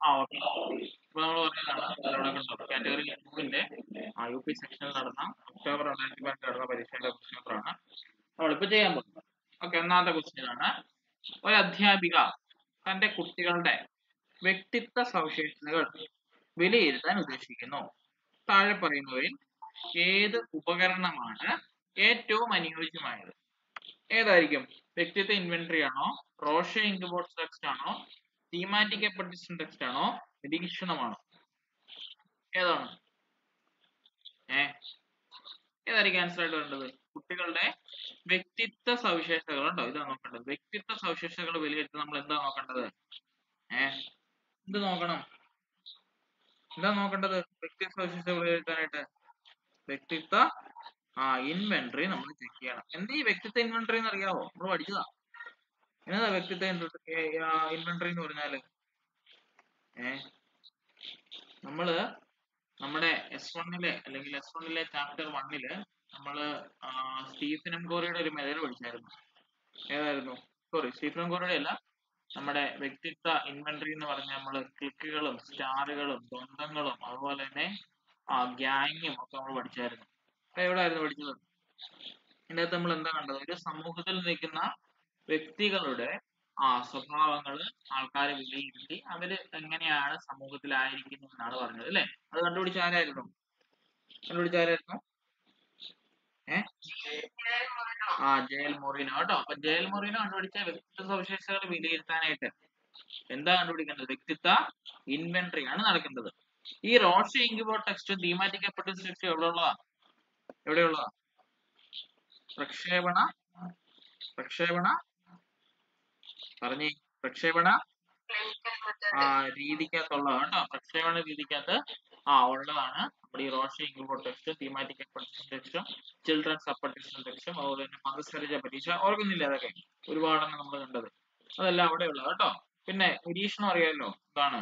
ആ ഓക്കെ. ഇപ്പൊ നമ്മൾ പറഞ്ഞതാണ് കണ്ടോ കാറ്റഗറി ടൂവിന്റെ ആ യു പി സെക്ഷനിൽ നടന്ന ഒക്ടോബർ രണ്ടായിരത്തി പതിനെട്ട് നടന്ന പരീക്ഷയുടെ ക്വസ്റ്റ്യൻ പേപ്പറാണ് നമ്മളിപ്പോ ചെയ്യാൻ പോകുന്നത്. ഓക്കെ ഒന്നാമത്തെ ക്വസ്റ്റ്യൻ ആണ്. ഒരു അധ്യാപിക തന്റെ കുട്ടികളുടെ വ്യക്തിത്വ സവിശേഷതകൾ വിലയിരുത്താൻ ഉദ്ദേശിക്കുന്നു. താഴെ പറയുന്നവയിൽ ഏത് ഉപകരണമാണ് ഏറ്റവും അനുയോജ്യമായത്? ഏതായിരിക്കും? വ്യക്തിത്വ ഇൻവെന്ററി ആണോ? റോഷ ഇൻക്ബോർഡ് ടെക്സ്റ്റ് ആണോ? തീമാറ്റിക് അപ്പർട്ടിഷൻ ടെക്സ്റ്റ് ആണോ നിരീക്ഷണമാണോ? ഏതാണ്? ഏ? ഏതായിരിക്കും ആൻസർ ആയിട്ട് വേണ്ടത് കുട്ടികളുടെ വ്യക്തിത്വ സവിശേഷതകൾ ഉണ്ടോ ഇതാ നോക്കേണ്ടത്. വ്യക്തിത്വ സവിശേഷതകൾ വിലയിരുത്തി നമ്മൾ എന്താ നോക്കേണ്ടത്? ഏ? എന്ത് നോക്കണം? എന്താ നോക്കേണ്ടത്? വ്യക്തിത്വ സവിശേഷതകൾ വിലയിരുത്താനായിട്ട്. വ്യക്തിത്വ ആ ഇൻവെന്ററി നമ്മൾ ചെക്ക് ചെയ്യണം. എന്താ ഈ വ്യക്തിത്വ ഇൻവെന്ററി എന്ന് അറിയാവോ നമ്മൾ പഠിച്ചതാ. എന്നതാ വ്യക്തിത്വ ഇൻവെന്ററി എന്ന് പറഞ്ഞാൽ? ഏ? നമ്മൾ നമ്മുടെ എസ് വണ്ണിലെ അല്ലെങ്കിൽ എസ് വണ്ണിലെ ചാപ്റ്റർ വണ്ണിൽ നമ്മൾ സ്റ്റീഫൻ എം കോറിയുടെ ഒരു മെതഡ് പഠിച്ചായിരുന്നു. ഏതായിരുന്നു? സോറി സ്റ്റീഫൻ എം കോറിയുടെ അല്ല. നമ്മുടെ വ്യക്തിത്വ ഇൻവെന്ററി എന്ന് പറഞ്ഞ നമ്മൾ ക്ലിക്കുകളും സ്റ്റാറുകളും ദ്വന്ദ്ങ്ങളും അതുപോലെ തന്നെ ഗ്യാങ്ങും ഒക്കെ നമ്മൾ പഠിച്ചായിരുന്നു. അപ്പൊ എവിടെയായിരുന്നു പഠിച്ചത്? ഇതിനകത്ത് നമ്മൾ എന്താ കണ്ടത്? ഒരു സമൂഹത്തിൽ നിൽക്കുന്ന വ്യക്തികളുടെ ആ സ്വഭാവങ്ങൾ ആൾക്കാരെ വിലയിരുത്തി അവർ എങ്ങനെയാണ് സമൂഹത്തിലായിരിക്കുന്നു എന്നാണ് പറഞ്ഞത് അല്ലേ? അത് കണ്ടുപിടിച്ച ആരായിരുന്നു? കണ്ടുപിടിച്ച ആരായിരുന്നു? ആ ജയൽ മൊറീനോ കേട്ടോ. അപ്പൊ ജയൽ മൊറീനോ കണ്ടുപിടിച്ച വ്യക്തിത്വ സവിശേഷതകൾ വിലയിരുത്താനായിട്ട് എന്താ കണ്ടുപിടിക്കേണ്ടത് വ്യക്തിത്വ ഇൻവെന്ററി ആണ് നടക്കേണ്ടത് ഈ Rorschach inkblot test thematic apperception test എവിടെയുള്ളതാ? എവിടെയുള്ളതാ? പ്രക്ഷേപണ പ്രക്ഷേപണ പറഞ്ഞേ പ്രക്ഷേപണ ആ രീതിക്കകത്തുള്ളതാണ് കേട്ടോ. പ്രക്ഷേപണ രീതിക്കകത്ത് ആ ഉള്ളതാണ്. നമ്മുടെ ഈ റോഷൻ ഇൻക്ലൂഡ് ടെക്സ്റ്റ് തീമാറ്റിക് ടെക്സ്റ്റും ചിൽഡ്രൻസ് അപ്പർട്ടിഷൻ ടെക്സ്റ്റും അതുപോലെ തന്നെ മതസരിജ പരീക്ഷ ഓർക്കുന്നില്ല അതൊക്കെ? ഒരുപാടെണ്ണം നമ്മൾ കണ്ടത്. അതെല്ലാം അവിടെ ഉള്ളത് കേട്ടോ. പിന്നെ നിരീക്ഷണം അറിയാമല്ലോ എന്താണ്?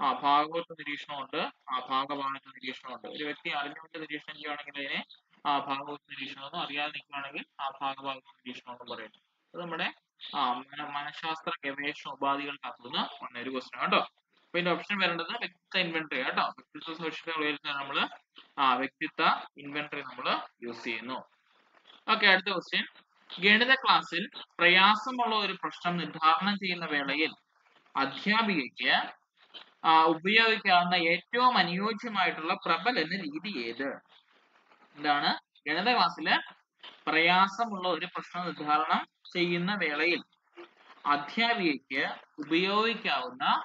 ആ ഭാഗവത്ത് നിരീക്ഷണമുണ്ട്. ആ ഭാഗഭാഗത്ത് നിരീക്ഷണമുണ്ട്. ഒരു വ്യക്തി അറിഞ്ഞുകൊണ്ട് നിരീക്ഷണം ചെയ്യുകയാണെങ്കിൽ അതിനെ ആ ഭാഗവത്ത് നിരീക്ഷണം അറിയാതെ നിൽക്കുകയാണെങ്കിൽ ആ ഭാഗഭാഗത്ത് നിരീക്ഷണം എന്നും പറയുന്നു അത് നമ്മുടെ മനഃശാസ്ത്ര ഗവേഷണ ഉപാധികൾക്കകത്തുനിന്ന് വന്ന ഒരു ക്വസ്റ്റൻ കേട്ടോ. അപ്പൊ ഇതിന്റെ ഓപ്ഷൻ വരേണ്ടത് വ്യക്തിത്വ ഇൻവെന്ററി കേട്ടോ. വ്യക്തിത്വ സവിശേഷതകൾ വിലയിരുത്താൻ നമ്മൾ ആ വ്യക്തിത്വ ഇൻവെന്ററി നമ്മൾ യൂസ് ചെയ്യുന്നു. ഓക്കെ അടുത്ത ക്വസ്റ്റ്യൻ ഗണിത ക്ലാസ്സിൽ പ്രയാസമുള്ള ഒരു പ്രശ്നം നിർദ്ധാരണം ചെയ്യുന്ന വേളയിൽ അധ്യാപികയ്ക്ക് ഉപയോഗിക്കാവുന്ന ഏറ്റവും അനുയോജ്യമായിട്ടുള്ള പ്രബലന രീതി ഏത്? എന്താണ്? ഗണിത ക്ലാസ്സിൽ പ്രയാസമുള്ള ഒരു പ്രശ്നം നിർദ്ധാരണം ചെയ്യുന്ന വേളയിൽ അധ്യാപികയ്ക്ക് ഉപയോഗിക്കാവുന്ന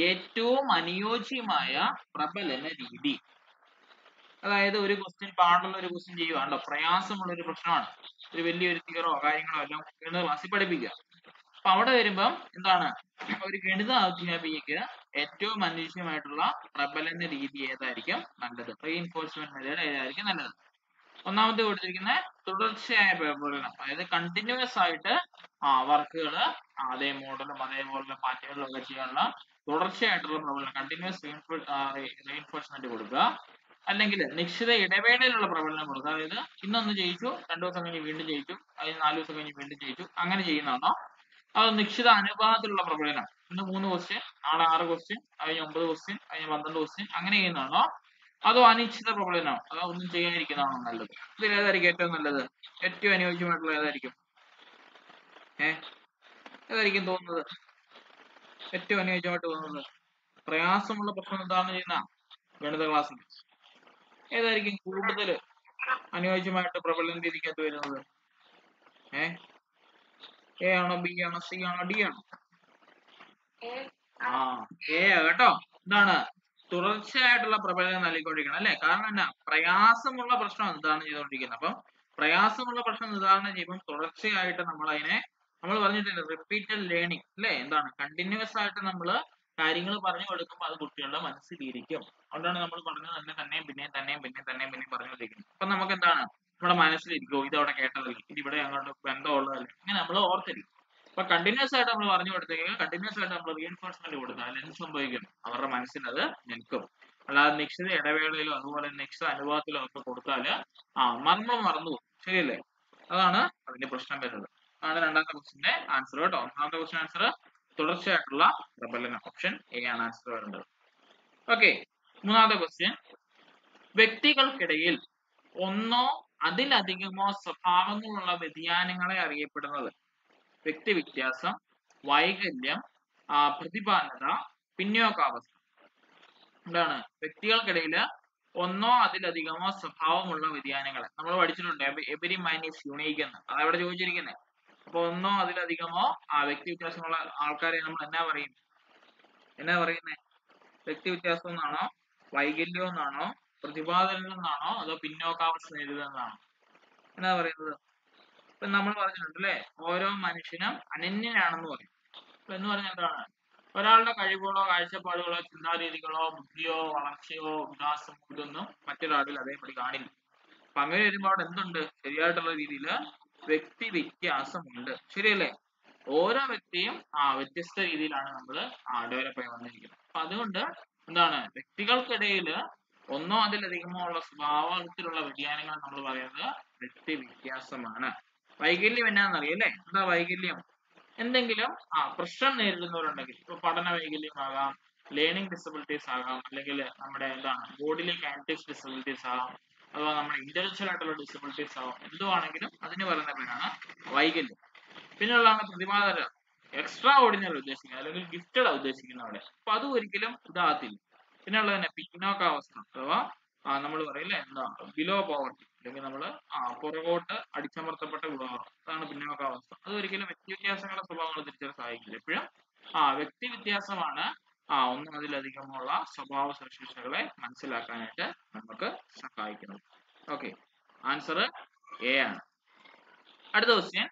ഏറ്റവും അനുയോജ്യമായ പ്രബലന രീതി. അതായത് ഒരു ക്വസ്റ്റ്യൻ പാടുള്ള ഒരു ക്വസ്റ്റ്യൻ കണ്ടോ? പ്രയാസമുള്ള ഒരു പ്രശ്നമാണ്. ഒരു വലിയൊരു തിയറോ കാര്യങ്ങളോ എല്ലാം ഗണിത ക്ലാസ്സിൽ പഠിപ്പിക്കുക. അപ്പൊ അവിടെ വരുമ്പം എന്താണ്? ഒരു ഗണിത അധ്യാപികയ്ക്ക് ഏറ്റവും അനുയോജ്യമായിട്ടുള്ള പ്രബലന രീതി ഏതായിരിക്കും? നല്ലത്. റീഇൻഫോഴ്സ്മെന്റ് മെത്തേഡ് ഏതായിരിക്കും നല്ലത്? ഒന്നാമത് കൊടുത്തിരിക്കുന്നത് തുടർച്ചയായ പ്രബലനം അതായത് കണ്ടിന്യൂസ് ആയിട്ട് ആ വർക്കുകൾ അതേ മോഡലും അതേപോലുള്ള പാറ്റേണിലും ഒക്കെ ചെയ്യാനുള്ള തുടർച്ചയായിട്ടുള്ള പ്രബലനം കണ്ടിന്യൂസ് റീഇൻഫോഴ്സ്മെന്റ് കൊടുക്കുക. അല്ലെങ്കിൽ നിശ്ചിത ഇടവേളയിലുള്ള പ്രബലനം കൊടുക്കുക. അതായത് ഇന്നൊന്ന് ജയിച്ചു രണ്ടു ദിവസം കഴിഞ്ഞ് വീണ്ടും ജയിച്ചു അതിന് നാല് ദിവസം കഴിഞ്ഞ് വീണ്ടും ജയിച്ചു അങ്ങനെ ചെയ്യുന്നതാണോ? അത് നിശ്ചിത അനുപാതത്തിലുള്ള പ്രബലനം ഇന്ന് മൂന്ന് ക്വസ്റ്റ്യൻ നാളെ ആറ് ക്വസ്റ്റ്യൻ അതിന് ഒമ്പത് ക്വസ്റ്റ്യൻ അതിന് പന്ത്രണ്ട് ക്വസ്റ്റ്യൻ അങ്ങനെ ചെയ്യുന്നതാണോ? അതോ അനിശ്ചിത പ്രബലനോ? അതോ ഒന്നും ചെയ്യാതിരിക്കുന്നതാണോ നല്ലത്? ഇതിൽ ഏതായിരിക്കും ഏറ്റവും നല്ലത്? ഏറ്റവും അനുയോജ്യമായിട്ടുള്ള ഏതായിരിക്കും? ഏ? ഏതായിരിക്കും തോന്നുന്നത്? ഏറ്റവും അനുയോജ്യമായിട്ട് തോന്നുന്നത്? പ്രയാസമുള്ള പ്രശ്നം എന്താണ് ചെയ്യുന്ന ഗണിത ക്ലാസ് ഏതായിരിക്കും കൂടുതൽ അനുയോജ്യമായിട്ട് പ്രബലന രീതിക്കകത്ത് വരുന്നത്? ഏ? എ ആണോ ബി ആണോ സി ആണോ ഡി ആണോ? ആ എ കേട്ടോ. എന്താണ് തുടർച്ചയായിട്ടുള്ള പ്രബലനം നൽകിക്കൊണ്ടിരിക്കണം അല്ലെ? കാരണം എന്നാ പ്രയാസമുള്ള പ്രശ്നം എന്താണ് ചെയ്തുകൊണ്ടിരിക്കുന്നത് അപ്പം പ്രയാസമുള്ള പ്രശ്നം നിർദ്ധാരണം ചെയ്യുമ്പോൾ തുടർച്ചയായിട്ട് നമ്മൾ അതിനെ നമ്മൾ പറഞ്ഞിട്ടില്ല റിപ്പീറ്റഡ് ലേണിംഗ് അല്ലെ? എന്താണ്? കണ്ടിന്യൂസ് ആയിട്ട് നമ്മൾ കാര്യങ്ങൾ പറഞ്ഞു കൊടുക്കുമ്പോൾ അത് കുട്ടികളുടെ മനസ്സിലിരിക്കും. അതുകൊണ്ടാണ് നമ്മൾ പറഞ്ഞത് തന്നെ തന്നെയും പിന്നെയും തന്നെയും പിന്നെയും തന്നെയും പിന്നെയും പറഞ്ഞുകൊണ്ടിരിക്കുന്നത്. അപ്പൊ നമുക്ക് എന്താണ് നമ്മുടെ മനസ്സിലിരിക്കും ഇത് അവിടെ കേട്ടതല്ലേ? ഇത് ഇവിടെ അങ്ങോട്ട് ബന്ധമുള്ളതല്ലേ? ഇങ്ങനെ നമ്മൾ ഓർത്തിരിക്കും. അപ്പൊ കണ്ടിന്യൂസ് ആയിട്ട് നമ്മൾ പറഞ്ഞു കൊടുത്തെങ്കിൽ കണ്ടിന്യൂസ് ആയിട്ട് നമ്മൾ റീഎൻഫോഴ്സ്മെന്റ് കൊടുത്താൽ എന്ത് സംഭവിക്കും? അവരുടെ മനസ്സിന് അത് നിൽക്കും അല്ലാതെ നിശ്ചിത ഇടവേളയിലോ അതുപോലെ നിശ്ചിത അനുഭവത്തിലോ ഒക്കെ കൊടുത്താൽ ആ മർമ്മം മറന്നു പോകും. ശരിയല്ലേ? അതാണ് അതിന്റെ പ്രശ്നം വരുന്നത്. അതാണ് രണ്ടാമത്തെ ക്വസ്റ്റിന്റെ ആൻസർ കേട്ടോ. ഒന്നാമത്തെ ക്വസ്റ്റ്യൻ ആൻസർ തുടർച്ചയായിട്ടുള്ള പ്രബലന ഓപ്ഷൻ എ ആണ് ആൻസർ വരേണ്ടത് ഓക്കെ മൂന്നാമത്തെ ക്വസ്റ്റ്യൻ വ്യക്തികൾക്കിടയിൽ ഒന്നോ അതിലധികമോ സ്വഭാവങ്ങളുള്ള വ്യതിയാനങ്ങളെ അറിയപ്പെടുന്നത് വ്യക്തി വ്യത്യാസം വൈകല്യം പ്രതിഭാനത പിന്നോക്കാവസ്ഥ എന്താണ്? വ്യക്തികൾക്കിടയിൽ ഒന്നോ അതിലധികമോ സ്വഭാവമുള്ള വ്യതിയാനങ്ങൾ നമ്മൾ പഠിച്ചിട്ടുണ്ട് എവരി മൈനീസ് യുണീക്ക് എന്ന്. അതവിടെ ചോദിച്ചിരിക്കുന്നത് അപ്പൊ ഒന്നോ അതിലധികമോ ആ വ്യക്തി വ്യത്യാസമുള്ള ആൾക്കാരെ നമ്മൾ എന്നാ പറയും? എന്നാ പറയുന്നത് വ്യക്തി വ്യത്യാസം എന്നാണോ? വൈകല്യം എന്നാണോ? പ്രതിപാദനം എന്നാണോ അതോ പിന്നോക്കാവസ്ഥ നേരിടുന്നതാണോ? എന്നാ പറയുന്നത്? ഇപ്പൊ നമ്മൾ പറഞ്ഞിട്ടുണ്ട് അല്ലെ ഓരോ മനുഷ്യനും അനന്യനാണെന്ന് പറയും. എന്ന് പറഞ്ഞാൽ എന്താണ്? ഒരാളുടെ കഴിവുകളോ കാഴ്ചപ്പാടുകളോ ചിന്താരീതികളോ ബുദ്ധിയോ വളർച്ചയോ വികാസമോ ഇതൊന്നും മറ്റൊരാളിൽ അതേപടി കാണില്ല. അപ്പൊ അങ്ങനെ വരുമ്പോൾ അവിടെ എന്തുണ്ട്? ശരിയായിട്ടുള്ള രീതിയിൽ വ്യക്തി വ്യത്യാസമുണ്ട്. ശരിയല്ലേ? ഓരോ വ്യക്തിയും ആ വ്യത്യസ്ത രീതിയിലാണ് നമ്മൾ ആ ഡെവലപ്പ് ആയി വന്നിരിക്കുന്നത്. അപ്പൊ അതുകൊണ്ട് എന്താണ്? വ്യക്തികൾക്കിടയിൽ ഒന്നോ അതിലധികമോ ഉള്ള സ്വഭാവത്തിലുള്ള വ്യതിയാനങ്ങൾ നമ്മൾ പറയുന്നത് വ്യക്തി വ്യത്യാസമാണ്. വൈകല്യം എന്നാന്നറിയാം അല്ലേ? എന്താ വൈകല്യം? എന്തെങ്കിലും ആ പ്രശ്നം നേരിടുന്നവരുണ്ടെങ്കിൽ ഇപ്പൊ പഠന വൈകല്യമാകാം ലേണിംഗ് ഡിസബിലിറ്റീസ് ആകാം അല്ലെങ്കിൽ നമ്മുടെ എന്താണ് ബോഡിയിലേക്ക് കാന്റിക്സ് ഡിസബിലിറ്റീസ് ആകാം അഥവാ നമ്മുടെ ഇന്റലക്ച്വൽ ആയിട്ടുള്ള ഡിസബിലിറ്റീസ് ആവാം എന്തുവാണെങ്കിലും അതിന് പറയുന്ന പേരാണ് വൈകല്യം. പിന്നെയുള്ളതാണ് പ്രതിഭാതര എക്സ്ട്രാ ഓർഡിനറി ഉദ്ദേശിക്കുന്നത് അല്ലെങ്കിൽ ഗിഫ്റ്റഡ് ഉദ്ദേശിക്കുന്ന അവിടെ. അപ്പൊ അതും ഒരിക്കലും ഇതാകത്തില്ല. പിന്നെയുള്ളത് തന്നെ പിന്നോക്കാവസ്ഥ അഥവാ നമ്മൾ പറയില്ലേ എന്താ ബിലോ പോവർട്ടി അല്ലെങ്കിൽ നമ്മൾ പുറകോട്ട് അടിച്ചമർത്തപ്പെട്ട വിഭാഗം. അതാണ് പിന്നോക്കാവസ്ഥ അത് ഒരിക്കലും വ്യക്തി വ്യത്യാസങ്ങളുടെ സ്വഭാവങ്ങൾ തിരിച്ചറിയാൻ സഹായിക്കില്ല എപ്പോഴും ആ വ്യക്തി വ്യത്യാസമാണ് ആ ഒന്നതിലധികമുള്ള സ്വഭാവ സവിശേഷതകളെ മനസ്സിലാക്കാനായിട്ട് നമുക്ക് സഹായിക്കുന്നത്. ഓക്കെ ആൻസർ എ ആണ്. അടുത്ത ക്വസ്റ്റ്യൻ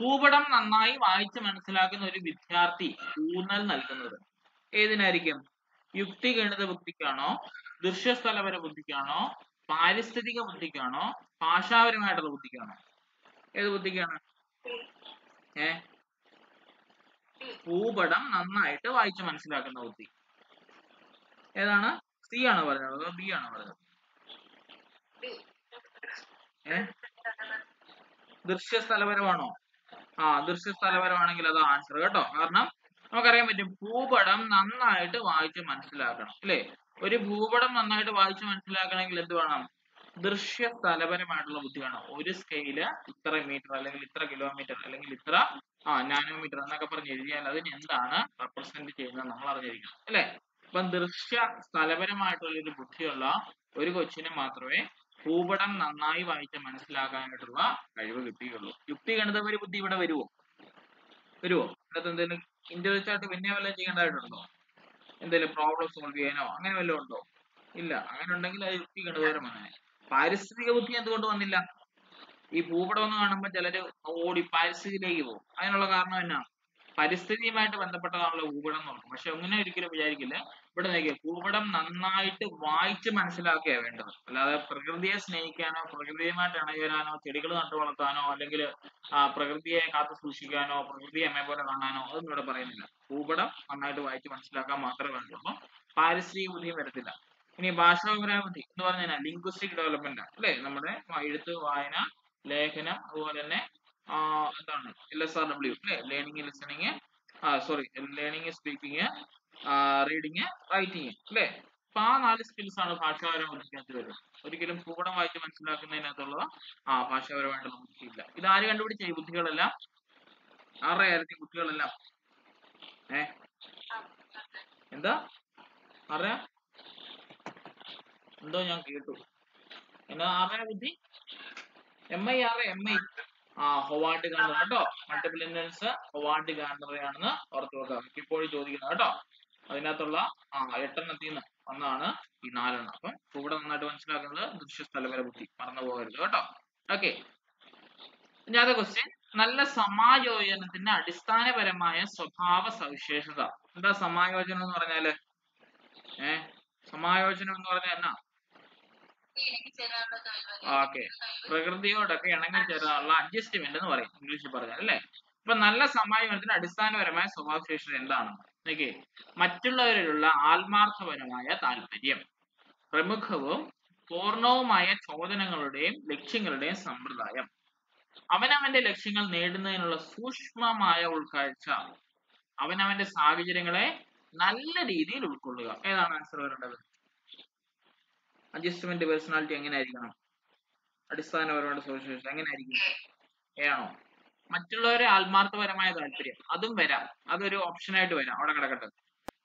ഭൂപടം നന്നായി വായിച്ച് മനസ്സിലാക്കുന്ന ഒരു വിദ്യാർത്ഥി ഊന്നൽ നൽകുന്നത് ഏതിനായിരിക്കും? യുക്തി ഗണിത ബുദ്ധിക്കാണോ? ദൃശ്യസ്ഥലപര ബുദ്ധിക്കാണോ? പാരിസ്ഥിതിക ബുദ്ധിക്കാണോ? ഭാഷാപരമായിട്ടുള്ള ബുദ്ധിക്കാണോ? ഏത് ബുദ്ധിക്കാണ്? ഏ? ഭൂപടം നന്നായിട്ട് വായിച്ചു മനസ്സിലാക്കുന്ന ബുദ്ധി. ഏതാണ്? സി ആണ് പറഞ്ഞത് അതോ ബി ആണ് പറഞ്ഞത്? ഏ? ദൃശ്യസ്ഥലപരമാണോ? ആ ദൃശ്യസ്ഥലപരമാണെങ്കിൽ അത് ആൻസർ കേട്ടോ. കാരണം നമുക്കറിയാൻ പറ്റും ഭൂപടം നന്നായിട്ട് വായിച്ച് മനസ്സിലാക്കണം അല്ലേ? ഒരു ഭൂപടം നന്നായിട്ട് വായിച്ചു മനസ്സിലാക്കണമെങ്കിൽ എന്ത് വേണം? ദൃശ്യ സ്ഥലപരമായിട്ടുള്ള ബുദ്ധി വേണം. ഒരു സ്കെയിൽ ഇത്ര മീറ്റർ അല്ലെങ്കിൽ ഇത്ര കിലോമീറ്റർ അല്ലെങ്കിൽ ഇത്ര ആ നാനോമീറ്റർ എന്നൊക്കെ പറഞ്ഞ് എഴുതിയാൽ അതിന് എന്താണ് റെപ്രസെന്റ് ചെയ്യുന്നത് നമ്മൾ അറിഞ്ഞിരിക്കണം. അല്ലെ? അപ്പം ദൃശ്യ സ്ഥലപരമായിട്ടുള്ള ഒരു ബുദ്ധിയുള്ള ഒരു കൊച്ചിന് മാത്രമേ ഭൂപടം നന്നായി വായിച്ച് മനസ്സിലാക്കാനായിട്ടുള്ള കഴിവ് കിട്ടുകയുള്ളൂ യുക്തി ഗണിതപര ബുദ്ധി ഇവിടെ വരുമോ വരുമോ ഇതിനകത്ത് എന്തെങ്കിലും ഇന്റർവ്യൂ ആയിട്ട് പിന്നെ വല്ലതും ചെയ്യേണ്ടതായിട്ടുണ്ടോ? എന്തെങ്കിലും പ്രോബ്ലം സോൾവ് ചെയ്യാനോ അങ്ങനെ വല്ലതും ഉണ്ടോ? ഇല്ല. അങ്ങനെ ഉണ്ടെങ്കിൽ അത് യുക്തി ഗണിതപരമാണ് പാരിസ്ഥിതിക ബുദ്ധി എന്തുകൊണ്ട് വന്നില്ല? ഈ ഭൂപടം ഒന്ന് കാണുമ്പോൾ ചിലര് ഓടി പാരിസ്ഥിതിയിലേക്ക് പോകും. അതിനുള്ള കാരണം എന്നാ പരിസ്ഥിതിയുമായിട്ട് ബന്ധപ്പെട്ടതാണല്ലോ ഭൂപടം എന്ന് പറയുന്നത് പക്ഷെ അങ്ങനെ ഒരിക്കലും വിചാരിക്കില്ല. ഇവിടെ നോക്കിയ ഭൂപടം നന്നായിട്ട് വായിച്ച് മനസ്സിലാക്കുകയാണ് വേണ്ടത്. അല്ലാതെ പ്രകൃതിയെ സ്നേഹിക്കാനോ പ്രകൃതിയുമായിട്ട് ഇണചേരാനോ ചെടികൾ നട്ടു വളർത്താനോ അല്ലെങ്കിൽ പ്രകൃതിയെ കാത്തു സൂക്ഷിക്കാനോ പ്രകൃതിയെ അമ്മയെ പോലെ കാണാനോ അതൊന്നും ഇവിടെ പറയുന്നില്ല. ഭൂപടം നന്നായിട്ട് വായിച്ച് മനസ്സിലാക്കാൻ മാത്രമേ വേണ്ടുള്ളൂ. പാരിസ്ഥിതിക ബുദ്ധിയും വരത്തില്ല. ഇനി ഭാഷാപരാമതി എന്ന് പറഞ്ഞാൽ ലിംഗ്വിസ്റ്റിക് ഡെവലപ്മെന്റ് അല്ലേ? നമ്മുടെ എഴുത്ത് വായന ലേഖനം അതുപോലെ തന്നെ എന്താണ് എൽ എസ് ആർ ഡബ്ല്യു അല്ലേ? Learning listening sorry learning speaking reading writing അല്ലേ? അപ്പൊ ആ നാല് സ്കിൽസ് ആണ് ഭാഷാപരമായ ബുദ്ധിക്കകത്ത് വരുന്നത് ഒരിക്കലും ഭൂപടം വായിച്ച് മനസ്സിലാക്കുന്നതിനകത്തുള്ളത് ആ ഭാഷാപരമായിട്ടുള്ള ഇല്ല ഇത് ആര് കണ്ടുപിടിച്ച? ഈ ബുദ്ധികളെല്ലാം? ആരുടെ കുട്ടികളെല്ലാം ഏ? എന്താ? ആരുടെ? എന്തോ ഞാൻ കേട്ടു. എന്നാ ആരുടെ ബുദ്ധി? M I R M I Howard Gardner കേട്ടോ. മൾട്ടിപ്പിൾ ഇന്റൻസ് ഹൊവാർഡ് ഗാർണറെയാണെന്ന് ഓർത്ത് വെക്കുക. മിക്കപ്പോഴും ചോദിക്കുന്നത് കേട്ടോ. അതിനകത്തുള്ള ആ എട്ടെണ്ണത്തിൽ നിന്ന് ഒന്നാണ് ഈ നാലെണ്ണം. അപ്പം ഇവിടെ നന്നായിട്ട് മനസ്സിലാക്കുന്നത് ദൃശ്യസ്ഥലപര ബുദ്ധി മറന്നു പോകരുത് കേട്ടോ. ഓക്കെ ഇനി അടുത്ത ക്വസ്റ്റ്യൻ നല്ല സമായോജനത്തിന്റെ അടിസ്ഥാനപരമായ സ്വഭാവ സവിശേഷത. എന്താ സമായോജനം എന്ന് പറഞ്ഞാൽ? ഏ? സമായോജനം എന്ന് പറഞ്ഞാൽ എന്നാ? ഓക്കെ. പ്രകൃതിയോടൊക്കെ ഇണങ്ങി ചേരാനുള്ള അഡ്ജസ്റ്റ്മെന്റ് എന്ന് പറയും ഇംഗ്ലീഷിൽ പറഞ്ഞാൽ അല്ലേ? അപ്പൊ നല്ല സമായോജനത്തിന് അടിസ്ഥാനപരമായ സ്വഭാവശേഷി എന്താണ്? നോക്കിയേ മറ്റുള്ളവരിലുള്ള ആത്മാർത്ഥപരമായ താല്പര്യം പ്രമുഖവും പൂർണവുമായ ചോദനങ്ങളുടെയും ലക്ഷ്യങ്ങളുടെയും സമ്പ്രദായം. അവനവന്റെ ലക്ഷ്യങ്ങൾ നേടുന്നതിനുള്ള സൂക്ഷ്മമായ ഉൾക്കാഴ്ച. അവനവന്റെ സാഹചര്യങ്ങളെ നല്ല രീതിയിൽ ഉൾക്കൊള്ളുക. ഏതാണ് ആൻസർ വരേണ്ടത്? അഡ്ജസ്റ്റ്മെന്റ് പേഴ്സണാലിറ്റി എങ്ങനെ ആയിരിക്കണം അടിസ്ഥാനപരമായിട്ട് സോഷ്യൽ എങ്ങനെ ആയിരിക്കും എ ആണോ? മറ്റുള്ളവരെ ആത്മാർത്ഥപരമായ താല്പര്യം. അതും വരാം. അതൊരു ഓപ്ഷനായിട്ട് വരാം. അവിടെ കിടക്കട്ടെ.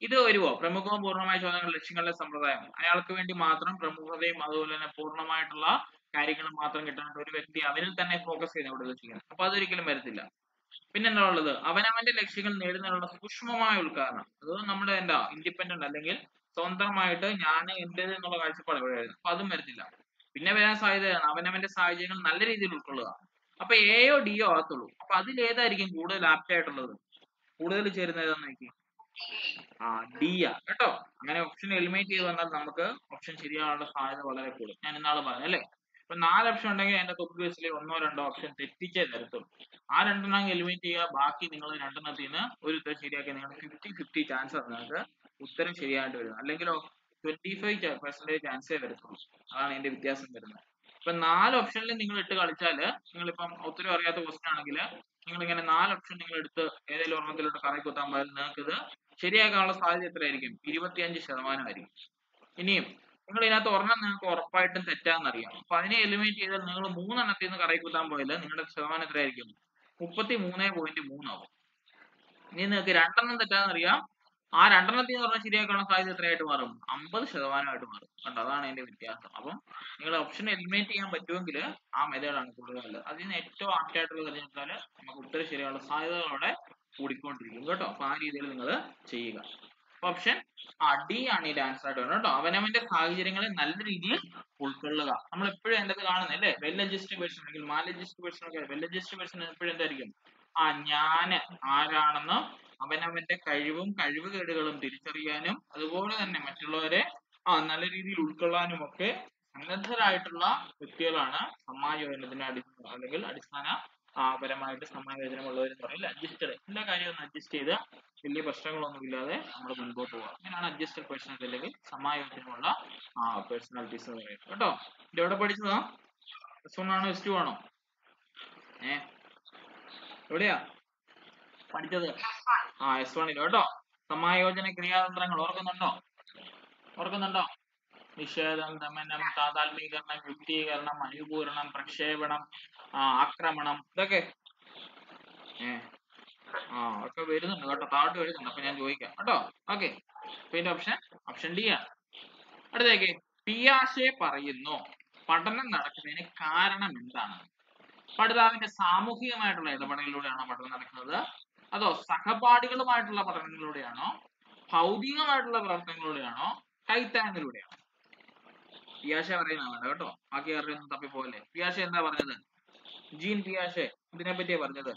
ഇത് വരുമോ പ്രമുഖവും പൂർണമായ ചോദ്യങ്ങൾ ലക്ഷ്യങ്ങളുടെ സമ്പ്രദായം. അയാൾക്ക് വേണ്ടി മാത്രം പ്രമുഖതയും അതുപോലെ തന്നെ പൂർണമായിട്ടുള്ള കാര്യങ്ങൾ മാത്രം കിട്ടാനുള്ള ഒരു വ്യക്തി അവനിൽ തന്നെ ഫോക്കസ് ചെയ്ത് അവിടെ ലക്ഷിക്കണം അപ്പൊ അതൊരിക്കലും വരത്തില്ല. പിന്നെ എന്താ ഉള്ളത്? അവനവന്റെ ലക്ഷ്യങ്ങൾ നേടുന്നതിനുള്ള സൂക്ഷ്മമായ ഉദ്ഘാടനം. അത് നമ്മുടെ എന്താ? ഇൻഡിപെൻഡന്റ് അല്ലെങ്കിൽ സ്വന്തമായിട്ട് ഞാൻ എന്റേത് എന്നുള്ള കാഴ്ചപ്പാട് ഇവിടെ വരുന്നത് അപ്പൊ അതും വരുന്നില്ല. പിന്നെ വരാൻ സാധ്യതയാണ്. അവനവന്റെ സാഹചര്യങ്ങൾ നല്ല രീതിയിൽ ഉൾക്കൊള്ളുക അപ്പൊ എയോ ഡിയോ ആകത്തുള്ളൂ. അപ്പൊ അതിൽ ഏതായിരിക്കും കൂടുതൽ ആപ്റ്റ് ആയിട്ടുള്ളത്? കൂടുതൽ ചേരുന്ന ഏതാന്ന് നോക്കി. ആ ഡി ആ. കേട്ടോ? അങ്ങനെ ഓപ്ഷൻ എലിമിനേറ്റ് ചെയ്ത് വന്നാൽ നമുക്ക് ഓപ്ഷൻ ശരിയാവാനുള്ള സാധ്യത വളരെ കൂടും ഞാൻ ഇന്നാൾ പറഞ്ഞു അല്ലേ? ഇപ്പൊ നാല് ഓപ്ഷൻ ഉണ്ടെങ്കിൽ അതിന്റെ തൊപ്പ് ബേസിലെ ഒന്നോ രണ്ടോ ഓപ്ഷൻ തെറ്റിച്ചേ തരത്തുള്ളൂ. ആ രണ്ടെണ്ണം എലിമിനേറ്റ് ചെയ്യുക ബാക്കി നിങ്ങൾ രണ്ടെണ്ണത്തിൽ നിന്ന് ഒരു ഉത്തരം ശരിയാക്കി നിങ്ങൾ ഫിഫ്റ്റി ഫിഫ്റ്റി ചാൻസ് ആണ് നിങ്ങൾക്ക് ഉത്തരം ശരിയായിട്ട് വരുന്നത് അല്ലെങ്കിലോ ട്വന്റി ഫൈവ് പെർസെന്റേജ് ചാൻസേ വരത്തുള്ളൂ. അതാണ് ഇതിന്റെ വ്യത്യാസം വരുന്നത്. ഇപ്പൊ നാല് ഓപ്ഷനിൽ നിങ്ങൾ ഇട്ട് കളിച്ചാൽ നിങ്ങളിപ്പം ഉത്തരം അറിയാത്ത ക്വസ്റ്റൻ ആണെങ്കിൽ നിങ്ങൾ ഇങ്ങനെ നാല് ഓപ്ഷൻ നിങ്ങൾ എടുത്ത് ഏതെങ്കിലും ഒരെണ്ണത്തിലോട്ട് കറക്കി കുത്താൻ പോയാൽ നിങ്ങൾക്ക് ഇത് ശരിയാക്കാനുള്ള സാധ്യത എത്രയായിരിക്കും? ഇരുപത്തിയഞ്ച് ശതമാനമായിരിക്കും ഇനിയും നിങ്ങൾ ഇതിനകത്ത് ഒരെണ്ണം നിങ്ങൾക്ക് ഉറപ്പായിട്ടും തെറ്റാന്നറിയാം അപ്പൊ അതിനെ എലിമിനേറ്റ് ചെയ്താൽ നിങ്ങൾ മൂന്നെണ്ണത്തിൽ നിന്ന് കറക്കി കുത്താൻ പോയാൽ നിങ്ങളുടെ ശതമാനം എത്രയായിരിക്കും? മുപ്പത്തി മൂന്ന് പോയിന്റ് മൂന്നാവും ഇനി നിങ്ങൾക്ക് രണ്ടെണ്ണം തെറ്റാന്നറിയാം ആ രണ്ടെണ്ണത്തിൽ നിന്ന് പറഞ്ഞാൽ ശരിയാക്കാനുള്ള സാധ്യത എത്രയായിട്ട് മാറും? അമ്പത് ശതമാനമായിട്ട് മാറും. കണ്ടോ? അതാണ് അതിന്റെ വ്യത്യാസം. അപ്പം നിങ്ങൾ ഓപ്ഷൻ എലിമിനേറ്റ് ചെയ്യാൻ പറ്റുമെങ്കിൽ ആ മെത്തേഡാണ് കൂടുതൽ നല്ലത്. അതിൽ നിന്ന് ഏറ്റവും ആപ്റ്റ് ആയിട്ടുള്ള തിരഞ്ഞെടുത്താൽ നമുക്ക് ഉത്തരം ശരിയാനുള്ള സാധ്യതകൾ അവിടെ കൂടിക്കൊണ്ടിരിക്കും കേട്ടോ. അപ്പൊ ആ രീതിയിൽ നിങ്ങൾ ചെയ്യുക. ഓപ്ഷൻ ഡി ആണ് ഇതിന്റെ ആൻസർ ആയിട്ട് വരുന്നത് കേട്ടോ. അവനവന്റെ സാഹചര്യങ്ങളെ നല്ല രീതിയിൽ ഉൾക്കൊള്ളുക. നമ്മൾ എപ്പോഴും എന്തൊക്കെ കാണുന്നത് അല്ലേ? വെൽ അഡ്ജസ്റ്റ് പേഴ്സൺ അല്ലെങ്കിൽ മാൽ അഡ്ജസ്റ്റ് പേഴ്സൺ ഒക്കെ വെൽ അഡ്ജസ്റ്റ് പേഴ്സൺ എപ്പോഴും എന്തായിരിക്കും? ആ ഞാൻ ആരാണെന്ന് അവനവന്റെ കഴിവും കഴിവുകേടുകളും തിരിച്ചറിയാനും അതുപോലെ തന്നെ മറ്റുള്ളവരെ ആ നല്ല രീതിയിൽ ഉൾക്കൊള്ളാനും ഒക്കെ സന്നദ്ധരായിട്ടുള്ള വ്യക്തികളാണ് സമായോജനത്തിന്റെ അടിസ്ഥാന അല്ലെങ്കിൽ അടിസ്ഥാന ആ പരമായിട്ട് സമായോജനമുള്ളവരെന്ന് പറയില്ല അഡ്ജസ്റ്റഡ്. എല്ലാ കാര്യവും ഒന്ന് അഡ്ജസ്റ്റ് ചെയ്ത് വലിയ പ്രശ്നങ്ങളൊന്നും ഇല്ലാതെ നമ്മൾ മുൻപോട്ട് പോകാം അങ്ങനെയാണ് അഡ്ജസ്റ്റഡ് പേഴ്സണാലിറ്റി അല്ലെങ്കിൽ സമായോജനമുള്ള ആ പേഴ്സണാലിറ്റീസ് എന്ന് പറയുന്നത്. കേട്ടോ? ഇത് എവിടെ പഠിച്ചതാ? എസ് വൺ ആണോ എസ് ടു ആണോ? ഏ? എവിടെയാ? പഠിച്ചത്? ആ എസ് വണ്ണിലും കേട്ടോ? സമായോജന ക്രിയാതന്ത്രങ്ങൾ ഓർക്കുന്നുണ്ടോ? ഓർക്കുന്നുണ്ടോ? നിഷേധം ദമനം താതാത്മീകരണം യുക്തീകരണം അനുപൂരണം പ്രക്ഷേപണം ആക്രമണം ഇതൊക്കെ. ഏ. ആ ഒക്കെ വരുന്നുണ്ട് കേട്ടോ. താഴോട്ട് വരുന്നുണ്ട്. അപ്പൊ ഞാൻ ചോദിക്കാം. കേട്ടോ? ഓക്കെ. പിന്നെ ഓപ്ഷൻ ഓപ്ഷൻ ഡി ആണ്. അടുത്തേക്ക്. പിയാഷെ പറയുന്നു. പഠനം നടക്കുന്നതിന് കാരണം എന്താണ്? പഠിതാവിന്റെ സാമൂഹികമായിട്ടുള്ള ഇടപെടലിലൂടെയാണോ പഠനം നടക്കുന്നത്? അതോ സഹപാഠികളുമായിട്ടുള്ള പഠനങ്ങളിലൂടെയാണോ? ഭൗതികമായിട്ടുള്ള പ്രവർത്തനങ്ങളിലൂടെയാണോ? കൈത്താങ്ങിലൂടെയാണോ പിയാഷ പറയുന്നതാണ് കേട്ടോ. ബാക്കി ആരുടെയൊന്നും തപ്പിപ്പോലെ പിയാഷ എന്താ പറഞ്ഞത്? ജീൻ പിയാഷെ ഇതിനെ പറ്റിയാ പറഞ്ഞത്?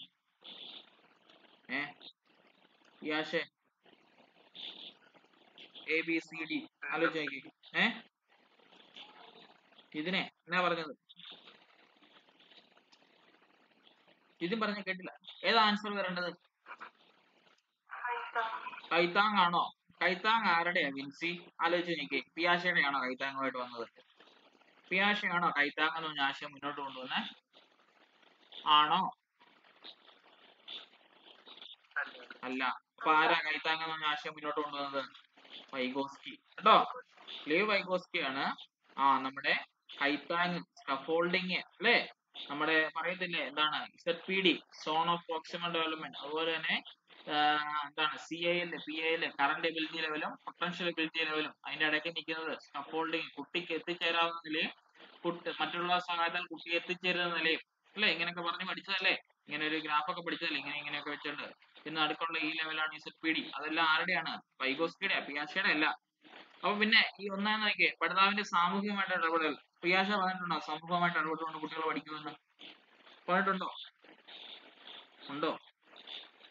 ഏ? പിയാഷെ. എ ബി സി ഡി ആലോചിച്ച് നോക്കി. ഏ? ഇതിനെ എന്നാ പറഞ്ഞത്? ഇതും പറഞ്ഞ കേട്ടില്ല. ഏതാ ആൻസർ വരേണ്ടത്? കൈത്താങ് ആണോ കൈത്താങ് ആരുടെയാ വിൻസി? ആലോചിച്ച് നോക്കി പിയാഷയുടെ ആണോ കൈത്താങ്ങുമായിട്ട് വന്നത്? പിയാഷയാണോ കൈത്താങ് എന്ന് ആശയം മുന്നോട്ട് കൊണ്ടുവന്നത് ആണോ? അല്ല. അപ്പൊ ആരാ കൈത്താങ് എന്ന് ആശയം മുന്നോട്ട് കൊണ്ടുവന്നത്? വൈഗോസ്കി. കേട്ടോ? ലീവ് വൈഗോസ്കി ആണ് ആ നമ്മുടെ കൈത്താങ് സ്കഫോൾഡിങ് അല്ലേ? നമ്മുടെ പറയത്തില്ലേ എന്താണ് സോൺ ഓഫ് പ്രോക്സിമൽ ഡെവലപ്മെന്റ് അതുപോലെ തന്നെ എന്താണ് C I L P I L current ability ലെവലും പൊട്ടൻഷ്യൽ എബിലിറ്റി ലെവലും അതിന്റെ ഇടയ്ക്ക് നിൽക്കുന്നത് സ്കഫോൾഡിങ് കുട്ടിക്ക് എത്തിച്ചേരാവുന്ന നിലയും കുട്ടി മറ്റുള്ള സഹായത്താൽ കുട്ടി എത്തിച്ചേരുന്ന നിലയും അല്ലെ? ഇങ്ങനെയൊക്കെ പറഞ്ഞ് പഠിച്ചതല്ലേ? ഇങ്ങനെ ഒരു ഗ്രാഫ് ഒക്കെ പഠിച്ചതല്ലേ? ഇങ്ങനെ ഇങ്ങനെയൊക്കെ വെച്ചിട്ടുണ്ട് പിന്നെ അടുക്കുള്ള ഈ ലെവലാണ് ഇസഡ് പി ഡി അതെല്ലാം ആരുടെയാണ്? വൈഗോസ്കിയുടെ പിയാഷയുടെ അല്ല. അപ്പൊ പിന്നെ ഈ ഒന്നാം നോക്കിയേ പഠിതാവിന്റെ സാമൂഹികമായിട്ട് ഇടപെടൽ. പ്രിയാശ പറഞ്ഞിട്ടുണ്ടോ? സമൂഹമായിട്ട് ഇടപെട്ടുകൊണ്ട് കുട്ടികൾ പഠിക്കുമെന്ന്? പറഞ്ഞിട്ടുണ്ടോ? ഉണ്ടോ?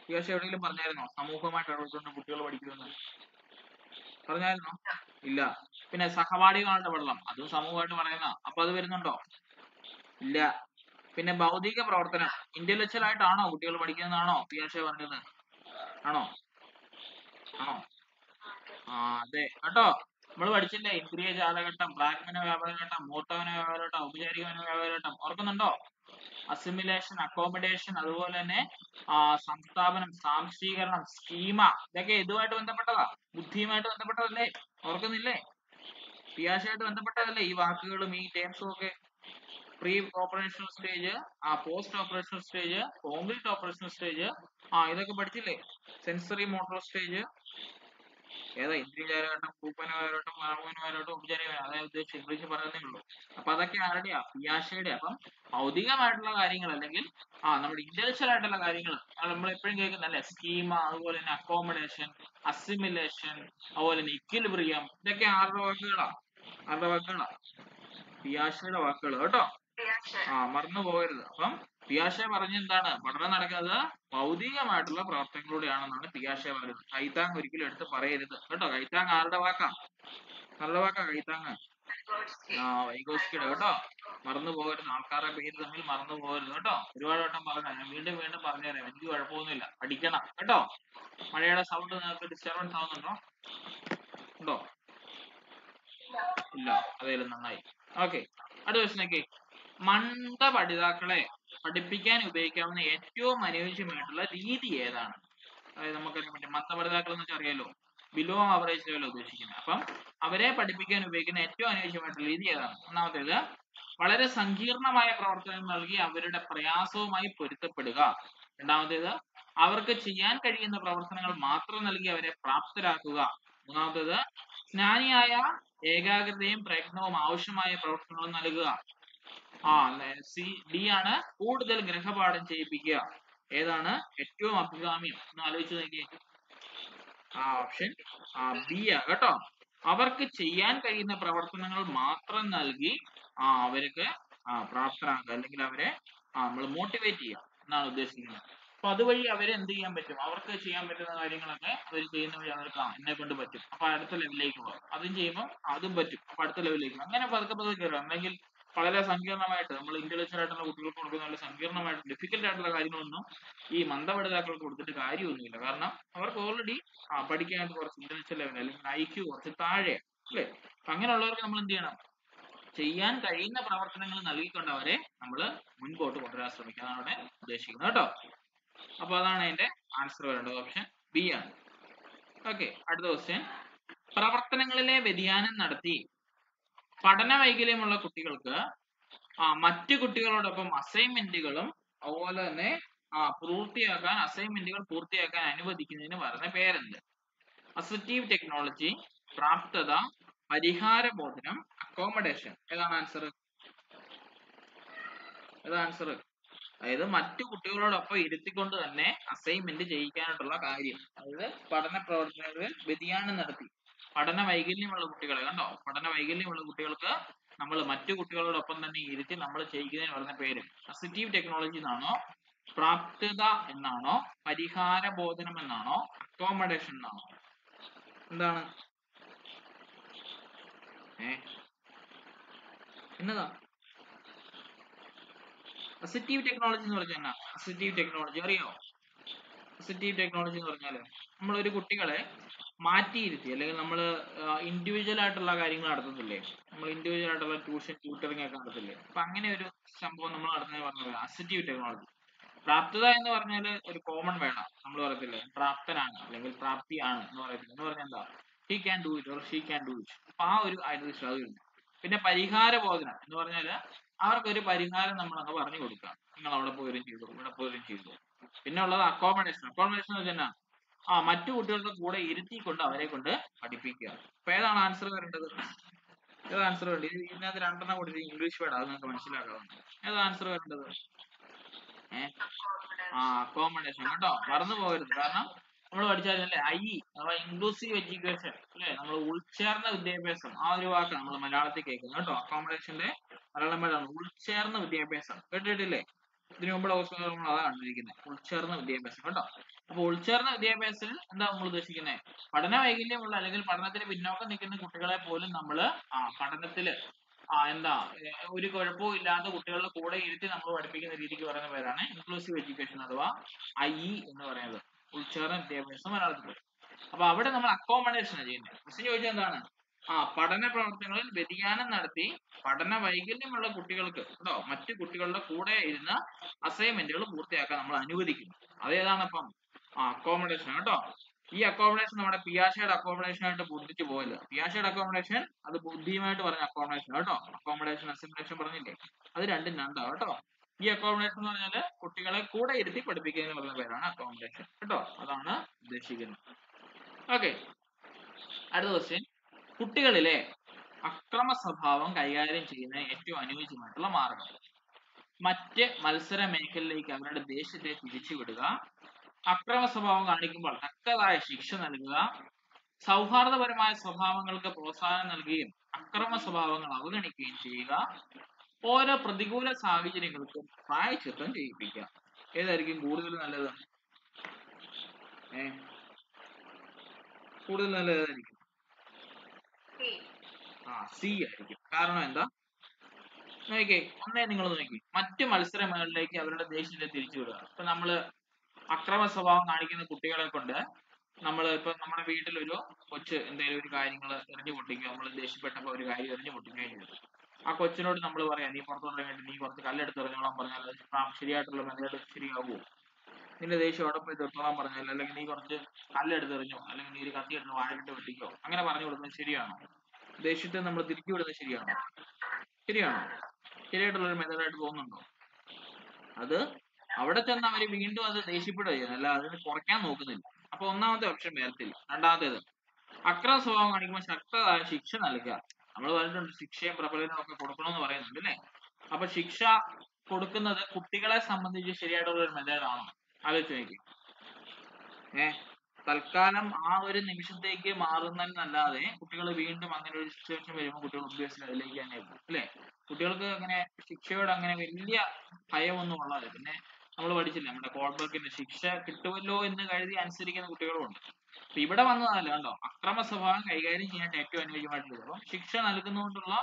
പ്രിയാശ എവിടെയെങ്കിലും പറഞ്ഞായിരുന്നോ? സമൂഹമായിട്ട് ഇടപെട്ടുകൊണ്ട് കുട്ടികൾ പഠിക്കുമെന്ന്? പറഞ്ഞായിരുന്നോ? ഇല്ല. പിന്നെ സഹപാഠികളുടെ വെള്ളം. അതും സമൂഹമായിട്ട് പറയുന്ന. അപ്പൊ അത് വരുന്നുണ്ടോ? ഇല്ല. പിന്നെ ഭൗതിക പ്രവർത്തനം. ഇന്റലക്ച്വൽ ആയിട്ടാണോ കുട്ടികൾ പഠിക്കുന്നതാണോ പിയാഷ പറഞ്ഞത്? ആണോ? ആണോ? ആ അതെ. കേട്ടോ? നമ്മൾ പഠിച്ചില്ലേ? ഇന്ദ്രിയ ജാലഘട്ടം പ്രാഗ്മന വ്യാപാരഘട്ടം മൂർത്തവന വ്യാപാരഘട്ടം ഔപചാരികവന വ്യാപാരഘട്ടം ഓർക്കുന്നുണ്ടോ? അസിമിലേഷൻ അക്കോമഡേഷൻ അതുപോലെ തന്നെ സംസ്ഥാപനം സാംശീകരണം സ്കീമ ഇതൊക്കെ ഇതുമായിട്ട് ബന്ധപ്പെട്ടതാ. ബുദ്ധിയുമായിട്ട് ബന്ധപ്പെട്ടതല്ലേ? ഓർക്കുന്നില്ലേ? പിയാഷയായിട്ട് ബന്ധപ്പെട്ടതല്ലേ ഈ വാക്കുകളും ഈ ടേംസും ഒക്കെ? പ്രീ ഓപ്പറേഷണൽ സ്റ്റേജ് ആ post operational stage complete operational stage ആ ഇതൊക്കെ പഠിച്ചില്ലേ? സെൻസറി മോട്ടോർ സ്റ്റേജ് ഏതാ ഇന്ദ്രിയകാലഘട്ടം കൂപ്പനകാലഘട്ടം മാമോനകാലഘട്ടം ഉപചാരകാലം അതായത് ഉദ്ദേശിച്ച് ഇംഗ്ലീഷ് പറയുന്നേ ഉള്ളൂ. അപ്പൊ അതൊക്കെ ആരുടെയാ? പിയാശയുടെ അപ്പം ഭൗതികമായിട്ടുള്ള കാര്യങ്ങൾ അല്ലെങ്കിൽ ആ നമ്മുടെ ഇന്റലക്ച്വൽ ആയിട്ടുള്ള കാര്യങ്ങൾ നമ്മൾ എപ്പോഴും കേൾക്കുന്ന അല്ലെ? സ്കീമ അതുപോലെ തന്നെ അക്കോമഡേഷൻ അസിമിലേഷൻ അതുപോലെ തന്നെ ഇക്വിലിബ്രിയം ഇതൊക്കെ ആരുടെ വാക്കുകളാ? ആരുടെ വാക്കുകളാ? പിയാശയുടെ വാക്കുകൾ കേട്ടോ? ആ മറന്നു പോകരുത് അപ്പം പിയാഷെ പറഞ്ഞ എന്താണ്? പഠനം നടക്കുന്നത് ഭൗതികമായിട്ടുള്ള പ്രവർത്തനങ്ങളിലൂടെയാണെന്നാണ് പിയാഷെ പറയുന്നത്. കൈത്താങ് ഒരിക്കലും എടുത്ത് പറയരുത്. കേട്ടോ കൈത്താങ് ആരുടെ വാക്കാ? നല്ല വാക്കാ കൈത്താങ്? ആ വൈഗോസ്കിയുടെ കേട്ടോ. മറന്നു പോകരുത്. ആൾക്കാരുടെ പേര് തമ്മിൽ മറന്നു പോകരുത് കേട്ടോ. ഒരുപാട് വട്ടം പറഞ്ഞു ഞാൻ വീണ്ടും വീണ്ടും പറഞ്ഞു തരാം എനിക്ക് കുഴപ്പമൊന്നുമില്ല. പഠിക്കണം കേട്ടോ. മഴയുടെ സൗണ്ട് നിങ്ങൾക്ക് ഡിസ്റ്റർബൻസ് ആവുന്നുണ്ടോ? ഉണ്ടോ? ഇല്ല. അതേലും നന്നായി. ഓക്കെ അടുത്ത ക്വസ്റ്റിനൊക്കെ മണ്ട പഠിതാക്കളെ പഠിപ്പിക്കാൻ ഉപയോഗിക്കാവുന്ന ഏറ്റവും അനുയോജ്യമായിട്ടുള്ള രീതി ഏതാണ്? അതായത് നമുക്കറിയാൻ പറ്റും മത്തപഠിതാക്കൾ എന്ന് വെച്ചാൽ അറിയാലോ ബിലോ ആവറേജ് ലെവൽ ഉദ്ദേശിക്കുന്നത്. അപ്പം അവരെ പഠിപ്പിക്കാൻ ഉപയോഗിക്കുന്ന ഏറ്റവും അനുയോജ്യമായിട്ടുള്ള രീതി ഏതാണ്? ഒന്നാമത്തേത് വളരെ സങ്കീർണമായ പ്രവർത്തനം നൽകി അവരുടെ പ്രയാസവുമായി പൊരുത്തപ്പെടുക. രണ്ടാമത്തേത് അവർക്ക് ചെയ്യാൻ കഴിയുന്ന പ്രവർത്തനങ്ങൾ മാത്രം നൽകി അവരെ പ്രാപ്തരാക്കുക. മൂന്നാമത്തേത് ജ്ഞാനിയായ ഏകാഗ്രതയും പ്രയത്നവും ആവശ്യമായ പ്രവർത്തനങ്ങളും നൽകുക. ആ സി ഡി ആണ് കൂടുതൽ ഗ്രഹപാഠം ചെയ്യിപ്പിക്കുക. ഏതാണ്? ഏറ്റവും അഭികാമ്യം. ഒന്ന് ആലോചിച്ച് നോക്കിയേ. ആ ഓപ്ഷൻ ആ ബി ആ കേട്ടോ. അവർക്ക് ചെയ്യാൻ കഴിയുന്ന പ്രവർത്തനങ്ങൾ മാത്രം നൽകി ആ അവർക്ക് ആ പ്രാപ്തരാക്കുക അല്ലെങ്കിൽ അവരെ ആ നമ്മൾ മോട്ടിവേറ്റ് ചെയ്യുക എന്നാണ് ഉദ്ദേശിക്കുന്നത്. അപ്പൊ അതുവഴി അവരെ എന്ത് ചെയ്യാൻ പറ്റും? അവർക്ക് ചെയ്യാൻ പറ്റുന്ന കാര്യങ്ങളൊക്കെ അവർ ചെയ്യുന്ന വഴി അവർക്ക് എന്നെ കൊണ്ട് പറ്റും. അപ്പൊ അടുത്ത ലെവലിലേക്ക് പോകും. അതും ചെയ്യുമ്പോൾ അതും പറ്റും. അപ്പൊ അടുത്ത ലെവലിലേക്ക്. അങ്ങനെ പതുക്കെ പതുക്കെ കയറും അല്ലെങ്കിൽ വളരെ സങ്കീർണമായിട്ട് നമ്മൾ ഇന്റലിജന്റ് ആയിട്ടുള്ള കുട്ടികൾക്ക് കൊടുക്കുന്ന വളരെ സങ്കീർണമായിട്ട് ഡിഫിക്കൽട്ട് ആയിട്ടുള്ള കാര്യങ്ങളൊന്നും ഈ മന്ദപഠിതാക്കൾക്ക് കൊടുത്തിട്ട് കാര്യമൊന്നുമില്ല. കാരണം അവർക്ക് ഓൾറെഡി പഠിക്കാനായിട്ട് കുറച്ച് ഇന്റലിജൻസ് ലെവൽ അല്ലെങ്കിൽ ഐക്യു ക്യു കുറച്ച് താഴെ അല്ലേ? അങ്ങനെയുള്ളവർക്ക് നമ്മൾ എന്ത് ചെയ്യണം? ചെയ്യാൻ കഴിയുന്ന പ്രവർത്തനങ്ങൾ നൽകിക്കൊണ്ട് അവരെ നമ്മൾ മുൻപോട്ട് കൊണ്ടുവരാൻ ശ്രമിക്കുക അതാണ് അവിടെ ഉദ്ദേശിക്കുന്നത് കേട്ടോ. അപ്പൊ അതാണ് അതിന്റെ ആൻസർ വരേണ്ടത് ഓപ്ഷൻ ബി ആണ്. ഓക്കെ അടുത്ത ക്വസ്റ്റ്യൻ പ്രവർത്തനങ്ങളിലെ വ്യതിയാനം നടത്തി പഠന വൈകല്യമുള്ള കുട്ടികൾക്ക് മറ്റു കുട്ടികളോടൊപ്പം അസൈൻമെന്റുകളും അതുപോലെ തന്നെ പൂർത്തിയാക്കാൻ അസൈൻമെന്റുകൾ പൂർത്തിയാക്കാൻ അനുവദിക്കുന്നതിന് പറയുന്ന പേരുണ്ട്. അസറ്റീവ് ടെക്നോളജി പ്രാപ്തത പരിഹാര ബോധനം അക്കോമഡേഷൻ ഏതാണ് ആൻസർ ഏതാ ആൻസർ അതായത് മറ്റു കുട്ടികളോടൊപ്പം ഇരുത്തിക്കൊണ്ട് തന്നെ അസൈൻമെന്റ് ചെയ്യിക്കാനായിട്ടുള്ള കാര്യം. അതായത് പഠന പ്രവർത്തനങ്ങളിൽ വ്യതിയാനം നടത്തി. പഠന വൈകല്യമുള്ള കുട്ടികളെ കണ്ടോ? പഠന വൈകല്യമുള്ള കുട്ടികൾക്ക് നമ്മൾ മറ്റു കുട്ടികളോടൊപ്പം തന്നെ ഇരുത്തി നമ്മൾ ചെയ്യിക്കുന്നതിന് പറയുന്ന പേര് അസിറ്റീവ് ടെക്നോളജി എന്നാണോ പ്രാപ്തത എന്നാണോ പരിഹാര ബോധനം എന്നാണോ അക്കോമഡേഷൻ എന്നാണോ? എന്താണ്? എന്നതാ? അസിറ്റീവ് ടെക്നോളജി എന്ന് പറഞ്ഞാൽ എന്നാ? അസിറ്റീവ് ടെക്നോളജി അറിയോ? അസിറ്റീവ് ടെക്നോളജി എന്ന് പറഞ്ഞാൽ നമ്മൾ ഒരു കുട്ടികളെ മാറ്റിയിരുത്തി അല്ലെങ്കിൽ നമ്മൾ ഇൻഡിവിജ്വൽ ആയിട്ടുള്ള കാര്യങ്ങൾ നടത്തുന്നില്ലേ നമ്മൾ ഇൻഡിവിജ്വൽ ആയിട്ടുള്ള ട്യൂഷൻ ട്യൂട്ടറിംഗ് ഒക്കെ നടത്തില്ലേ അപ്പൊ അങ്ങനെ ഒരു സംഭവം നമ്മൾ നടത്തുന്നത് പറഞ്ഞത് അസിറ്റീവ് ടെക്നോളജി പ്രാപ്തത എന്ന് പറഞ്ഞാൽ ഒരു കോമൺ വേണം. നമ്മൾ പറയത്തില്ലേ പ്രാപ്തനാണ് അല്ലെങ്കിൽ പ്രാപ്തിയാണ് എന്ന് പറയത്തില്ല? എന്ന് പറഞ്ഞാൽ എന്താ? He can do it or she can do it അപ്പൊ ആ ഒരു ആത്മവിശ്വാസം പിന്നെ പരിഹാര ബോധനം എന്ന് പറഞ്ഞാൽ അവർക്കൊരു പരിഹാരം നമ്മൾ അങ്ങ് പറഞ്ഞു കൊടുക്കാം. നിങ്ങൾ അവിടെ പോയും ചെയ്തു ഇവിടെ പോയും ചെയ്തു. പിന്നെ ഉള്ളത് അക്കോമഡേഷൻ അക്കോമഡേഷൻ എന്ന് വെച്ചാൽ? ആ മറ്റു കുട്ടികളുടെ കൂടെ ഇരുത്തി കൊണ്ട് അവരെ കൊണ്ട് പഠിപ്പിക്കുക. അപ്പൊ ഏതാണ് ആൻസർ വരേണ്ടത്? ഏതാ ആൻസർ ഇത് ഇതിനകത്ത് രണ്ടെണ്ണം കൂടി ഇംഗ്ലീഷ് വേർഡ്. അത് നിങ്ങൾക്ക് മനസ്സിലാക്കാവുന്നത് ഏതാ ആൻസർ വരേണ്ടത്? ആ അക്കോമഡേഷൻ കേട്ടോ? മറന്നു പോകരുത്. കാരണം നമ്മൾ പഠിച്ചാലല്ലേ ഐ അഥവാ ഇൻക്ലൂസീവ് എഡ്യൂക്കേഷൻ അല്ലെ? നമ്മൾ ഉൾച്ചേർന്ന വിദ്യാഭ്യാസം. ആ ഒരു വാക്കാണ് നമ്മൾ മലയാളത്തിൽ കേൾക്കുന്നത്. കേട്ടോ? അക്കോമഡേഷന്റെ മലയാളം പേരാണ് ഉൾച്ചേർന്ന വിദ്യാഭ്യാസം. കേട്ടിട്ടില്ലേ? ഇതിനു മുമ്പുള്ള പുസ്തകങ്ങൾ നമ്മൾ അതാണ് കണ്ടിരിക്കുന്നത് ഉൾച്ചേർന്ന വിദ്യാഭ്യാസം കേട്ടോ. അപ്പൊ ഉൾച്ചേർന്ന വിദ്യാഭ്യാസത്തിൽ എന്താ നമ്മൾ ഉദ്ദേശിക്കുന്നത് പഠന വൈകല്യമുള്ള അല്ലെങ്കിൽ പഠനത്തിന് പിന്നോക്കം നിൽക്കുന്ന കുട്ടികളെ പോലും നമ്മൾ ആ പഠനത്തിൽ ആ എന്താ ഒരു കുഴപ്പവും ഇല്ലാത്ത കുട്ടികളുടെ കൂടെ ഇരുത്തി നമ്മൾ പഠിപ്പിക്കുന്ന രീതിക്ക് പറയുന്ന പേരാണ് ഇൻക്ലൂസീവ് എഡ്യൂക്കേഷൻ അഥവാ ഐ എന്ന് പറയുന്നത്. ഉൾച്ചേർന്ന വിദ്യാഭ്യാസം മലയാളത്തിൽ അപ്പൊ അവിടെ നമ്മൾ അക്കോമഡേഷൻ ചെയ്യുന്നത് ക്വസ്റ്റ്യൻ ചോദിച്ചത് എന്താണ്? ആ പഠന പ്രവർത്തനങ്ങളിൽ വ്യതിയാനം നടത്തി പഠന വൈകല്യമുള്ള കുട്ടികൾക്ക് കേട്ടോ മറ്റു കുട്ടികളുടെ കൂടെ ഇരുന്ന അസൈൻമെന്റുകൾ പൂർത്തിയാക്കാൻ നമ്മൾ അനുവദിക്കുന്നു. അതേതാണ് അപ്പം ആ അക്കോമഡേഷൻ കേട്ടോ. ഈ അക്കോമഡേഷൻ നമ്മുടെ പിയാഷയുടെ അക്കോമഡേഷൻ ആയിട്ട് ബുദ്ധിച്ചു പോയില്ല പിയാഷയുടെ അക്കോമഡേഷൻ അത് ബുദ്ധിയുമായിട്ട് പറഞ്ഞ അക്കോമഡേഷൻ കേട്ടോ. അക്കോമഡേഷൻ അസിമുലേഷൻ പറഞ്ഞില്ലേ? അത് രണ്ടും രണ്ടാ കേട്ടോ. ഈ അക്കോമഡേഷൻ എന്ന് പറഞ്ഞാൽ കുട്ടികളെ കൂടെ ഇരുത്തി പഠിപ്പിക്കുക എന്ന് പറയുന്ന പേരാണ് അക്കോമഡേഷൻ കേട്ടോ. അതാണ് ഉദ്ദേശിക്കുന്നത്. ഓക്കെ അടുത്ത ക്വസ്റ്റ്യൻ കുട്ടികളിലെ അക്രമ സ്വഭാവം കൈകാര്യം ചെയ്യുന്ന ഏറ്റവും അനുയോജ്യമായിട്ടുള്ള മാർഗം. മറ്റ് മത്സര മേഖലയിലേക്ക് അവരുടെ ദേഷ്യത്തെ തിരിച്ചുവിടുക അക്രമ സ്വഭാവം കാണിക്കുമ്പോൾ തക്കതായ ശിക്ഷ നൽകുക സൗഹാർദ്ദപരമായ സ്വഭാവങ്ങൾക്ക് പ്രോത്സാഹനം നൽകുകയും അക്രമ സ്വഭാവങ്ങൾ അവഗണിക്കുകയും ചെയ്യുക ഓരോ പ്രതികൂല സാഹചര്യങ്ങൾക്കും പ്രായച്ചിത്തം ചെയ്യിപ്പിക്കുക. ഏതായിരിക്കും കൂടുതൽ നല്ലത്? ഏ? കൂടുതൽ നല്ലത് ഏതായിരിക്കും? ആ സി ആയിരിക്കും. കാരണം എന്താ? നോക്കിക്കേ ഒന്നേ നിങ്ങൾ നോക്കി മറ്റു മത്സരങ്ങളിലേക്ക് അവരുടെ ദേഷ്യത്തെ തിരിച്ചുവിടുക ഇപ്പൊ നമ്മൾ അക്രമ സ്വഭാവം കാണിക്കുന്ന കുട്ടികളെ കൊണ്ട് നമ്മൾ ഇപ്പൊ നമ്മുടെ വീട്ടിൽ ഒരു കൊച്ച് എന്തെങ്കിലും ഒരു കാര്യങ്ങൾ എറിഞ്ഞു പൊട്ടിക്കുക നമ്മൾ ദേഷ്യപ്പെട്ടപ്പോ ഒരു കാര്യം എറിഞ്ഞു പൊട്ടിക്കുകയും ചെയ്തു. ആ കൊച്ചിനോട് നമ്മൾ പറയാം നീ പുറത്തുനിന്നിറങ്ങിയിട്ട് നീ കുറച്ച് കല്ലെടുത്ത് എറിഞ്ഞോളാൻ പറഞ്ഞാൽ ശരിയായിട്ടുള്ള മെത്തേഡ് ശരിയാകുമോ നിന്റെ ദേഷ്യം അവിടെ പോയി തീർത്തോളാൻ പറഞ്ഞാൽ അല്ലെങ്കിൽ നീ കുറച്ച് കല്ലെടുത്ത് എറിഞ്ഞോ അല്ലെങ്കിൽ നീ ഒരു കത്തി എടുത്ത് വാഴയിട്ട് വെട്ടിക്കോ? അങ്ങനെ പറഞ്ഞു കൊടുക്കുന്നത് ശരിയാണോ? ദേഷ്യത്തെ നമ്മൾ തിരിച്ചു വിടുന്നത് ശരിയാണോ? ശരിയാണോ? ശരിയായിട്ടുള്ള ഒരു മെത്തേഡായിട്ട് തോന്നുന്നുണ്ടോ? അത് അവിടെ ചെന്ന് അവർ വീണ്ടും അത് ദേഷ്യപ്പെടുക അല്ല അതിന് കുറയ്ക്കാൻ നോക്കുന്നില്ല. അപ്പൊ ഒന്നാമത്തെ ഓപ്ഷൻ വരത്തില്ല. രണ്ടാമത്തേത് അക്രമ സ്വഭാവം കാണിക്കുമ്പോൾ ശക്തമായ ശിക്ഷ നൽകുക. നമ്മൾ പറഞ്ഞിട്ടുണ്ട് ശിക്ഷയും പ്രബലനും ഒക്കെ കൊടുക്കണമെന്ന് പറയുന്നുണ്ട് അല്ലേ? അപ്പൊ ശിക്ഷ കൊടുക്കുന്നത് കുട്ടികളെ സംബന്ധിച്ച് ശരിയായിട്ടുള്ള ഒരു മെഥേഡാണോ ആലോചിച്ച് നോക്കി ഏ തൽക്കാലം ആ ഒരു നിമിഷത്തേക്ക് മാറുന്നതല്ലാതെ കുട്ടികൾ വീണ്ടും അങ്ങനെ ഒരു സിറ്റുവേഷൻ വരുമ്പോൾ കുട്ടികൾ അതിലേക്ക് തന്നെ പോകും അല്ലേ? കുട്ടികൾക്ക് അങ്ങനെ ശിക്ഷയോട് അങ്ങനെ വലിയ ഭയമൊന്നും ഉള്ളത് പിന്നെ നമ്മൾ പഠിച്ചില്ല നമ്മുടെ കോൾബർക്കിന്റെ ശിക്ഷ കിട്ടുമല്ലോ എന്ന് കരുതി അനുസരിക്കുന്ന കുട്ടികളുമുണ്ട് അപ്പൊ ഇവിടെ വന്നതല്ല കണ്ടോ അക്രമ സ്വഭാവം കൈകാര്യം ചെയ്യാൻ ഏറ്റവും അനുയോജ്യമായിട്ടുള്ളത്. അപ്പം ശിക്ഷ നൽകുന്നതുകൊണ്ടുള്ള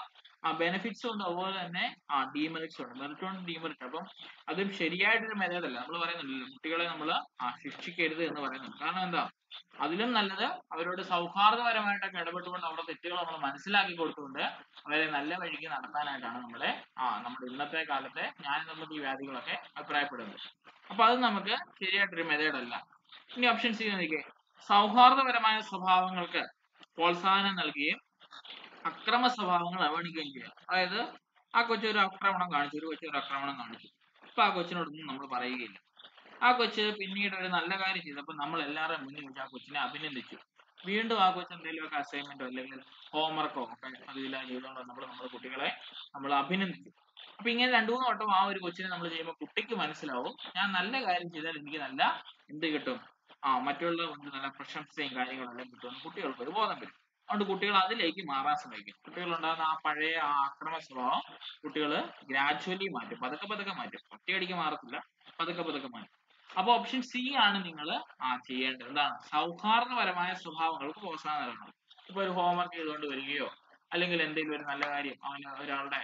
ആ ബെനിഫിറ്റ്സ് ഉണ്ട്. അതുപോലെ തന്നെ ആ ഡീമെറിറ്റ്സ് ഉണ്ട്. മെറിറ്റ് ഉണ്ട് ഡീമെറിറ്റ് അപ്പം അതും ശരിയായിട്ടൊരു മെത്തേഡ് അല്ല. നമ്മൾ പറയുന്നുണ്ടല്ലോ കുട്ടികളെ നമ്മൾ ആ ശിക്ഷിക്കരുത് എന്ന് പറയുന്നുണ്ട്. കാരണം എന്താ? അതിലും നല്ലത് അവരോട് സൗഹാർദ്ദപരമായിട്ടൊക്കെ ഇടപെട്ടുകൊണ്ട് അവരുടെ തെറ്റുകൾ നമ്മൾ മനസ്സിലാക്കി കൊടുത്തുകൊണ്ട് അവരെ നല്ല വഴിക്ക് നടത്താനായിട്ടാണ് നമ്മളെ ആ നമ്മുടെ ഇന്നത്തെ കാലത്തെ ഞാൻ നമ്മുടെ ഈ വ്യാധികളൊക്കെ അഭിപ്രായപ്പെടുന്നത്. അപ്പൊ അത് നമുക്ക് ശരിയായിട്ടൊരു മെത്തേഡ് അല്ല. ഇനി ഓപ്ഷൻ സി നോക്കിയേ. സൗഹാർദ്ദപരമായ സ്വഭാവങ്ങൾക്ക് പ്രോത്സാഹനം നൽകുകയും അക്രമ സ്വഭാവങ്ങൾ അവഗണിക്കുകയും ചെയ്യുക. അതായത് ആ കൊച്ചൊരു ആക്രമണം കാണിച്ചു ഒരു കൊച്ചൊരു ആക്രമണം കാണിച്ചു. അപ്പൊ ആ കൊച്ചിനോടൊന്നും നമ്മൾ പറയുകയില്ല. ആ കൊച്ച് പിന്നീട് ഒരു നല്ല കാര്യം ചെയ്തപ്പോൾ നമ്മൾ എല്ലാവരുടെയും മുന്നിൽ വെച്ച് ആ കൊച്ചിനെ അഭിനന്ദിച്ചു. വീണ്ടും ആ കൊച്ചു എന്തെങ്കിലുമൊക്കെ അസൈൻമെന്റോ അല്ലെങ്കിൽ ഹോംവർക്കോ ഒക്കെ അതിലാ ചെയ്തുകൊണ്ട് നമ്മൾ നമ്മുടെ കുട്ടികളെ നമ്മൾ അഭിനന്ദിച്ചു. അപ്പൊ ഇങ്ങനെ രണ്ടു മൂന്ന് വട്ടം ആ ഒരു കൊച്ചിനെ നമ്മൾ ചെയ്യുമ്പോൾ കുട്ടിക്ക് മനസ്സിലാവും ഞാൻ നല്ല കാര്യം ചെയ്താൽ എനിക്ക് നല്ല എന്ത് കിട്ടും? ആ മറ്റുള്ള നല്ല പ്രശംസയും കാര്യങ്ങളും എല്ലാം കിട്ടുമെന്ന് കുട്ടികൾക്ക് ഒരു ബോധം വരും. അതുകൊണ്ട് കുട്ടികൾ അതിലേക്ക് മാറാൻ ശ്രമിക്കും. കുട്ടികൾ ഉണ്ടാകുന്ന ആ പഴയ ആ അക്രമ സ്വഭാവം കുട്ടികൾ ഗ്രാജുവലി മാറ്റും. പതുക്കെ പതുക്കെ മാറ്റും. ഒറ്റയടിക്ക് മാറത്തില്ല. പതുക്കെ പതുക്കെ മാറ്റും. അപ്പൊ ഓപ്ഷൻ സി ആണ് നിങ്ങൾ ആ ചെയ്യേണ്ടത്. എന്താണ്? സൗഹാർദ്ദപരമായ സ്വഭാവങ്ങൾക്ക് പ്രോത്സാഹനം നൽകണം. ഇപ്പൊ ഒരു ഹോംവർക്ക് ചെയ്തുകൊണ്ട് വരികയോ അല്ലെങ്കിൽ എന്തെങ്കിലും ഒരു നല്ല കാര്യം അവന് ഒരാളുടെ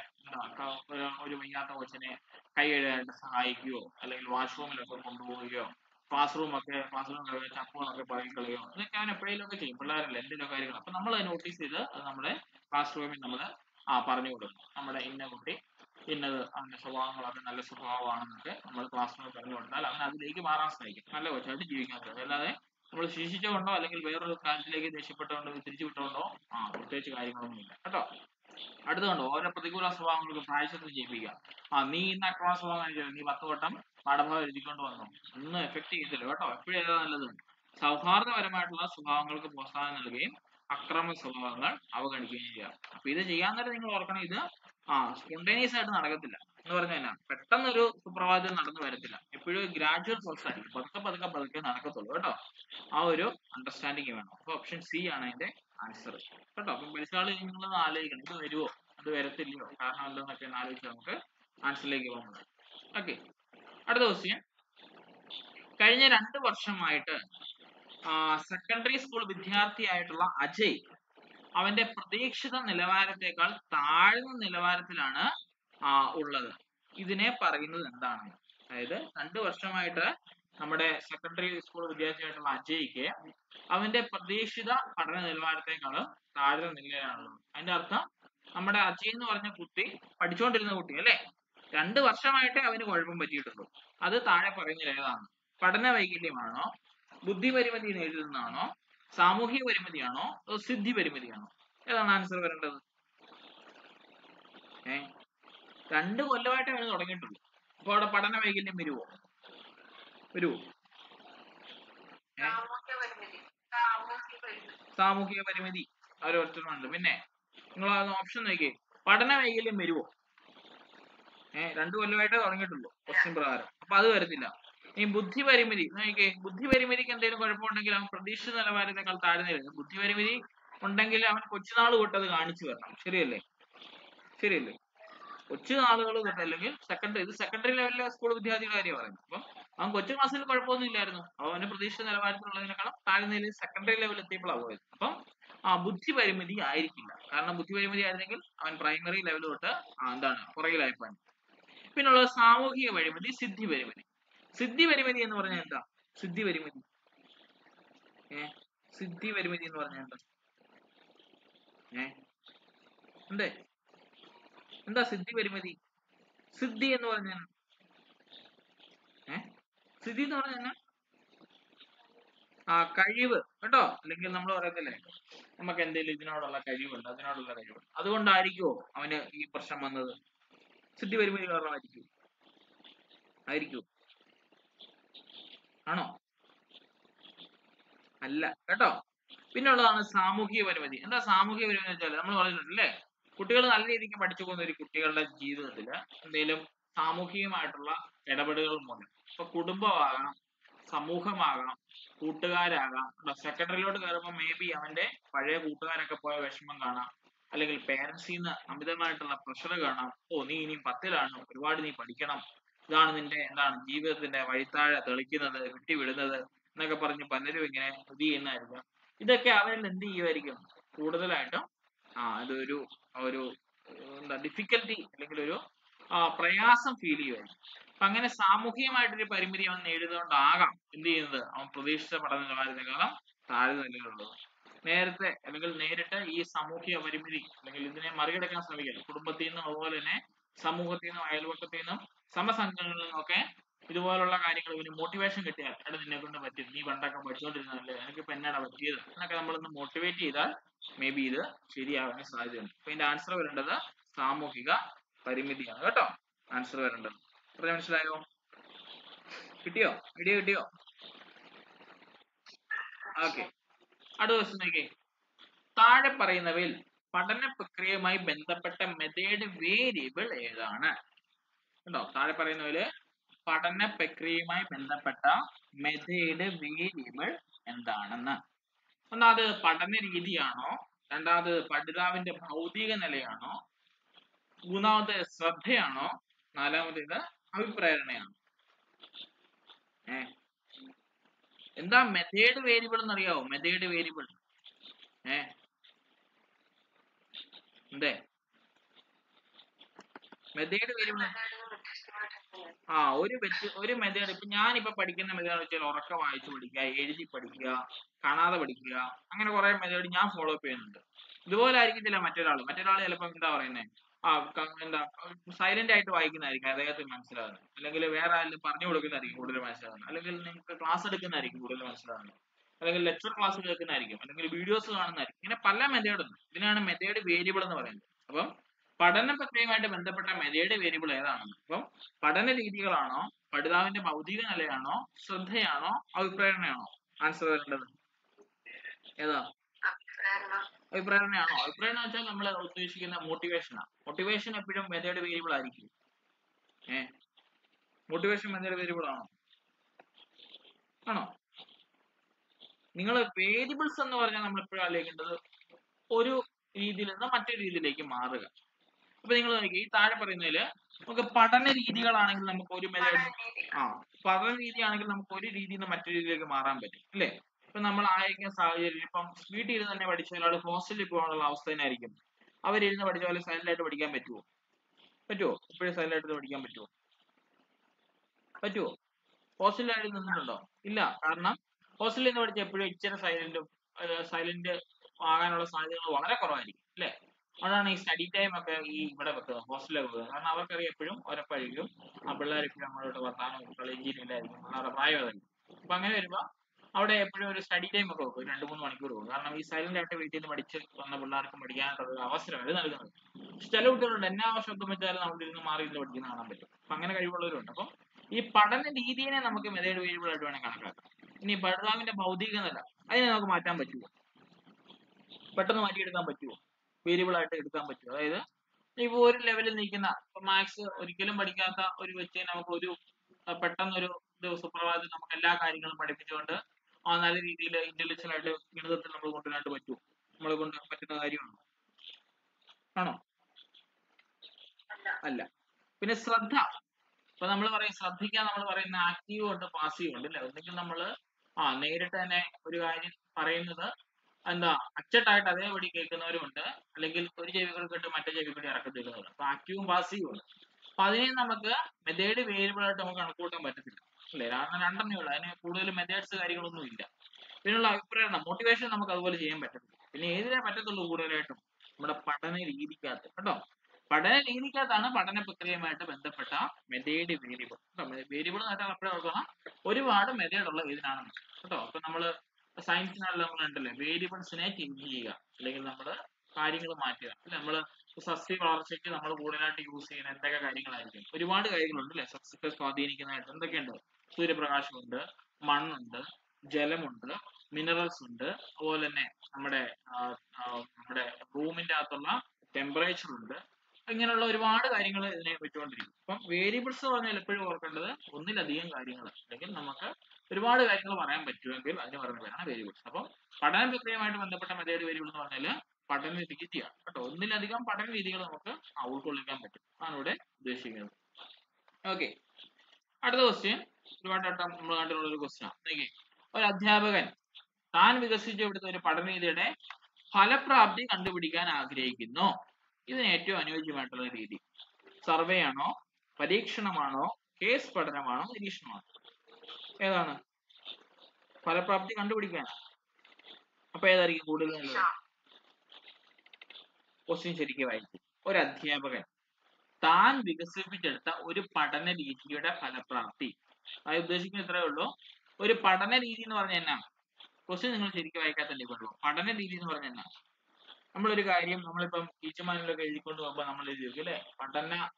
ഒരു വയ്യാത്ത കൊച്ചിനെ കൈ കഴുകാനായിട്ട് സഹായിക്കുകയോ അല്ലെങ്കിൽ വാഷ്റൂമിലൊക്കെ കൊണ്ടുപോവുകയോ ക്ലാസ് റൂം ഒക്കെ ക്ലാസ് റൂം ചപ്പുകളൊക്കെ പറയിക്കളയോ ഇതൊക്കെ അവൻ എപ്പോഴേലും ഒക്കെ ചെയ്യും. പിള്ളേരല്ലേ എന്തെങ്കിലും കാര്യങ്ങൾ അപ്പൊ നമ്മൾ നോട്ടീസ് ചെയ്ത് അത് നമ്മുടെ ക്ലാസ് റൂമിൽ നമ്മൾ ആ പറഞ്ഞു കൊടുക്കും. നമ്മുടെ ഇന്ന കുട്ടി ഇന്നത് സ്വഭാവങ്ങൾ സ്വഭാവങ്ങളൊക്കെ നല്ല സ്വഭാവമാണെന്നൊക്കെ നമ്മൾ ക്ലാസ് റൂമിൽ പറഞ്ഞു കൊടുത്താൽ അവൻ അതിലേക്ക് മാറാൻ ശ്രമിക്കും നല്ല കൊച്ചായിട്ട് ജീവിക്കാൻ ശ്രമിക്കും അല്ലാതെ നമ്മൾ ശിക്ഷിച്ചുകൊണ്ടോ അല്ലെങ്കിൽ വേറൊരു കാര്യത്തിലേക്ക് ദേഷ്യപ്പെട്ടുകൊണ്ടോ തിരിച്ചു വിട്ടുകൊണ്ടോ ആ പ്രത്യേകിച്ച് കാര്യങ്ങളൊന്നും ഇല്ല. കേട്ടോ? അടുത്തുകൊണ്ട് ഓരോ പ്രതികൂല സ്വഭാവങ്ങൾക്കും പ്രായശ്ചിത്തം ചെയ്യിപ്പിക്കുക. ആ നീ ഇന്ന് അക്രമ സ്വഭാവം കാണിച്ചത് നീ പത്ത് വട്ടം പാഠഭാഗം എഴുതിക്കൊണ്ട് വന്നു. ഒന്നും എഫക്ട് ചെയ്തില്ല കേട്ടോ. എപ്പോഴും ഏതാ നല്ലത്? സൗഹാർദ്ദപരമായിട്ടുള്ള സ്വഭാവങ്ങൾക്ക് പ്രോത്സാഹനം നൽകുകയും അക്രമ സ്വഭാവങ്ങൾ അവഗണിക്കുകയും ചെയ്യുക. അപ്പൊ ഇത് ചെയ്യാൻ നേരം നിങ്ങൾ ഓർക്കണം ഇത് ആ സ്പോണ്ടേനിയസ് ആയിട്ട് നടക്കത്തില്ല. എന്ന് പറഞ്ഞാൽ പെട്ടെന്ന് ഒരു സുപ്രഭാതത്തിൽ നടന്നു വരത്തില്ല. എപ്പോഴും ഗ്രാജുവൽ പ്രോസസ് ആയിരിക്കും. പതുക്കെ പതുക്കെ പതുക്കെ നടക്കത്തുള്ളൂ കേട്ടോ. ആ ഒരു അണ്ടർസ്റ്റാൻഡിങ് വേണം. അപ്പൊ ഓപ്ഷൻ സി ആണ് അതിന്റെ ആൻസർ കേട്ടോ അപ്പം പരിസാളി നിങ്ങളൊന്ന് ആലോചിക്കണം. ഇത് വരുമോ അത് വരത്തില്ലയോ? കാരണം എന്തെന്നൊക്കെ ആലോചിച്ച് നമുക്ക് ആൻസറിലേക്ക് പോകുന്നത് ഓക്കെ അടുത്ത ക്വസ്റ്റ്യൻ കഴിഞ്ഞ രണ്ട് വർഷമായിട്ട് സെക്കൻഡറി സ്കൂൾ വിദ്യാർത്ഥിയായിട്ടുള്ള അജയ് അവന്റെ പ്രതീക്ഷിത നിലവാരത്തെക്കാൾ താഴ്ന്ന നിലവാരത്തിലാണ് ഉള്ളത്. ഇതിനെ പറയുന്നത് എന്താണ്? അതായത് രണ്ട് വർഷമായിട്ട് നമ്മുടെ സെക്കൻഡറി സ്കൂൾ വിദ്യാർത്ഥിയായിട്ടുള്ള അജയ്ക്ക് അവന്റെ പ്രതീക്ഷിത പഠന നിലവാരത്തെക്കാളും താഴ്ന്ന നിലയിലാണുള്ളത്. അതിന്റെ അർത്ഥം നമ്മുടെ അജയ് എന്ന് പറഞ്ഞ കുട്ടി പഠിച്ചുകൊണ്ടിരുന്ന കുട്ടി അല്ലെ? രണ്ട് വർഷമായിട്ടേ അവന് കുഴപ്പം പറ്റിയിട്ടുള്ളൂ. അത് താഴെ പറയുന്നത് ഏതാണ്? പഠന വൈകല്യമാണോ? ബുദ്ധി പരിമിതി നേരിടുന്നതാണോ? സാമൂഹിക പരിമിതിയാണോ? അതോ സിദ്ധി പരിമിതിയാണോ? ഏതാണ് ആൻസർ വരേണ്ടത്? ഏ? രണ്ട് കൊല്ലമായിട്ടേ അവന് തുടങ്ങിയിട്ടുള്ളൂ. അപ്പൊ അവിടെ പഠന വൈകല്യം വരുവോ? വരുവോ? ഏ? സാമൂഹിക പരിമിതി. ഓരോരുത്തരുണ്ട് പിന്നെ നിങ്ങൾ ഓപ്ഷൻ നോക്കിയേ. പഠന വൈകല്യം വരുവോ? ഏഹ് രണ്ടു കൊല്ലമായിട്ടേ തുടങ്ങിയിട്ടുള്ളൂ ക്വസ്റ്റ്യൻ പ്രകാരം. അപ്പൊ അത് വരത്തില്ല. ഈ ബുദ്ധി പരിമിതി നോക്കിക്കേ ബുദ്ധി പരിമിതിക്ക് എന്തെങ്കിലും കുഴപ്പമുണ്ടെങ്കിൽ അവൻ പ്രതീക്ഷിത നിലവാരത്തെക്കാൾ താഴ്ന്നില്ല ബുദ്ധി പരിമിതി ഉണ്ടെങ്കിൽ അവൻ കൊച്ചുനാൾ തൊട്ട് അത് കാണിച്ചു വരണം ശരിയല്ലേ? ശരിയല്ലേ? കൊച്ചു നാളുകൾ തൊട്ട് അല്ലെങ്കിൽ സെക്കൻഡറി ഇത് സെക്കൻഡറി ലെവലിലെ സ്കൂൾ വിദ്യാർത്ഥികളുടെ കാര്യം പറയുന്നത്. അപ്പം അവൻ കൊച്ചു ക്ലാസ്സിൽ കുഴപ്പമൊന്നും ഇല്ലായിരുന്നു. അവന് പ്രതീക്ഷിത നിലവാരത്തിലുള്ളതിനേക്കാളും താഴ്ന്ന നിലയിൽ സെക്കൻഡറി ലെവൽ എത്തിയപ്പോഴാണ് പോയത്. അപ്പം ആ ബുദ്ധി പരിമിതി ആയിരിക്കില്ല. കാരണം ബുദ്ധി പരിമിതി ആയിരുന്നെങ്കിൽ അവൻ പ്രൈമറി ലെവൽ തൊട്ട് എന്താണ് എന്താണ് പുറകിലായിപ്പോയി പിന്നുള്ളത് സാമൂഹിക പരിമിതി സിദ്ധി പരിമിതി. സിദ്ധി പരിമിതി എന്ന് പറഞ്ഞാൽ എന്താ? സിദ്ധി പരിമിതി. ഏ? സിദ്ധി പരിമിതി എന്ന് പറഞ്ഞാൽ എന്താ? ഏ? എന്തേ? എന്താ സിദ്ധി പരിമിതി? സിദ്ധി എന്ന് പറഞ്ഞാൽ ഏ? സിദ്ധി എന്ന് പറഞ്ഞാൽ ആ കഴിവ്. കേട്ടോ? അല്ലെങ്കിൽ നമ്മൾ പറയത്തില്ലേ? നമുക്ക് എന്തെങ്കിലും ഇതിനോടുള്ള കഴിവുണ്ട് അതിനോടുള്ള കഴിവുണ്ട്. അതുകൊണ്ടായിരിക്കുമോ അവന് ഈ പ്രശ്നം വന്നത്? സിദ്ധി പരിമിതി കാരണമായിരിക്കും ആയിരിക്കും. ആണോ? അല്ല. കേട്ടോ? പിന്നെ ഉള്ളതാണ് സാമൂഹിക പരിമിതി. എന്താ സാമൂഹിക പരിമിതി വെച്ചാൽ നമ്മൾ പറഞ്ഞിട്ടുണ്ടല്ലേ? കുട്ടികൾ നല്ല രീതിക്ക് പഠിച്ചു പോകുന്ന ഒരു കുട്ടികളുടെ ജീവിതത്തിൽ എന്തെങ്കിലും സാമൂഹികമായിട്ടുള്ള ഇടപെടലുകൾ മൂലം ഇപ്പൊ കുടുംബമാകാം സമൂഹമാകാം കൂട്ടുകാരാകാം. സെക്രട്ടറിയിലോട്ട് കയറുമ്പോൾ മേ ബി അവന്റെ പഴയ കൂട്ടുകാരൊക്കെ പോയ വിഷമം കാണാം. അല്ലെങ്കിൽ പേരൻസിൽ നിന്ന് അമിതമായിട്ടുള്ള പ്രഷർ കാണാം. ഓ നീ ഇനി പത്തിലാണ്. ഒരുപാട് നീ പഠിക്കണം. ഇതാണ് നിന്റെ എന്താണ് ജീവിതത്തിന്റെ വഴിത്താഴ തെളിക്കുന്നത് വിട്ടുവിടുന്നത് എന്നൊക്കെ പറഞ്ഞ് പലരും ഇങ്ങനെ ഇത് ചെയ്യുന്നതായിരിക്കും. ഇതൊക്കെ അവരിൽ എന്ത് ചെയ്യുമായിരിക്കും? കൂടുതലായിട്ടും ആ അതൊരു ഒരു എന്താ ഡിഫിക്കൽറ്റി അല്ലെങ്കിൽ ഒരു പ്രയാസം ഫീൽ ചെയ്യുമായിരിക്കും. അപ്പൊ അങ്ങനെ സാമൂഹികമായിട്ടൊരു പരിമിതി അവൻ നേടുന്നതുകൊണ്ടാകാം എന്ത് ചെയ്യുന്നത്? അവൻ പ്രതീക്ഷിച്ച പഠന നിലവാരത്തെക്കാളും താഴ്ന്ന നിലയിലുള്ളത്. നേരത്തെ അല്ലെങ്കിൽ നേരിട്ട് ഈ സാമൂഹിക പരിമിതി അല്ലെങ്കിൽ ഇതിനെ മറികടക്കാൻ ശ്രമിക്കുക കുടുംബത്തിൽ നിന്നും അതുപോലെ തന്നെ സമൂഹത്തിൽ നിന്നും അയൽവക്കത്തിൽ നിന്നും സമസംഘങ്ങളിൽ നിന്നൊക്കെ ഇതുപോലുള്ള കാര്യങ്ങൾ ഒരു മോട്ടിവേഷൻ കിട്ടിയാൽ എടാ നിന്നെ കൊണ്ട് പറ്റും. നീ പണ്ടൊക്കെ പഠിച്ചുകൊണ്ടിരുന്നതല്ലേ എനിക്ക് ഇപ്പൊ എന്നാടാ പറ്റിയത്? എന്നൊക്കെ നമ്മളൊന്ന് മോട്ടിവേറ്റ് ചെയ്താൽ മേ ബി ഇത് ശരിയാവാൻ സാധ്യതയുണ്ട്. അപ്പൊ ഇതിന്റെ ആൻസർ വരേണ്ടത് സാമൂഹിക പരിമിതിയാണ് കേട്ടോ. ആൻസർ വരേണ്ടത്. അത്ര മനസ്സിലായോ? കിട്ടിയോ? ഐഡിയ കിട്ടിയോ? ഓക്കെ അടുത്ത ക്വസ്റ്റ്യൻ നോക്കിയേ. താഴെ പറയുന്നവയിൽ പഠന പ്രക്രിയയുമായി ബന്ധപ്പെട്ട മെത്തേഡ് വേരിയബിൾ ഏതാണ്? കണ്ടോ? താഴെ പറയുന്നവയിൽ പഠന പ്രക്രിയയുമായി ബന്ധപ്പെട്ട മെത്തേഡ് വേരിയബിൾ എന്താണെന്ന്. ഒന്നാമത് പഠന രീതിയാണോ? രണ്ടാമത് പഠിതാവിന്റെ ഭൗതിക നിലയാണോ? മൂന്നാമത് ശ്രദ്ധയാണോ? നാലാമത് ഇത് അഭിപ്രേരണയാണോ ഏ എന്താ മെത്തേഡ് വേരിയബിൾ എന്നറിയാവോ? മെത്തേഡ് വേരിയബിൾ ഏ? എന്തേ? മെത്തേഡ് വേരിയബിൾ ആ ഒരു ഒരു മെത്തേഡ് ഇപ്പൊ ഞാനിപ്പോ പഠിക്കുന്ന മെത്തേഡ് വെച്ചാൽ ഉറക്ക വായിച്ചു പഠിക്കുക എഴുതി പഠിക്കുക കാണാതെ പഠിക്കുക അങ്ങനെ കുറെ മെത്തേഡ് ഞാൻ ഫോളോ അപ്പ് ചെയ്യുന്നുണ്ട്. ഇതുപോലെ ആയിരിക്കത്തില്ല മറ്റൊരാൾ മറ്റൊരാൾ ചിലപ്പോൾ എന്താ പറയുന്നത് ആ എന്താ സൈലന്റ് ആയിട്ട് വായിക്കുന്നതായിരിക്കും. അദ്ദേഹത്തിന് മനസ്സിലാകുന്നത് അല്ലെങ്കിൽ വേറെ ആരെങ്കിലും പറഞ്ഞു കൊടുക്കുന്നതായിരിക്കും കൂടുതൽ മനസ്സിലാകുന്നത് അല്ലെങ്കിൽ നിങ്ങൾക്ക് ക്ലാസ് എടുക്കുന്നതായിരിക്കും കൂടുതൽ മനസ്സിലാകുന്നത് അല്ലെങ്കിൽ ലെക്ചർ ക്ലാസ് കേൾക്കുന്നതായിരിക്കും. അല്ലെങ്കിൽ വീഡിയോസ് കാണുന്നതായിരിക്കും. ഇങ്ങനെ പല മെത്തേഡ് ഉണ്ട്. ഇതിനാണ് മെത്തേഡ് വേരിയബിൾ എന്ന് പറയുന്നത്. അപ്പം പഠന പ്രക്രിയയുമായിട്ട് ബന്ധപ്പെട്ട മെത്തേഡ് വേരിയബിൾ ഏതാണെന്ന്? അപ്പം പഠന രീതികളാണോ പഠിതാവിന്റെ ഭൗതിക നിലയാണോ ശ്രദ്ധയാണോ അഭിപ്രേരണയാണോ ആൻസർ വരേണ്ടത് ഏതാ? അഭിപ്രേരണയാണോ അഭിപ്രേരണ വെച്ചാൽ നമ്മൾ ഉദ്ദേശിക്കുന്ന മോട്ടിവേഷനാണ് മോട്ടിവേഷൻ എപ്പോഴും മെത്തേഡ് വേരിയബിൾ ആയിരിക്കും. ഏ? മോട്ടിവേഷൻ മെത്തേഡ് വേരിയബിൾ ആണോ? ആണോ? നിങ്ങൾ വേരിയബിൾസ് എന്ന് പറഞ്ഞാൽ നമ്മൾ എപ്പോഴും ആലോചിക്കേണ്ടത്? ഒരു രീതിയിൽ നിന്ന് മറ്റൊരു രീതിയിലേക്ക് മാറുക. അപ്പൊ നിങ്ങൾ നോക്കി ഈ താഴെ പറയുന്നതിൽ നമുക്ക് പഠന രീതികളാണെങ്കിൽ നമുക്ക് ഒരു മെത്തേഡ് ആ പഠന രീതിയാണെങ്കിൽ നമുക്ക് ഒരു രീതിയിൽ നിന്ന് മറ്റൊരു രീതിയിലേക്ക് മാറാൻ പറ്റും. അല്ലേ? ഇപ്പൊ നമ്മൾ ആയിരിക്കുന്ന സാഹചര്യം ഇപ്പം വീട്ടിൽ ഇരുന്ന് തന്നെ പഠിച്ച ഒരാൾ ഹോസ്റ്റലിൽ പോകാനുള്ള അവസ്ഥ തന്നെ ആയിരിക്കും. അവരിരുന്ന് പഠിച്ച പോലെ സൈലന്റ് പഠിക്കാൻ പറ്റുമോ പറ്റുമോ ഇപ്പോഴും സൈലന്റ് പഠിക്കാൻ പറ്റുമോ പറ്റുമോ ഹോസ്റ്റലിൽ നിന്നിട്ടുണ്ടോ? ഇല്ല. കാരണം ഹോസ്റ്റലിൽ നിന്ന് പഠിച്ച എപ്പോഴും ഇച്ചിരി സൈലന്റും സൈലന്റ് ആകാനുള്ള സാധ്യതകൾ വളരെ കുറവായിരിക്കും അല്ലേ? അതുകൊണ്ടാണ് ഈ സ്റ്റഡി ടൈം ഒക്കെ ഈ ഇവിടെ വെക്കുന്നത് ഹോസ്റ്റലിലൊക്കെ വെക്കുന്നത് കാരണം അവർക്കറിയാം എപ്പോഴും ഒരപ്പായിരിക്കും ആ പിള്ളേർ എപ്പോഴും നമ്മളോട് വർത്താനം കളഞ്ചിയില്ലായിരിക്കും പിള്ളേരുടെ പ്രായം അതായിരിക്കും അപ്പൊ അങ്ങനെ വരുമ്പോ അവിടെ എപ്പോഴും ഒരു സ്റ്റഡി ടൈം ഒക്കെ വെക്കും രണ്ട് മൂന്ന് മണിക്കൂർ വെക്കും. കാരണം ഈ സൈലന്റ് ആയിട്ട് വീട്ടിൽ നിന്ന് പഠിച്ച് വന്ന പിള്ളേർക്ക് പഠിക്കാനുള്ള ഒരു അവസരം അത് നൽകുന്നത്. ചില കുട്ടികളുണ്ട് എന്നാ ശബ്ദം വെച്ചാലും നമുക്ക് ഇരുന്ന് മാറി ഇരുന്ന് പഠിക്കുന്ന കാണാൻ പറ്റും. അപ്പൊ അങ്ങനെ കഴിവുള്ളവരുണ്ട്. അപ്പം ഈ പഠന രീതിയെ നമുക്ക് മെതേഡ് വേരിയബിൾ ആയിട്ട് വേണം കണക്കാക്കാം ഇനി പഠിതാവിന്റെ ഭൗതിക നില അതിനെ നമുക്ക് മാറ്റാൻ പറ്റുമോ പെട്ടെന്ന് മാറ്റിയെടുക്കാൻ പറ്റുമോ വേരിയബിൾ ആയിട്ട് എടുക്കാൻ പറ്റുമോ അതായത് ഇപ്പൊ ഒരു ലെവലിൽ നിൽക്കുന്ന മാത്സ് ഒരിക്കലും പഠിക്കാത്ത ഒരു വ്യക്തിയെ നമുക്ക് ഒരു പെട്ടെന്നൊരു സുപ്രഭാതത്തിൽ നമുക്ക് എല്ലാ കാര്യങ്ങളും പഠിപ്പിച്ചുകൊണ്ട് ആ നല്ല രീതിയിൽ ഇന്റലിജന്റ് ആയിട്ട് ഗണിതത്തിൽ നമ്മൾ കൊണ്ടുവരാനായിട്ട് പറ്റുമോ നമ്മളെ കൊണ്ട് പറ്റുന്ന കാര്യമാണോ? ആണോ? അല്ല. പിന്നെ ശ്രദ്ധ. ഇപ്പൊ നമ്മൾ പറയും ശ്രദ്ധിക്കാൻ നമ്മൾ പറയുന്ന ആക്റ്റീവ് ഉണ്ട് പാസീവ് ഉണ്ട് അല്ലെ? ഒന്നെങ്കിൽ നമ്മൾ ആ നേരിട്ട് തന്നെ ഒരു കാര്യം പറയുന്നത് എന്താ അച്ചട്ടായിട്ട് അതേപടി കേൾക്കുന്നവരുമുണ്ട് അല്ലെങ്കിൽ ഒരു ചെവി കൂടി കേട്ട് മറ്റേ ചെവി കൂടി ഇറക്കി തരുന്നവരുണ്ട് അപ്പൊ ആക്റ്റീവും പാസീവും ഉണ്ട്. അപ്പൊ അതിനെ നമുക്ക് മെത്തേഡ് വേരിയബിൾ ആയിട്ട് നമുക്ക് കണക്കൂട്ടാൻ പറ്റത്തില്ല. അല്ലേ കാരണം രണ്ടെണ്ണേ ഉള്ളൂ. അതിന് കൂടുതൽ മെത്തേഡ്സ് കാര്യങ്ങളൊന്നും ഇല്ല. ഇതിനുള്ള അഭിപ്രായം മോട്ടിവേഷൻ നമുക്ക് അതുപോലെ ചെയ്യാൻ പറ്റത്തില്ല. പിന്നെ ഏതിനെ പറ്റത്തുള്ളൂ കൂടുതലായിട്ടും? നമ്മുടെ പഠന രീതിക്കകത്ത്. കേട്ടോ? പഠന രീതിക്കകത്താണ് പഠന പ്രക്രിയയുമായിട്ട് ബന്ധപ്പെട്ട മെത്തേഡ് വേരിയബിൾ കേട്ടോ? വേരിയബിൾ എന്ന് പറഞ്ഞാൽ എപ്പോഴും ഓർക്കണം ഒരുപാട് മെത്തേഡ് ഉള്ള ഇതിനാണ് കേട്ടോ? അപ്പൊ നമ്മൾ സയൻസിനാണല്ലോ നമ്മൾ ഉണ്ടല്ലേ വേരിയബിൾസിനെ ചേഞ്ച് ചെയ്യുക. അല്ലെങ്കിൽ നമ്മൾ കാര്യങ്ങൾ മാറ്റുക. നമ്മൾ സസ്യ വളർച്ചയ്ക്ക് നമ്മൾ കൂടുതലായിട്ട് യൂസ് ചെയ്യുന്ന എന്തൊക്കെ കാര്യങ്ങളായിരിക്കും? ഒരുപാട് കാര്യങ്ങളുണ്ട് അല്ലെ? സസ്യത്തെ സ്വാധീനിക്കുന്നതായിട്ട് എന്തൊക്കെയുണ്ട്? സൂര്യപ്രകാശമുണ്ട് മണ്ണുണ്ട് ജലമുണ്ട് മിനറൽസ് ഉണ്ട്. അതുപോലെ തന്നെ നമ്മുടെ നമ്മുടെ റൂമിന്റെ അകത്തുള്ള ടെമ്പറേച്ചർ ഉണ്ട്. ഇങ്ങനെയുള്ള ഒരുപാട് കാര്യങ്ങൾ ഇതിനെ പറ്റിക്കൊണ്ടിരിക്കും അപ്പം വേരിയബിൾസ് പറഞ്ഞാൽ എപ്പോഴും ഓർക്കേണ്ടത് ഒന്നിലധികം കാര്യങ്ങൾ. അല്ലെങ്കിൽ നമുക്ക് ഒരുപാട് കാര്യങ്ങൾ പറയാൻ പറ്റുമെങ്കിൽ അതിന് പറയുന്ന പേരാണ് വേരിയബിൾസ് അപ്പം പഠന പ്രക്രിയയുമായിട്ട് ബന്ധപ്പെട്ട മെത്തേഡ് വേരിയബിൾ എന്ന് പറഞ്ഞാൽ പഠന രീതിയാണ് കേട്ടോ ഒന്നിലധികം പഠന രീതികൾ നമുക്ക് ഉൾക്കൊള്ളിക്കാൻ പറ്റും. അതാണ് ഇവിടെ ഉദ്ദേശിക്കുന്നത്. ഓക്കെ അടുത്ത ക്വസ്റ്റ്യൻ ഒരുപാട് വട്ടം നമ്മൾ കണ്ടിട്ടുള്ള ഒരു ക്വസ്റ്റ്യൻ ആണ് ഒരു അധ്യാപകൻ താൻ വികസിച്ചെടുത്ത ഒരു പഠന രീതിയുടെ ഫലപ്രാപ്തി കണ്ടുപിടിക്കാൻ ആഗ്രഹിക്കുന്നു. ഇതിന് ഏറ്റവും അനുയോജ്യമായിട്ടുള്ള രീതി. സർവേ ആണോ പരീക്ഷണമാണോ കേസ് പഠനമാണോ നിരീക്ഷണമാണോ? ഏതാണ്? ഫലപ്രാപ്തി കണ്ടുപിടിക്കാൻ അപ്പൊ ഏതായിരിക്കും കൂടുതൽ നല്ലത്? ക്വസ്റ്റ്യൻ ശരിക്കും വായിക്കും. ഒരു അധ്യാപകൻ താൻ വികസിപ്പിച്ചെടുത്ത ഒരു പഠന രീതിയുടെ ഫലപ്രാപ്തി. അത് ഉദ്ദേശിക്കുന്നത് ഇത്രയേ ഉള്ളൂ. ഒരു പഠന രീതി എന്ന് പറഞ്ഞ എന്നാ? ക്വസ്റ്റ്യൻ നിങ്ങൾ ശരിക്കും വായിക്കാത്തല്ലേ പറ്റുള്ളൂ പഠന രീതി എന്ന് പറഞ്ഞ എന്നാ? നമ്മളൊരു കാര്യം നമ്മളിപ്പം ടീച്ചർമാരിലൊക്കെ എഴുതിക്കൊണ്ട് പോകുമ്പോൾ നമ്മൾ എഴുതിയിരിക്കും അല്ലെ? പഠന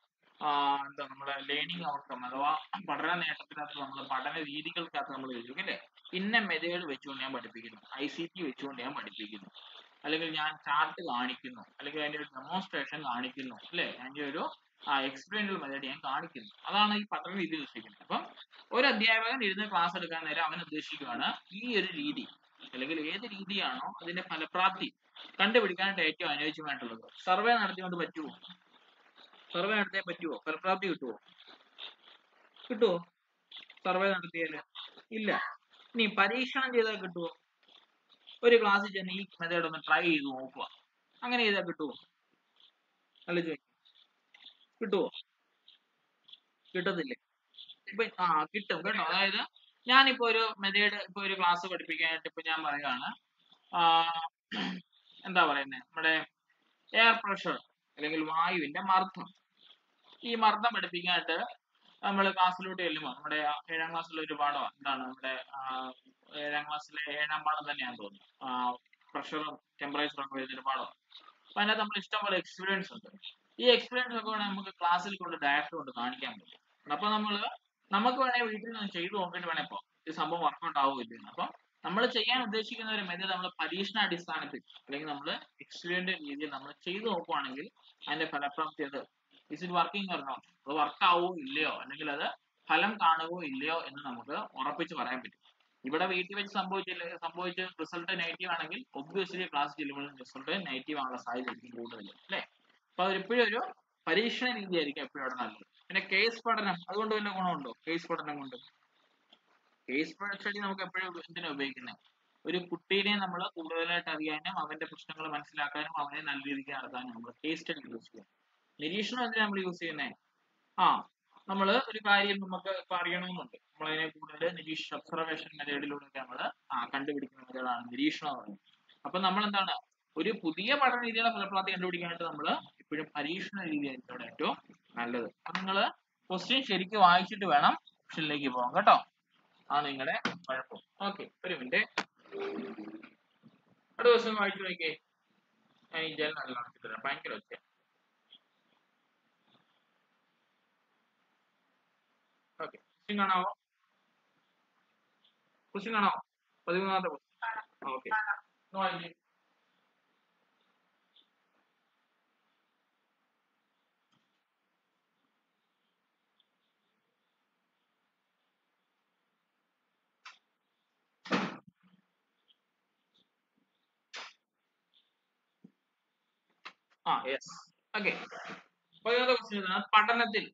എന്താ നമ്മുടെ ലേണിംഗ് ഔട്ട്കം അഥവാ പഠന നേട്ടത്തിനകത്ത് നമ്മൾ പഠന രീതികൾക്കകത്ത് നമ്മൾ എഴുതി അല്ലെ? ഇന്ന മെതേഡ് വെച്ചുകൊണ്ട് ഞാൻ പഠിപ്പിക്കുന്നു. ഐ സി ടി വെച്ചുകൊണ്ട് ഞാൻ പഠിപ്പിക്കുന്നു. അല്ലെങ്കിൽ ഞാൻ ചാർട്ട് കാണിക്കുന്നു. അല്ലെങ്കിൽ അതിന്റെ ഒരു ഡെമോൺസ്ട്രേഷൻ കാണിക്കുന്നു. അല്ലെ? അതിന്റെ ഒരു എക്സ്പ്ലെയിനൽ മെത്തേഡ് ഞാൻ കാണിക്കുന്നു. അതാണ് ഈ പത്രം രീതി ഉദ്ദേശിക്കുന്നത് അപ്പം ഒരു അധ്യാപകൻ ഇരുന്ന് ക്ലാസ് എടുക്കാൻ നേരം അവൻ ഉദ്ദേശിക്കുകയാണ് ഈ ഒരു രീതി അല്ലെങ്കിൽ ഏത് രീതിയാണോ അതിന്റെ ഫലപ്രാപ്തി കണ്ടുപിടിക്കാനായിട്ട് ഏറ്റവും അനുയോജ്യമായിട്ടുള്ളത്. സർവേ നടത്തിക്കൊണ്ട് പറ്റുമോ സർവേ നടത്തിയാൽ പറ്റുമോ ഫലപ്രാപ്തി കിട്ടുമോ കിട്ടുമോ സർവേ നടത്തിയാൽ ഇല്ല. ഇനി പരീക്ഷണം ചെയ്താൽ കിട്ടുമോ ഒരു ക്ലാസ്സിൽ ചെന്ന് ഈ മെത്തേഡ് ഒന്ന് ട്രൈ ചെയ്ത് നോക്കുക. അങ്ങനെ ചെയ്താൽ കിട്ടുമോ അല്ല ചോദിക്കും കിട്ടുമോ കിട്ടത്തില്ലേ? ഇപ്പൊ ആ കിട്ടും കേട്ടോ. അതായത് ഞാനിപ്പോ ഒരു മെത്തേഡ് ഇപ്പൊ ഒരു ക്ലാസ് പഠിപ്പിക്കാനായിട്ട് ഇപ്പൊ ഞാൻ പറയുകയാണ് എന്താ പറയുന്നേ? നമ്മുടെ എയർ പ്രഷർ അല്ലെങ്കിൽ വായുവിന്റെ മർദ്ദം. ഈ മർദ്ദം പഠിപ്പിക്കാനായിട്ട് നമ്മൾ ക്ലാസ്സിലോട്ട് ചെല്ലുമ്പോൾ നമ്മുടെ ഏഴാം ക്ലാസ്സിലെ ഒരു പാഠമാണ്. എന്താണ്? നമ്മുടെ ഏഴാം ക്ലാസ്സിലെ ഏഴാം പാഠം തന്നെയാണ് തോന്നുന്നത് പ്രഷറും ടെമ്പറേച്ചറും ഒക്കെ വരുന്ന ഒരു പാഠമാണ്. അപ്പൊ അതിനകത്ത് നമ്മൾ ഇഷ്ടംപോലെ എക്സ്പീരിയൻസ് ഉണ്ട്. ഈ എക്സ്പീരിയൻസ് ഒക്കെ വേണമെങ്കിൽ നമുക്ക് ക്ലാസ്സിൽ കൊണ്ട് ഡയറക്റ്റ് കൊണ്ട് കാണിക്കാൻ പറ്റും. അപ്പൊ നമ്മൾ നമുക്ക് വേണേൽ വീട്ടിൽ നിന്ന് ചെയ്ത് നോക്കിയിട്ട് വേണേ ഇപ്പൊ ഈ സംഭവം വർക്കൗട്ട് ആവുമില്ല അപ്പൊ നമ്മൾ ചെയ്യാൻ ഉദ്ദേശിക്കുന്ന ഒരു മെത്തേഡ് നമ്മൾ പരീക്ഷണാടിസ്ഥാനത്തിൽ അല്ലെങ്കിൽ നമ്മൾ എക്സ്പീരിയൻസ് രീതിയിൽ നമ്മൾ ചെയ്തു നോക്കുവാണെങ്കിൽ അതിന്റെ ഫലപ്രാപ്തി അത് ഇസ് ഇറ്റ് വർക്കിംഗ് പറഞ്ഞോ അത് വർക്ക് ആവോ ഇല്ലയോ? അല്ലെങ്കിൽ അത് ഫലം കാണുകയോ ഇല്ലയോ എന്ന് നമുക്ക് ഉറപ്പിച്ച് പറയാൻ പറ്റും. ഇവിടെ വീട്ടിൽ വെച്ച് സംഭവിച്ചില്ല സംഭവിച്ച് റിസൾട്ട് നെഗറ്റീവ് ആണെങ്കിൽ ഒബ്വിയസ്ലി ക്ലാസ് ചെല്ലുമ്പോൾ റിസൾട്ട് നെഗറ്റീവ് സാധ്യത ആയിരിക്കും കൂടുതൽ അല്ലേ? അപ്പൊ അത് എപ്പോഴും ഒരു പരീക്ഷണ രീതി ആയിരിക്കും എപ്പോഴും അവിടെ നല്ലത്. പിന്നെ കേസ് പഠനം അതുകൊണ്ട് വല്ല ഗുണമുണ്ടോ? കേസ് പഠനം കൊണ്ട്. കേസ് സ്റ്റഡി നമുക്ക് എപ്പോഴും എന്തിനാ ഉപയോഗിക്കുന്നത് ഒരു കുട്ടീനെ നമ്മൾ കൂടുതലായിട്ട് അറിയാനും അവന്റെ പ്രശ്നങ്ങൾ മനസ്സിലാക്കാനും അവനെ നല്ല രീതിക്ക് നടത്താനും നമ്മൾ കേസ് സ്റ്റഡി യൂസ് ചെയ്യാം നിരീക്ഷണം എന്തിനാ നമ്മൾ യൂസ് ചെയ്യുന്നത് ആ നമ്മൾ ഒരു കാര്യം നമുക്ക് ഇപ്പൊ അറിയണമെന്നുണ്ട്. നമ്മൾ അതിനെ കൂടുതൽ നിരീക്ഷ ഒബ്സർവേഷൻ മെത്തേഡിലൂടെ നമ്മൾ കണ്ടുപിടിക്കുന്ന മെത്തേഡാണ് നിരീക്ഷണം എന്ന് പറയുന്നത് അപ്പൊ നമ്മൾ എന്താണ് ഒരു പുതിയ പഠന രീതിയുടെ ഫലപ്രാപ്തി കണ്ടുപിടിക്കാനായിട്ട് നമ്മൾ ഇപ്പോഴും പരീക്ഷണ രീതിയായിരിക്കും ഇവിടെ ഏറ്റവും നല്ലത്. അപ്പൊ നിങ്ങൾ ക്വസ്റ്റ്യൻ ശരിക്കും വായിച്ചിട്ട് വേണം ക്വസ്റ്റ്യനിലേക്ക് പോകാം കേട്ടോ? ആ നിങ്ങളുടെ കുഴപ്പം ഓക്കെ ഒരു മിനിറ്റ് അടുത്ത ദിവസം വായിച്ചു നോക്കിയേ. ഞാൻ ഈ ജൽ നല്ല നടത്തി ഭയങ്കര ഒച്ച. ഓക്കെ ക്വസ്റ്റ്യൻ കാണാവോ? ക്വസ്റ്റ്യൻ കാണാവോ? പതിമൂന്നാമത്തെ ക്വസ്റ്റ്യൻ ഓക്കെ ആ യെസ് ഓക്കെ പതിനാറ് ക്വസ്റ്റ്യൻ എന്താണ് പഠനത്തിൽ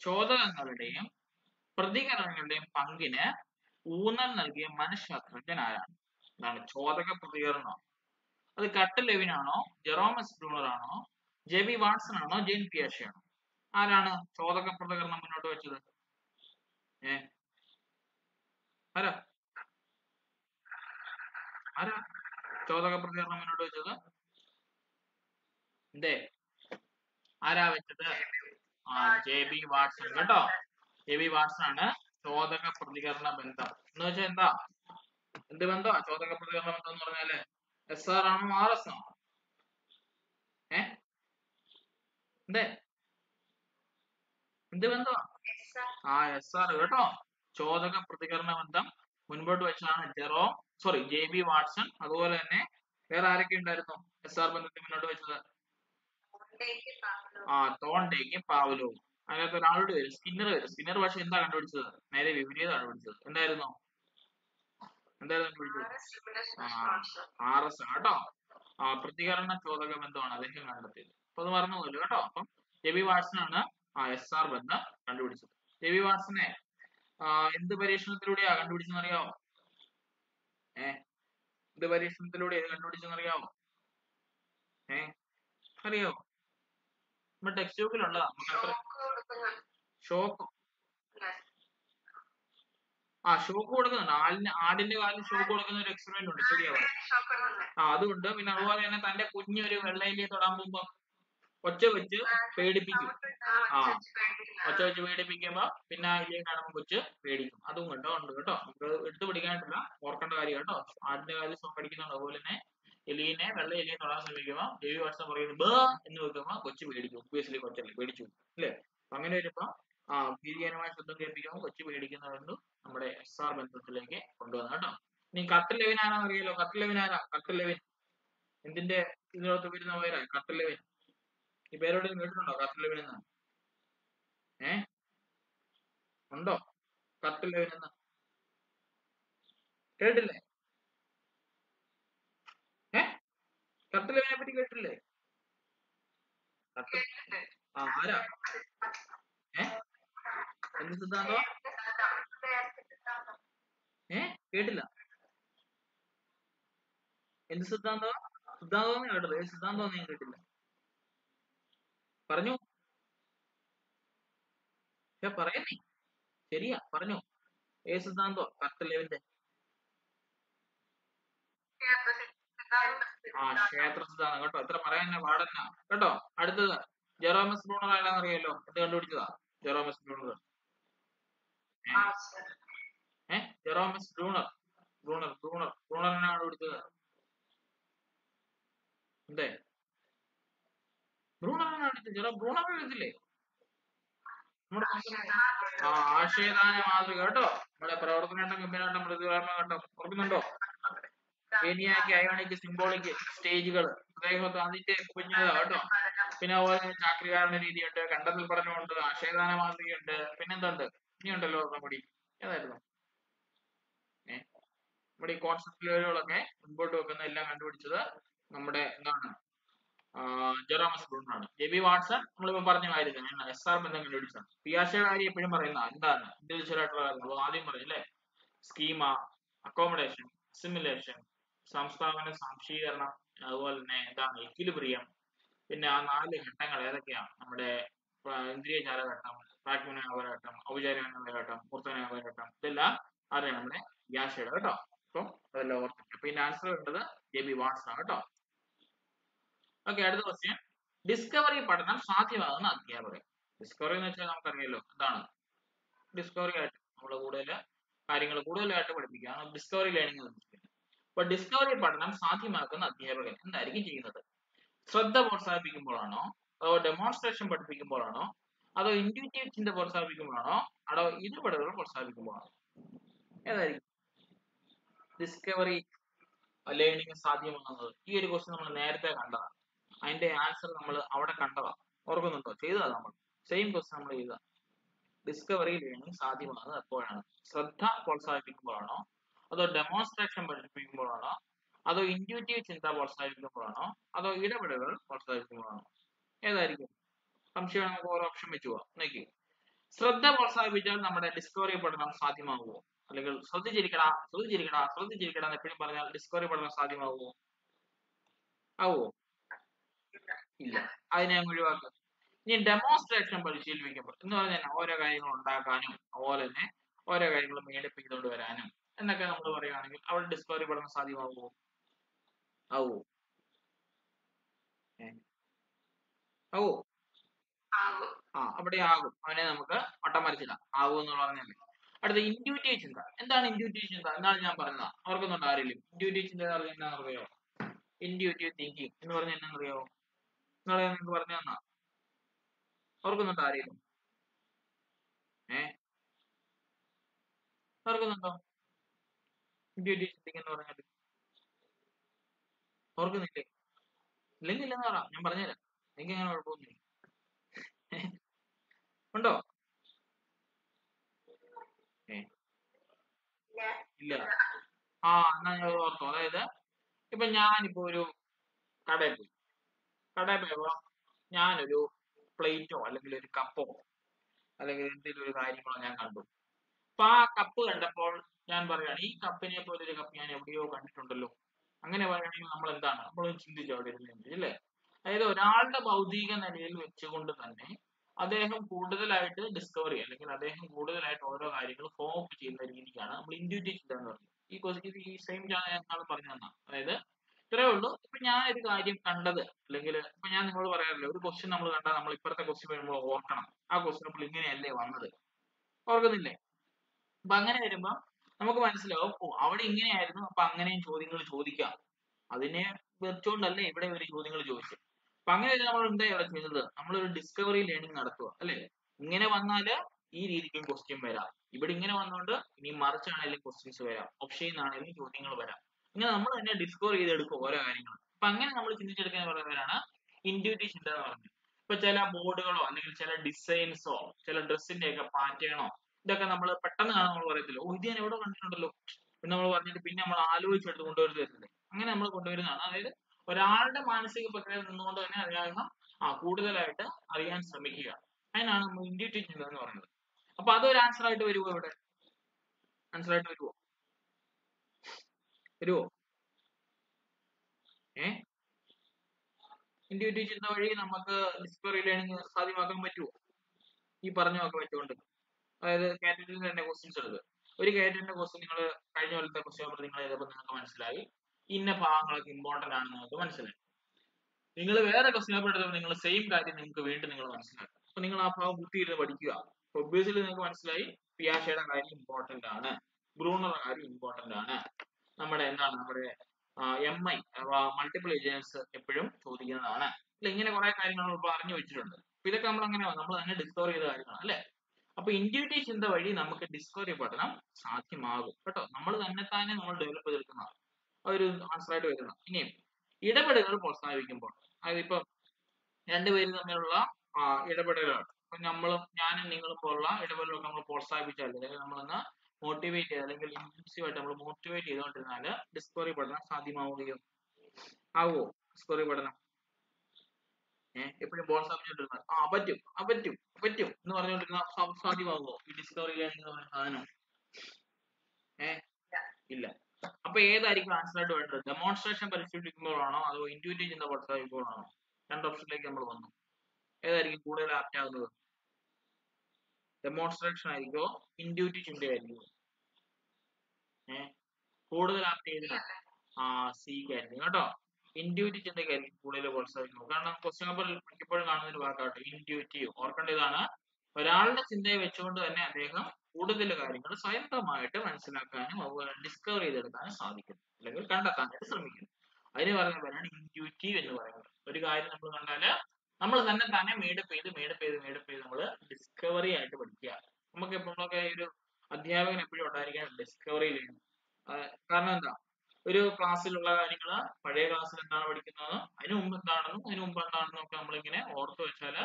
ചോദകങ്ങളുടെയും പ്രതികരണങ്ങളുടെയും പങ്കിന് ഊന്നൽ നൽകിയ മനഃശാസ്ത്രജ്ഞൻ ആരാണ്? എന്താണ് ചോദക പ്രതികരണം? അത് കട്ട് ആണോ? ജെറോമസ് ബ്രൂണർ ആണോ? ജെ ബി വാട്സൺ ആണോ? ജെയിൻ പിയാഷെ ആണോ? ആരാണ് ചോദക പ്രതികരണം മുന്നോട്ട് വെച്ചത്? ഏ? ആരാ? ആരാ ചോദക പ്രതികരണം മുന്നോട്ട് വെച്ചത്? എന്തേ? ആരാ വെച്ചത്? ആ ജെ ബി വാട്സൺ കേട്ടോ. ജെ ബി വാട്സൺ ആണ് ചോദക പ്രതികരണ ബന്ധം. എന്ന് വെച്ചാൽ എന്താ? എന്ത് ബന്ധം? ചോദക പ്രതികരണ ബന്ധം എന്ന് പറഞ്ഞാൽ എസ് ആർ ആണോ ആർ എസ് ആണോ? ഏ? എന്തേ? എന്ത് ബന്ധം? ആ എസ് ആർ കേട്ടോ. ചോദക പ്രതികരണ ബന്ധം മുൻപോട്ട് വെച്ചാണ് ജെറോ സോറി ജെ ബി വാട്സൺ അതുപോലെ തന്നെ വേറെ ആരൊക്കെ ഉണ്ടായിരുന്നു? എസ് ആർ ബന്ധത്തിൽ മുന്നോട്ട് വെച്ചത്. ആ തോണ്ടേക്ക് പാവലോ. അതിനകത്ത് ഒരാളുടെ പേര് സ്കിന്നർ വരും. സ്കിന്നർ പക്ഷെ എന്താ കണ്ടുപിടിച്ചത്? നേരെ വിപരീതം കണ്ടുപിടിച്ചത്. എന്തായിരുന്നു? എന്തായിരുന്നു കണ്ടുപിടിച്ചത്? ആർ എസ് കേട്ടോ. ആ പ്രതികരണ ചോദക ബന്ധമാണ് അദ്ദേഹം കണ്ടെത്തിയത്. അപ്പൊ അത് മറന്നു പോലും കേട്ടോ. അപ്പം രവി വാട്സൺ ആണ് ആ എസ് ആർ ബന്ധം കണ്ടുപിടിച്ചത്. രവി വാട്സനെ എന്ത് പരീക്ഷണത്തിലൂടെയാ കണ്ടുപിടിച്ചെന്ന് അറിയാമോ ഏ? എന്ത് പരീക്ഷണത്തിലൂടെ ഇത് കണ്ടുപിടിച്ചെന്ന് അറിയാമോ ഏ? അറിയാമോ നമ്മുടെ ടെക്സ്റ്റ് ഷോക്ക് ആ ഷോക്ക് കൊടുക്കുന്നുണ്ട്. ആടിന് ആടിന്റെ കാലിൽ ഷോക്ക് കൊടുക്കുന്ന ഒരു എക്സ്പെരിമെന്റ് ഉണ്ട്. ശരിയാ പറഞ്ഞത്. ആ അതുണ്ട്. പിന്നെ അതുപോലെ തന്നെ തന്റെ കുഞ്ഞൊരു വെള്ളയിലെ തൊടാൻ പോകുമ്പോ ഒച്ച വെച്ച് പേടിപ്പിക്കും. ആ ഒച്ച വെച്ച് പേടിപ്പിക്കുമ്പോ പിന്നെ ഇലയെ കാണുമ്പോൾ കൊച്ച് പേടിക്കും. അതും കേട്ടോ ഉണ്ട് കേട്ടോ. നമുക്ക് എടുത്തു പിടിക്കാനായിട്ടില്ല. ഓർക്കേണ്ട കാര്യം കേട്ടോ. ആടിന്റെ കാലിൽ ഷോക്ക് അടിക്കുന്നുണ്ട്. അതുപോലെ തന്നെ എലീനെ വെള്ള എലിയെ തൊടാൻ ശ്രമിക്കുമ്പോ ദേവി വാട്സൺ പറയുന്നത് ബ എന്ന് വെക്കുമ്പോ കൊച്ചു പേടിക്കും. ഒബ്വിയസ്ലി കൊച്ചല്ലേ പേടിച്ചു അല്ലേ? അങ്ങനെ വരുമ്പോ ആ ഭീതികരമായ ശബ്ദം കേൾപ്പിക്കുമ്പോൾ കൊച്ചു പേടിക്കുന്നതുകൊണ്ട് നമ്മുടെ എസ് ആർ ബന്ധത്തിലേക്ക് കൊണ്ടുവന്നു കേട്ടോ. ഇനി ലെവിൻ ആരാന്ന് അറിയാലോ കത്ത് ലെവിൻ ആരാ? കത്ത് ലെവിൻ. എന്തിന്റെ ഇതിനകത്ത് വരുന്ന പേരാ? കത്ത് ലെവിൻ. ഈ പേരോട് കേട്ടിട്ടുണ്ടോ? കത്ത് ലെവിൻ എന്ന്? ഏ? ഉണ്ടോ? കത്ത് ലെവിൻ എന്ന്? കേട്ടില്ലേ ഏ കത്ത് ലെവിനെ പറ്റി കത്ത് ആ ആരാ? ഏ? എന്ത് സിദ്ധാന്തോ? ഏ? കേട്ടില്ല. എന്ത് സിദ്ധാന്തോ? സിദ്ധാന്തം കേട്ടത് ഏത് സിദ്ധാന്തം ഞാൻ കേട്ടില്ല. പറഞ്ഞു. ഏ പറയുന്നേ ശരിയാ പറഞ്ഞു. ഏ സിദ്ധാന്തോ കത്ത് ലെവിന്റെ ആ ക്ഷേത്ര സിദ്ധാന്തം കേട്ടോ എത്ര പറയാൻ തന്നെ പാടന്ന. കേട്ടോ അടുത്തത്. ജെറോമസ് ബ്രൂണർ ആരാന്ന് അറിയാലോ ഇത് കണ്ടുപിടിച്ചതാ ജെറോമസ് ബ്രൂണർ. ഏ? Jerome Bruner. Bruner Bruner. ബ്രൂണറിനാണ് കണ്ടുപിടിച്ചത്? എന്തേ? ബ്രൂണറാണ് കണ്ടുപിടിച്ചത്? ജെറോ ബ്രൂണർ എഴുതില്ലേ ആശയദാന മാതൃക. കേട്ടോ നമ്മുടെ പ്രവർത്തനം കേട്ടോ ഓർക്കുന്നുണ്ടോ? ഏനിയാക്കി അയോണിക് സിംബോളിക് സ്റ്റേജുകൾ അദ്ദേഹമൊക്കെ അതിന്റെ കുഞ്ഞതാ കേട്ടോ. പിന്നെ അതുപോലെ ചാക്രികാരണ രീതിയുണ്ട് കണ്ടെത്തൽ പഠനമുണ്ട് ആശയദാന മാതൃകയുണ്ട് പിന്നെന്തുണ്ട് ഇനിയുണ്ടല്ലോ നമ്മുടെ ഏതായിരുന്നു? നമ്മുടെ ഈ കോൺസെപ്റ്റുകളൊക്കെ മുൻപോട്ട് വെക്കുന്ന എല്ലാം കണ്ടുപിടിച്ചത് നമ്മുടെ എന്താണ്? ജെറോമസ് ബ്രൂണാണ്. ജെ ബി വാട്സൺ നമ്മളിപ്പോ പറഞ്ഞ കാര്യം എസ് ആർ ബന്ധം കണ്ടുപിടിച്ചത് പിയാഷയുടെ കാര്യം എപ്പോഴും പറയുന്ന എന്താണ്? ഇൻഡിവിജ്വൽ ആയിട്ടുള്ള കാര്യങ്ങൾ. ആദ്യം പറയും അല്ലെ? സ്കീമ അക്കോമഡേഷൻ സിമുലേഷൻ സംസ്ഥാപന സാംശീകരണം അതുപോലെ തന്നെ എന്താണ് ഇക്വിലിബ്രിയം പിന്നെ ആ നാല് ഘട്ടങ്ങൾ ഏതൊക്കെയാണ്? നമ്മുടെ പ്ര- ഇന്ദ്രിയ ചാലഘട്ടം ഘട്ടം ഔപചാരികഘട്ടം മൂർത്തനാവഘട്ടം ഇതെല്ലാം അറിയാം നമ്മുടെ ഗ്യാഷയുടെ കേട്ടോ. അപ്പം അതെല്ലാം ഓർത്തിട്ട് അപ്പൊ ഇതിന്റെ ആൻസർ വേണ്ടത് ജെ ബി വാട്സ് ആണ് കേട്ടോ. ഓക്കെ അടുത്ത ക്വസ്റ്റ്യൻ ഡിസ്കവറി പഠനം സാധ്യമാകുന്ന അധ്യാപകൻ. ഡിസ്കവറി എന്ന് വെച്ചാൽ നമുക്കറിയാലോ എന്താണ്? ഡിസ്കവറി ആയിട്ട് നമ്മൾ കൂടുതൽ കാര്യങ്ങൾ കൂടുതലായിട്ട് പഠിപ്പിക്കുക. ഡിസ്കവറി ലേണിംഗ് പഠിപ്പിക്കുന്നത് അപ്പൊ ഡിസ്കവറി പഠനം സാധ്യമാക്കുന്ന അധ്യാപകൻ എന്തായിരിക്കും ചെയ്യുന്നത്? ശ്രദ്ധ പ്രോത്സാഹിപ്പിക്കുമ്പോഴാണോ? അതോ ഡെമോൺസ്ട്രേഷൻ പഠിപ്പിക്കുമ്പോഴാണോ? അതോ ഇൻഡ്യൂറ്റീവ് ചിന്ത പ്രോത്സാഹിപ്പിക്കുമ്പോഴാണോ? അതോ ഇടപെടലുകൾ പ്രോത്സാഹിപ്പിക്കുമ്പോഴാണോ? ഏതായിരിക്കും? ഡിസ്കവറി ലേണിംഗ് സാധ്യമാകുന്നത്? ഈ ഒരു ക്വസ്റ്റ്യൻ നമ്മൾ നേരത്തെ കണ്ടതാണ്. അതിന്റെ ആൻസർ നമ്മൾ അവിടെ കണ്ടതാ ഓർക്കുന്നുണ്ടോ? ചെയ്തതാ നമ്മൾ. സെയിം ക്വസ്റ്റ്യൻ നമ്മൾ ചെയ്തതാ ഡിസ്കവറി ലേണിംഗ് സാധ്യമാകുന്നത് എപ്പോഴാണ്? ശ്രദ്ധ പ്രോത്സാഹിപ്പിക്കുമ്പോഴാണോ? അതോ ഡെമോൺസ്ട്രേഷൻ പഠിപ്പിക്കുമ്പോഴാണോ? അതോ ഇൻഡ്യൂറ്റീവ് ചിന്ത പ്രോത്സാഹിപ്പിക്കുമ്പോഴാണോ? അതോ ഇടപെടലുകൾ പ്രോത്സാഹിപ്പിക്കുമ്പോഴാണോ? ഏതായിരിക്കും? സംശയം നമുക്ക് ഓരോ ഓപ്ഷൻ വെച്ച് പോവാം. നോക്കി ശ്രദ്ധ പ്രോത്സാഹിപ്പിച്ചാൽ നമ്മുടെ ഡിസ്കവറി പഠനം സാധ്യമാകുമോ? അല്ലെങ്കിൽ ശ്രദ്ധിച്ചിരിക്കടാ ശ്രദ്ധിച്ചിരിക്കടാ ശ്രദ്ധിച്ചിരിക്കടാ എന്ന് എപ്പോഴും പറഞ്ഞാൽ ഡിസ്കവറി പഠനം സാധ്യമാകുമോ? ആവോ? ഇല്ല. അതിനെ ഒഴിവാക്കുക. ഇനി ഡെമോൺസ്ട്രേഷൻ പരിശീലിപ്പിക്കുമ്പോൾ എന്ന് പറഞ്ഞാൽ ഓരോ കാര്യങ്ങൾ ഉണ്ടാക്കാനും അതുപോലെ തന്നെ ഓരോ കാര്യങ്ങളും മേടിപ്പ് ചെയ്തുകൊണ്ട് വരാനും എന്നൊക്കെ നമ്മൾ പറയുകയാണെങ്കിൽ അവിടെ ഡിസ്കവറി പഠനം സാധ്യമാവുമോ ആവോ? ആവോ ആ അവിടെ ആകും. അവനെ നമുക്ക് വട്ടം വരച്ചിടാം. ആകും എന്ന് പറഞ്ഞല്ലേ അടുത്ത ഇൻഡ്യൂറ്റീവ് ചിന്ത. എന്താണ് ഇൻഡ്യൂറ്റീവ് ചിന്ത? എന്നാണ് ഞാൻ പറഞ്ഞത്? ഓർക്കുന്നുണ്ടോ ആരെങ്കിലും. ഇൻഡ്യൂറ്റീവ് ചിന്ത എന്ന് പറഞ്ഞാൽ എന്താണെന്ന് അറിയോ ഇൻഡ്യൂറ്റീവ് തിങ്കിങ് എന്ന് പറഞ്ഞാൽ എന്നാണെന്ന് അറിയോ നിങ്ങളെ നിങ്ങൾക്ക് പറഞ്ഞു തന്നാ. ഓർക്കുന്നുണ്ടോ ആരെങ്കിലും. ഏ? ഓർക്കുന്നുണ്ടോ ഇൻഡ്യൂറ്റീവ് തിങ്കിങ് എന്ന് പറഞ്ഞാൽ ഓർക്കുന്നില്ലേ? ഇല്ലെങ്കിൽ ഇല്ലെന്ന് പറ. ഞാൻ പറഞ്ഞുതരാം. എനിക്ക് അങ്ങനെ കുഴപ്പമൊന്നുമില്ല. ഉണ്ടോ? ഇല്ല. ആ എന്നാ ഞാൻ ഓർത്തു. അതായത് ഇപ്പൊ ഞാനിപ്പോ ഒരു കടയിൽ പോയി. കടയിൽ പോയപ്പോ ഞാനൊരു പ്ലേറ്റോ അല്ലെങ്കിൽ ഒരു കപ്പോ അല്ലെങ്കിൽ എന്തെങ്കിലും ഒരു കാര്യങ്ങളോ ഞാൻ കണ്ടു. അപ്പൊ ആ കപ്പ് കണ്ടപ്പോൾ ഞാൻ പറയുകയാണ് ഈ കപ്പിനെ പോലെ ഒരു കപ്പ് ഞാൻ എവിടെയോ കണ്ടിട്ടുണ്ടല്ലോ. അങ്ങനെ പറയുകയാണെങ്കിൽ നമ്മൾ എന്താണ് നമ്മൾ ചിന്തിച്ചു അവിടെ ഇരുന്ന് അല്ലേ അതായത് ഒരാളുടെ ഭൗതിക നിലയിൽ വെച്ചുകൊണ്ട് തന്നെ അദ്ദേഹം കൂടുതലായിട്ട് ഡിസ്കവർ ചെയ്യുക അല്ലെങ്കിൽ അദ്ദേഹം കൂടുതലായിട്ട് ഓരോ കാര്യങ്ങൾ ഫോം അപ്പ് ചെയ്യുന്ന രീതിക്കാണ് നമ്മൾ ഇൻഡ്യൂറ്റീവ് ചിന്ത എന്ന് പറയുന്നത്. ഈ ക്വസ്റ്റ് ഈ സെയിം ഞാൻ പറഞ്ഞു തന്ന അതായത് ഇത്രേ ഉള്ളൂ. ഇപ്പൊ ഞാൻ ഒരു കാര്യം കണ്ടത് അല്ലെങ്കിൽ ഇപ്പൊ ഞാൻ നിങ്ങളോട് പറയാറില്ല ഒരു ക്വസ്റ്റ്യൻ നമ്മൾ കണ്ടാൽ നമ്മൾ ഇപ്പുറത്തെ ക്വസ്റ്റ്യൻ വരുമ്പോൾ ഓർക്കണം. ആ ക്വസ്റ്റ്യൻ നമ്മൾ ഇങ്ങനെയല്ലേ വന്നത്? ഓർക്കുന്നില്ലേ? അപ്പൊ അങ്ങനെ വരുമ്പോ നമുക്ക് മനസ്സിലാവും. ഓ അവിടെ ഇങ്ങനെയായിരുന്നു. അപ്പൊ അങ്ങനെയും ചോദ്യങ്ങൾ ചോദിക്കാം. അതിനെ വെച്ചുകൊണ്ടല്ലേ ഇവിടെ ഒരു ചോദ്യങ്ങൾ ചോദിച്ചത് അപ്പൊ അങ്ങനെ നമ്മൾ എന്താ ഇവിടെ ചെയ്തത്? നമ്മളൊരു ഡിസ്കവറി ലേണിംഗ് നടത്തുക അല്ലെ? ഇങ്ങനെ വന്നാൽ ഈ രീതിക്കും ക്വസ്റ്റ്യൻ വരാം. ഇവിടെ ഇങ്ങനെ വന്നുകൊണ്ട് ഇനി മറിച്ചാണെങ്കിലും ക്വസ്റ്റ്യൻസ് വരാം. ഓപ്ഷൻ ആണെങ്കിലും ചോദ്യങ്ങൾ വരാം. ഇങ്ങനെ നമ്മൾ തന്നെ ഡിസ്കവർ ചെയ്തെടുക്കും ഓരോ കാര്യങ്ങളും അപ്പൊ അങ്ങനെ നമ്മൾ ചിന്തിച്ചെടുക്കാൻ പറയുന്നവരാണ് ഇൻഡ്യൂറ്റീവ് ചിന്ത എന്ന് പറയുന്നത് ഇപ്പൊ ചില ബോർഡുകളോ അല്ലെങ്കിൽ ചില ഡിസൈൻസോ ചില ഡ്രസ്സിന്റെ ഒക്കെ പാറ്റേണോ ഇതൊക്കെ നമ്മൾ പെട്ടെന്ന് കാണാൻ നമ്മൾ പറയത്തില്ല. ഓ ഇത് ഞാൻ എവിടെ കണ്ടിട്ടുണ്ടല്ലോ? എന്ന് നമ്മൾ പറഞ്ഞിട്ട് പിന്നെ നമ്മൾ ആലോചിച്ചെടുത്ത് കൊണ്ടുവരുന്നില്ലേ അങ്ങനെ നമ്മൾ കൊണ്ടുവരുന്നതാണ്. അതായത് ഒരാളുടെ മാനസിക പ്രക്രിയ നിന്നുകൊണ്ട് തന്നെ അറിയാവുന്ന ആ കൂടുതലായിട്ട് അറിയാൻ ശ്രമിക്കുക. അതിനാണ് നമ്മൾ ഇൻഡ്യൂറ്റീവ് എന്ന് പറയുന്നത്. അപ്പൊ അതൊരു ആൻസർ ആയിട്ട് വരുമോ ഇവിടെ? ആൻസർ ആയിട്ട് വരുമോ വരുമോ ഏ? ഇൻഡ്യൂറ്റീവ് ചിന്ത വഴി നമുക്ക് ഡിസ്കവറി ലേണിംഗ് സാധ്യമാക്കാൻ പറ്റുമോ ഈ പറഞ്ഞു നോക്കാൻ വെച്ചുകൊണ്ട്. അതായത് കാറ്റഗറിയിൽ തന്നെ ക്വസ്റ്റ്യൻസ് എടുക്കുക ഒരു കാറ്റഗറിന്റെ ക്വസ്റ്റ്യൻ നിങ്ങൾ കഴിഞ്ഞ കൊല്ലത്തെ ക്വസ്റ്റ്യൻ പേപ്പർ നിങ്ങൾ ചെയ്തപ്പോൾ നിങ്ങൾക്ക് മനസ്സിലായി. ഇന്ന ഭാഗങ്ങളൊക്കെ ഇമ്പോർട്ടന്റ് ആണെന്ന് നിങ്ങൾക്ക് മനസ്സിലായി. നിങ്ങൾ വേറെ ക്വസ്റ്റ്യൻ പേപ്പർ എടുത്തപ്പോൾ നിങ്ങൾ സെയിം കാര്യം നിങ്ങൾക്ക് വീണ്ടും നിങ്ങൾ മനസ്സിലാക്കും അപ്പൊ നിങ്ങൾ ആ ഭാഗം കുത്തിയിരുന്ന് പഠിക്കുക. ഒബ്വിയസ്ലി നിങ്ങൾക്ക് മനസ്സിലായി പിയാഷയുടെ കാര്യം ഇമ്പോർട്ടന്റ് ആണ്. ബ്രൂണറുടെ കാര്യം ഇമ്പോർട്ടന്റ് ആണ്. നമ്മുടെ എന്താണ്? നമ്മുടെ എം ഐ മൾട്ടിപ്പിൾ ഏജൻസ് എപ്പോഴും ചോദിക്കുന്നതാണ്. ഇല്ല ഇങ്ങനെ കുറെ കാര്യങ്ങൾ നമ്മൾ പറഞ്ഞു വെച്ചിട്ടുണ്ട്. ഇതൊക്കെ നമ്മൾ അങ്ങനെ നമ്മൾ തന്നെ ഡിസ്കവർ ചെയ്ത കാര്യങ്ങളാണ് അല്ലെ? അപ്പൊ ഇൻഡ്യൂറ്റീവ് ചിന്ത വഴി നമുക്ക് ഡിസ്കവറി പഠനം സാധ്യമാകും. കേട്ടോ? നമ്മൾ തന്നെ തന്നെ നമ്മൾ ഡെവലപ്പ് ചെയ്തെടുക്കുന്നതാണ്. ഒരു ആൻസർ ആയിട്ട് ഇനിയും ഇനി ഇടപെടലുകൾ പ്രോത്സാഹിപ്പിക്കുമ്പോൾ അതായത് ഇപ്പൊ രണ്ടുപേരും തമ്മിലുള്ള ഇടപെടലുകൾ. ഇപ്പൊ നമ്മളും ഞാനും നിങ്ങളും പോലുള്ള ഇടപെടലുകൾ നമ്മൾ പ്രോത്സാഹിപ്പിച്ചാൽ അല്ലെങ്കിൽ നമ്മളൊന്ന് മോട്ടിവേറ്റ് ചെയ്ത് അല്ലെങ്കിൽ ഇൻക്ലൂസീവ് ആയിട്ട് നമ്മൾ മോട്ടിവേറ്റ് ചെയ്തുകൊണ്ടിരുന്നാൽ ഡിസ്കവറി പഠനം സാധ്യമാവുകയും ആവുമോ ഡിസ്കവറി പഠനം. ഏഹ് എപ്പോഴും പ്രോത്സാഹിപ്പിച്ചുകൊണ്ടിരുന്നാൽ ആ പറ്റും ആ പറ്റും പറ്റും എന്ന് പറഞ്ഞുകൊണ്ടിരുന്ന സാ- സാധ്യമാവുമോ ഈ ഡിസ്കവറി ലേണിംഗ് എന്ന് പറയുന്ന സാധനം. ഏഹ് ഇല്ല അപ്പൊ ഏതായിരിക്കും ആൻസർ ആയിട്ട് വേണ്ടത്? ഡെമോൺസ്ട്രേഷൻ പരിശോധിക്കുമ്പോഴാണോ അതോ ഇന്റുവേറ്റീവ് ചിന്ത പഠിക്കുമ്പോഴാണോ രണ്ട് ഓപ്ഷനിലേക്ക് നമ്മൾ വന്നു. ഏതായിരിക്കും കൂടുതൽ ആപ്റ്റ് ആകുന്നത്? ഡെമോൺസ്ട്രേഷൻ ആയിരിക്കോ ഇൻഡ്യൂറ്റീവ് ചിന്തയായിരിക്കും ഏഹ് കൂടുതൽ ആപ്റ്റ് ചെയ്തതിനാണ് ആ സി ആയിരിക്കും കേട്ടോ. ഇൻഡ്യൂറ്റീവ് ചിന്തയ്ക്കായിരിക്കും കൂടുതൽ പ്രോത്സാഹിക്കുന്നത് കാരണം ക്വസ്റ്റ്യൻ പേപ്പർ മിക്കപ്പോഴും കാണുന്ന ഒരു വാക്കാട്ടെ ഇൻഡ്യൂറ്റീവ് ഓർക്കേണ്ടതാണ് ഒരാളുടെ ചിന്തയെ വെച്ചുകൊണ്ട് തന്നെ അദ്ദേഹം കൂടുതൽ കാര്യങ്ങൾ സ്വന്തമായിട്ട് മനസ്സിലാക്കാനും അതുപോലെ ഡിസ്കവർ ചെയ്തെടുക്കാനും സാധിക്കും അല്ലെങ്കിൽ കണ്ടെത്താനായിട്ട് ശ്രമിക്കും അതിന് പറയുന്ന പേരാണ് ഇൻഡ്യൂറ്റീവ് എന്ന് പറയുന്നത്. ഒരു കാര്യം നമ്മൾ കണ്ടാൽ നമ്മൾ തന്നെ തന്നെ മേഡപ്പ് ചെയ്ത് മേഡപ്പ് ചെയ്ത് മേഡപ്പ് ചെയ്ത് നമ്മൾ ഡിസ്കവറി ആയിട്ട് പഠിക്കുക. നമുക്ക് നമ്മളൊക്കെ ഒരു അധ്യാപകൻ എപ്പോഴും ഉണ്ടായിരിക്കാൻ ഡിസ്കവറി ചെയ്യണം കാരണം എന്താ? ഒരു ക്ലാസ്സിലുള്ള കാര്യങ്ങൾ പഴയ ക്ലാസ്സിൽ എന്താണ് പഠിക്കുന്നത് അതിന് മുമ്പ് എന്താണെന്നും അതിന് മുമ്പ് എന്താണെന്നും ഒക്കെ നമ്മളിങ്ങനെ ഓർത്തു വെച്ചാൽ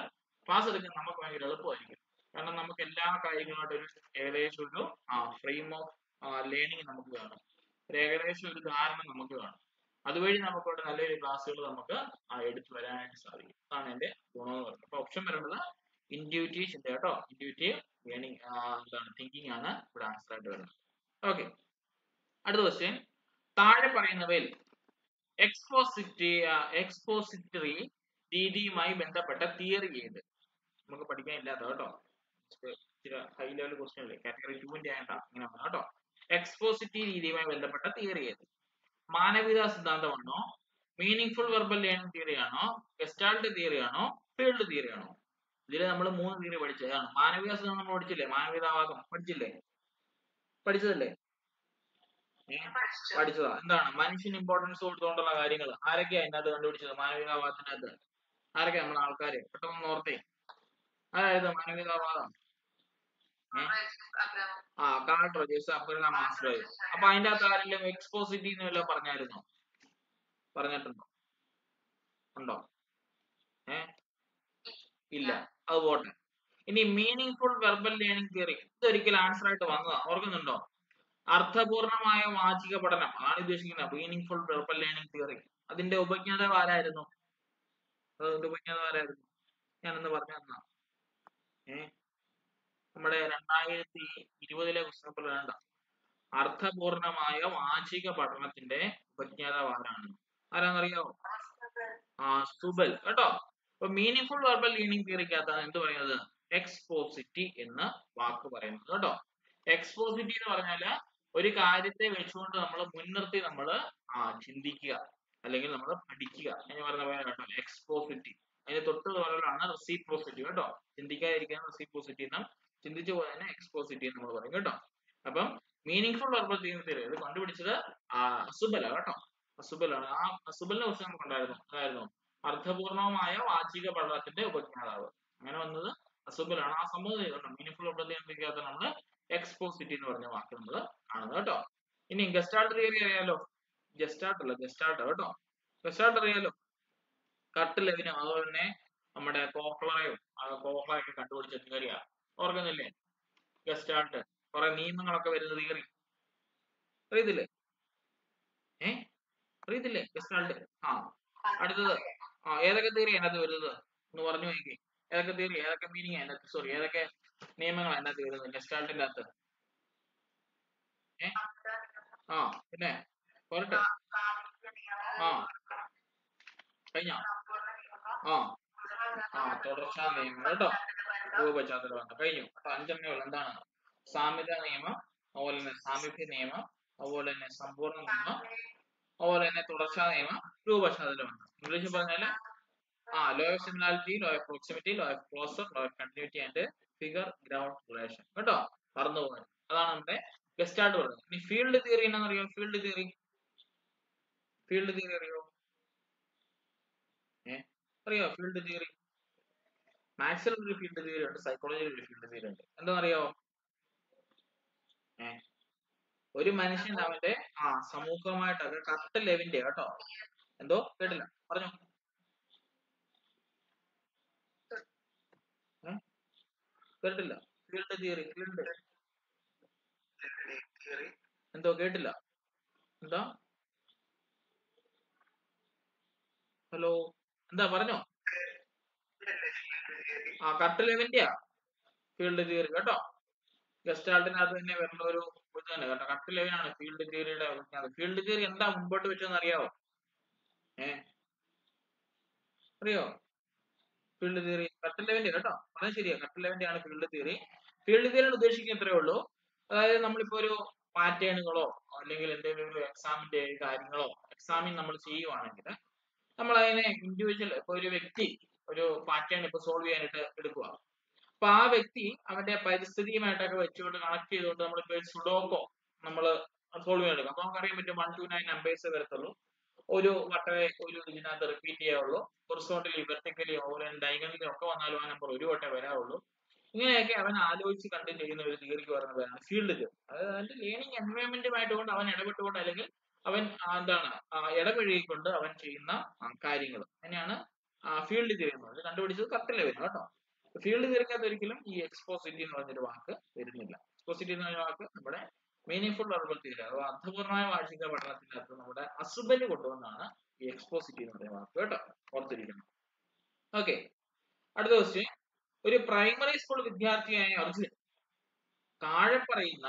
ക്ലാസ് എടുക്കാൻ നമുക്ക് ഭയങ്കര എളുപ്പമായിരിക്കും. കാരണം നമുക്ക് എല്ലാ കാര്യങ്ങളുമായിട്ട് ഒരു ഏകദേശം ഒരു ഫ്രെയിം ഓഫ് ലേണിംഗ് നമുക്ക് കാണും ഒരു ഏകദേശം ഒരു ധാരണ നമുക്ക് കാണും അതുവഴി നമുക്ക് ഇവിടെ നല്ലൊരു ക്ലാസ്സുകൾ നമുക്ക് ആ എടുത്തു വരാനായിട്ട് സാധിക്കും. അതാണ് എന്റെ ഗുണം എന്ന് പറയുന്നത്. അപ്പൊ ഓപ്ഷൻ വരേണ്ടത് ഇൻഡ്യൂറ്റീവ് ചിന്ത കേട്ടോ. ഇൻഡ്യൂറ്റീവ് ലേണിംഗ് എന്താണ് തിങ്കിങ് ആണ് ഇവിടെ ആൻസർ ആയിട്ട് വരുന്നത്. ഓക്കെ അടുത്ത ക്വസ്റ്റ്യൻ താഴെ പറയുന്നവയിൽ എക്സ്പോസിറ്റി എക്സ്പോസിറ്ററി രീതിയുമായി ബന്ധപ്പെട്ട തിയറി ഏത്? നമുക്ക് പഠിക്കാൻ ഇല്ലാത്ത കേട്ടോ. ഹൈ ലെവൽ ക്വസ്റ്റ്യൻ അല്ലേ? കാറ്റഗറി ടുവിന്റെ ആയിട്ടാ ഇങ്ങനെ വന്നത് കേട്ടോ. എക്സ്പോസിറ്റി രീതിയുമായി ബന്ധപ്പെട്ട തിയറി ഏത്? മാനവിക സിദ്ധാന്തമാണോ? മീനിങ് വെർബൽ ലേണിംഗ് തിയറി ആണോ? ഗെസ്റ്റാൾട്ട് തിയറി ആണോ? ഫീൽഡ് തിയറി ആണോ? ഇതിൽ നമ്മൾ മൂന്ന് തിയറി പഠിച്ചതാണ്. മാനവിക സിദ്ധാന്തം നമ്മൾ പഠിച്ചില്ലേ? മാനവികവാദം പഠിച്ചില്ലേ? പഠിച്ചതല്ലേ? പഠിച്ചതാ. എന്താണ്? മനുഷ്യന് ഇമ്പോർട്ടൻസ് കൊടുത്തുകൊണ്ടുള്ള കാര്യങ്ങൾ ആരൊക്കെയാ അതിനകത്ത് കണ്ടുപിടിച്ചത്? മാനവികവാദത്തിനകത്ത് ആരൊക്കെയാ നമ്മളെ ആൾക്കാര്? പെട്ടെന്ന് ഓർത്തേ. അതായത് മാനവികവാദം? ആ കാൾ റോജേഴ്സ് അബ്ദുള്ള മാസ്റ്റർ അപ്പൊ അതിന്റെ അകത്ത് ആരെങ്കിലും എക്സ്പോസിറ്റി എന്ന് വല്ലതും പറഞ്ഞായിരുന്നോ? പറഞ്ഞിട്ടുണ്ടോ? ഉണ്ടോ? ഏ? ഇല്ല. അത് പോട്ടെ. ഇനി meaning full verbal learning theory ഇതൊരിക്കലും ആൻസർ ആയിട്ട് വന്നതാ. ഓർക്കുന്നുണ്ടോ? അർത്ഥപൂർണമായ വാചിക പഠനം? അതാണ് ഉദ്ദേശിക്കുന്നത്. മീനിങ് വെർബൽ ലേണിംഗ് തിയറി അതിന്റെ ഉപജ്ഞാതാവ് ആരായിരുന്നു? അതിന്റെ ഉപജ്ഞാതാവ് ആരായിരുന്നു? ഞാനൊന്ന് പറഞ്ഞു തന്നാ. നമ്മുടെ രണ്ടായിരത്തി ഇരുപതിലെ വേണ്ട അർത്ഥപൂർണമായ വാചിക പഠനത്തിന്റെ ഉപജ്ഞാതാവ് ആരാണ്? ആരാന്നറിയാവോ? ആ സുബൽ കേട്ടോ? അപ്പൊ മീനിങ് ഫുൾ വെർബൽ ലേണിംഗ് തിയറിക്കകത്താണ് എന്ത് പറയുന്നത്? എക്സ്പോസിറ്റി എന്ന വാക്ക് പറയുന്നത്. കേട്ടോ? എക്സ്പോസിറ്റി എന്ന് പറഞ്ഞാൽ ഒരു കാര്യത്തെ വെച്ചുകൊണ്ട് നമ്മൾ മുൻനിർത്തി നമ്മൾ ആ ചിന്തിക്കുക. അല്ലെങ്കിൽ നമ്മൾ പഠിക്കുക. എന്ന് പറയുന്ന പോലെ കേട്ടോ എക്സ്പോസിറ്റി അതിന് തൊട്ട് പറയലാണ് റെസിപ്രോസിറ്റി കേട്ടോ. ചിന്തിക്കാതിരിക്കാൻ റെസിപ്രോസിറ്റി എന്നും ചിന്തിച്ചു പോയതിനെ എക്സ്പോസിറ്റി എന്ന് നമ്മൾ പറയും കേട്ടോ. അപ്പം മീനിങ് ഫുൾ വെർബൽ തിയറി ഇത് കണ്ടുപിടിച്ചത് അസുബല കേട്ടോ. അസുബലാണ് ആ അസുബലിനെ കുറിച്ച് നമുക്ക് ഉണ്ടായിരുന്നു. അതായിരുന്നു അർത്ഥപൂർണമായ വാചിക പഠനത്തിന്റെ ഉപജ്ഞാതാവ്. അങ്ങനെ വന്നത് അസുബലാണ്. ആ സംഭവം കേട്ടോ. മീനിങ് ഫുൾ വെർബൽ തിയറിക്കകത്ത് നമ്മൾ എക്സ്പോസിറ്റി എന്ന് പറഞ്ഞ വാക്ക് നമ്മൾ കാണുന്നത് കേട്ടോ. ഇനി ഗസ്റ്റാൾട്ട് തിയറി അറിയാലോ? ഗസ്റ്റാർട്ട് അല്ല ഗസ്റ്റാൾട്ട് കേട്ടോ. ഗസ്റ്റാൾട്ട് അറിയാലോ? കട്ട് ലെവിനും അതുപോലെ തന്നെ നമ്മുടെ കോക്ലറയും കോഹ്ലയൊക്കെ കണ്ടുപിടിച്ച തിയറിയാ. ഓർക്കുന്നില്ലേ? ഗസ്റ്റാൾട്ട് കുറെ നിയമങ്ങളൊക്കെ വരുന്ന തിയറി. അറിയത്തില്ലേ? ഏ? അറിയത്തില്ലേ? ഗസ്റ്റാൾട്ട് ആ. അടുത്തത്. ആ ഏതൊക്കെ തിയറി അതിനകത്ത് വരുന്നത്? ഒന്ന് പറഞ്ഞു നോക്കി ഏതൊക്കെ തിയറി ഏതൊക്കെ മീനിങ് അതിനകത്ത് സോറി ഏതൊക്കെ നിയമങ്ങൾ അതിനകത്ത് എഴുതുന്നത് ഗസ്റ്റാൾട്ടിന്റെ അകത്ത് ആ പിന്നെ പോരട്ടെ. ആ. കഴിഞ്ഞോ? ആ. ആ തുടർച്ചാ നിയമം. കേട്ടോ? രൂപപശ്ചാത്തലം കഴിഞ്ഞു. അപ്പൊ അഞ്ചെണ്ണേ ഉള്ളു. എന്താണ്? സാമ്യത നിയമം അതുപോലെ തന്നെ സാമീപ്യ നിയമം അതുപോലെ തന്നെ സമ്പൂർണ നിയമം അതുപോലെ തന്നെ തുടർച്ചാ നിയമം രൂപപശ്ചാത്തലം ഇംഗ്ലീഷിൽ പറഞ്ഞാൽ ആ law of similarity law of proximity law of closure law of continuity and figure ground relation കേട്ടോ? മറന്നു പോകാൻ. അതാണ് നമ്മുടെ ഗസ്റ്റാർട്ട് പറയുന്നത്. ഇനി ഫീൽഡ് തിയറി എന്നാന്ന് അറിയോ? ഫീൽഡ് തിയറി ഫീൽഡ് തിയറി അറിയോ? ഏ? അറിയോ? ഫീൽഡ് തിയറി മാത്സിൽ ഒരു ഫീൽഡ് തിയറി ഉണ്ട് സൈക്കോളജിയിൽ ഒരു ഫീൽഡ് തിയറി ഉണ്ട്. എന്താണെന്നറിയോ ഏ? ഒരു മനുഷ്യൻ അവന്റെ ആ സമൂഹമായിട്ടൊക്കെ കറക്റ്റ് ലെവിന്റെ കേട്ടോ? എന്തോ? കേട്ടില്ല. പറഞ്ഞോ. കേട്ടില്ല ഫീൽഡ് തിയറി ഫീൽഡ് എന്തോ കേട്ടില്ല. എന്താ? ഹലോ എന്താ പറഞ്ഞോ? ആ കറക്റ്റ് ഫീൽഡ് തിയറി കേട്ടോ? ഗസ്റ്റാൾട്ടിനകത്ത് തന്നെ വരുന്ന ഒരു ഇത് തന്നെ കേട്ടോ കറക്റ്റ് ലെവനാണ് ഫീൽഡ് തിയറിയുടെ ഫീൽഡ് തിയറി എന്താ മുമ്പോട്ട് വെച്ചോന്ന് അറിയാവോ? ഏ? അറിയോ? ഫീൽഡ് തിയറി കട്ടലവന്റെ കേട്ടോ? വളരെ ശരിയാ. കട്ടലവന്റെ ആണ് ഫീൽഡ് തിയറി ഫീൽഡ് തിയറി ഉദ്ദേശിക്കുന്നത് ഇത്രയേ ഉള്ളൂ. അതായത് നമ്മളിപ്പോ ഒരു പാറ്റേണുകളോ അല്ലെങ്കിൽ എന്തെങ്കിലും ഒരു എക്സാമിന്റെ കാര്യങ്ങളോ എക്സാമിൻ നമ്മൾ ചെയ്യുവാണെങ്കിൽ നമ്മൾ അതിനെ ഇൻഡിവിജ്വൽ ഇപ്പൊ ഒരു വ്യക്തി ഒരു പാറ്റേൺ ഇപ്പൊ സോൾവ് ചെയ്യാനായിട്ട് എടുക്കുക അപ്പൊ ആ വ്യക്തി അവന്റെ പരിസ്ഥിതിയുമായിട്ടൊക്കെ വെച്ചുകൊണ്ട് കണക്ട് ചെയ്തുകൊണ്ട് നമ്മളിപ്പോ സുഡോക്കോ നമ്മൾ സോൾവ് ചെയ്യാൻ എടുക്കും. അപ്പൊ നമുക്കറിയാൻ പറ്റും വൺ ടു നയൻ നമ്പേഴ്സ് വരത്തുള്ളൂ. ഒരു വട്ടമേ ഒരു ഇതിനകത്ത് റിപ്പീറ്റ് ചെയ്യാവുള്ളൂ. ഹൊറിസോണ്ടലി വെർട്ടിക്കലി ഓവലും ഡയഗണലി ഒക്കെ വന്നാലും ആ നമ്പർ ഒരു വട്ടം വരാവുള്ളൂ. ഇങ്ങനെയൊക്കെ അവൻ ആലോചിച്ച് കണ്ടു ചെയ്യുന്ന ഒരു തിയറിക്ക് പറയുന്ന പേരാണ് ഫീൽഡ് തിയറി അതായത് അവന്റെ ലേണിംഗ് എൻവയോൺമെന്റുമായിട്ട് കൊണ്ട് അവൻ ഇടപെട്ടുകൊണ്ട് അല്ലെങ്കിൽ അവൻ എന്താണ് ഇടപഴകിക്കൊണ്ട് അവൻ ചെയ്യുന്ന കാര്യങ്ങൾ. അങ്ങനെയാണ് ഫീൽഡ് ചെയ്യുന്നത്. കണ്ടുപിടിച്ചത് കറക്റ്റ് വരും കേട്ടോ. ഫീൽഡ് തിയറിക്കകത്ത് ഒരിക്കലും ഈ എക്സ്പോസിറ്റി എന്ന് പറഞ്ഞൊരു വാക്ക് വരുന്നില്ല. എക്സ്പോസിറ്റി എന്ന് പറഞ്ഞ വാക്ക് നമ്മുടെ മീനിങ് ഫുൾ വെർബൽ തിയറി അഥവാ അർത്ഥപൂർണമായ വാർഷിക പഠനത്തിനകത്ത് നമ്മുടെ അസുബൽ കൊണ്ടുവന്നാണ് ഈ എക്സ്പോസിറ്റി എന്ന് പറയുന്ന വാക്ക് കേട്ടോ. ഓർത്തിരിക്കണം. ഓക്കെ അടുത്ത ക്വസ്റ്റ്യൻ ഒരു പ്രൈമറി സ്കൂൾ വിദ്യാർത്ഥിയായ അർജുൻ താഴെ പറയുന്ന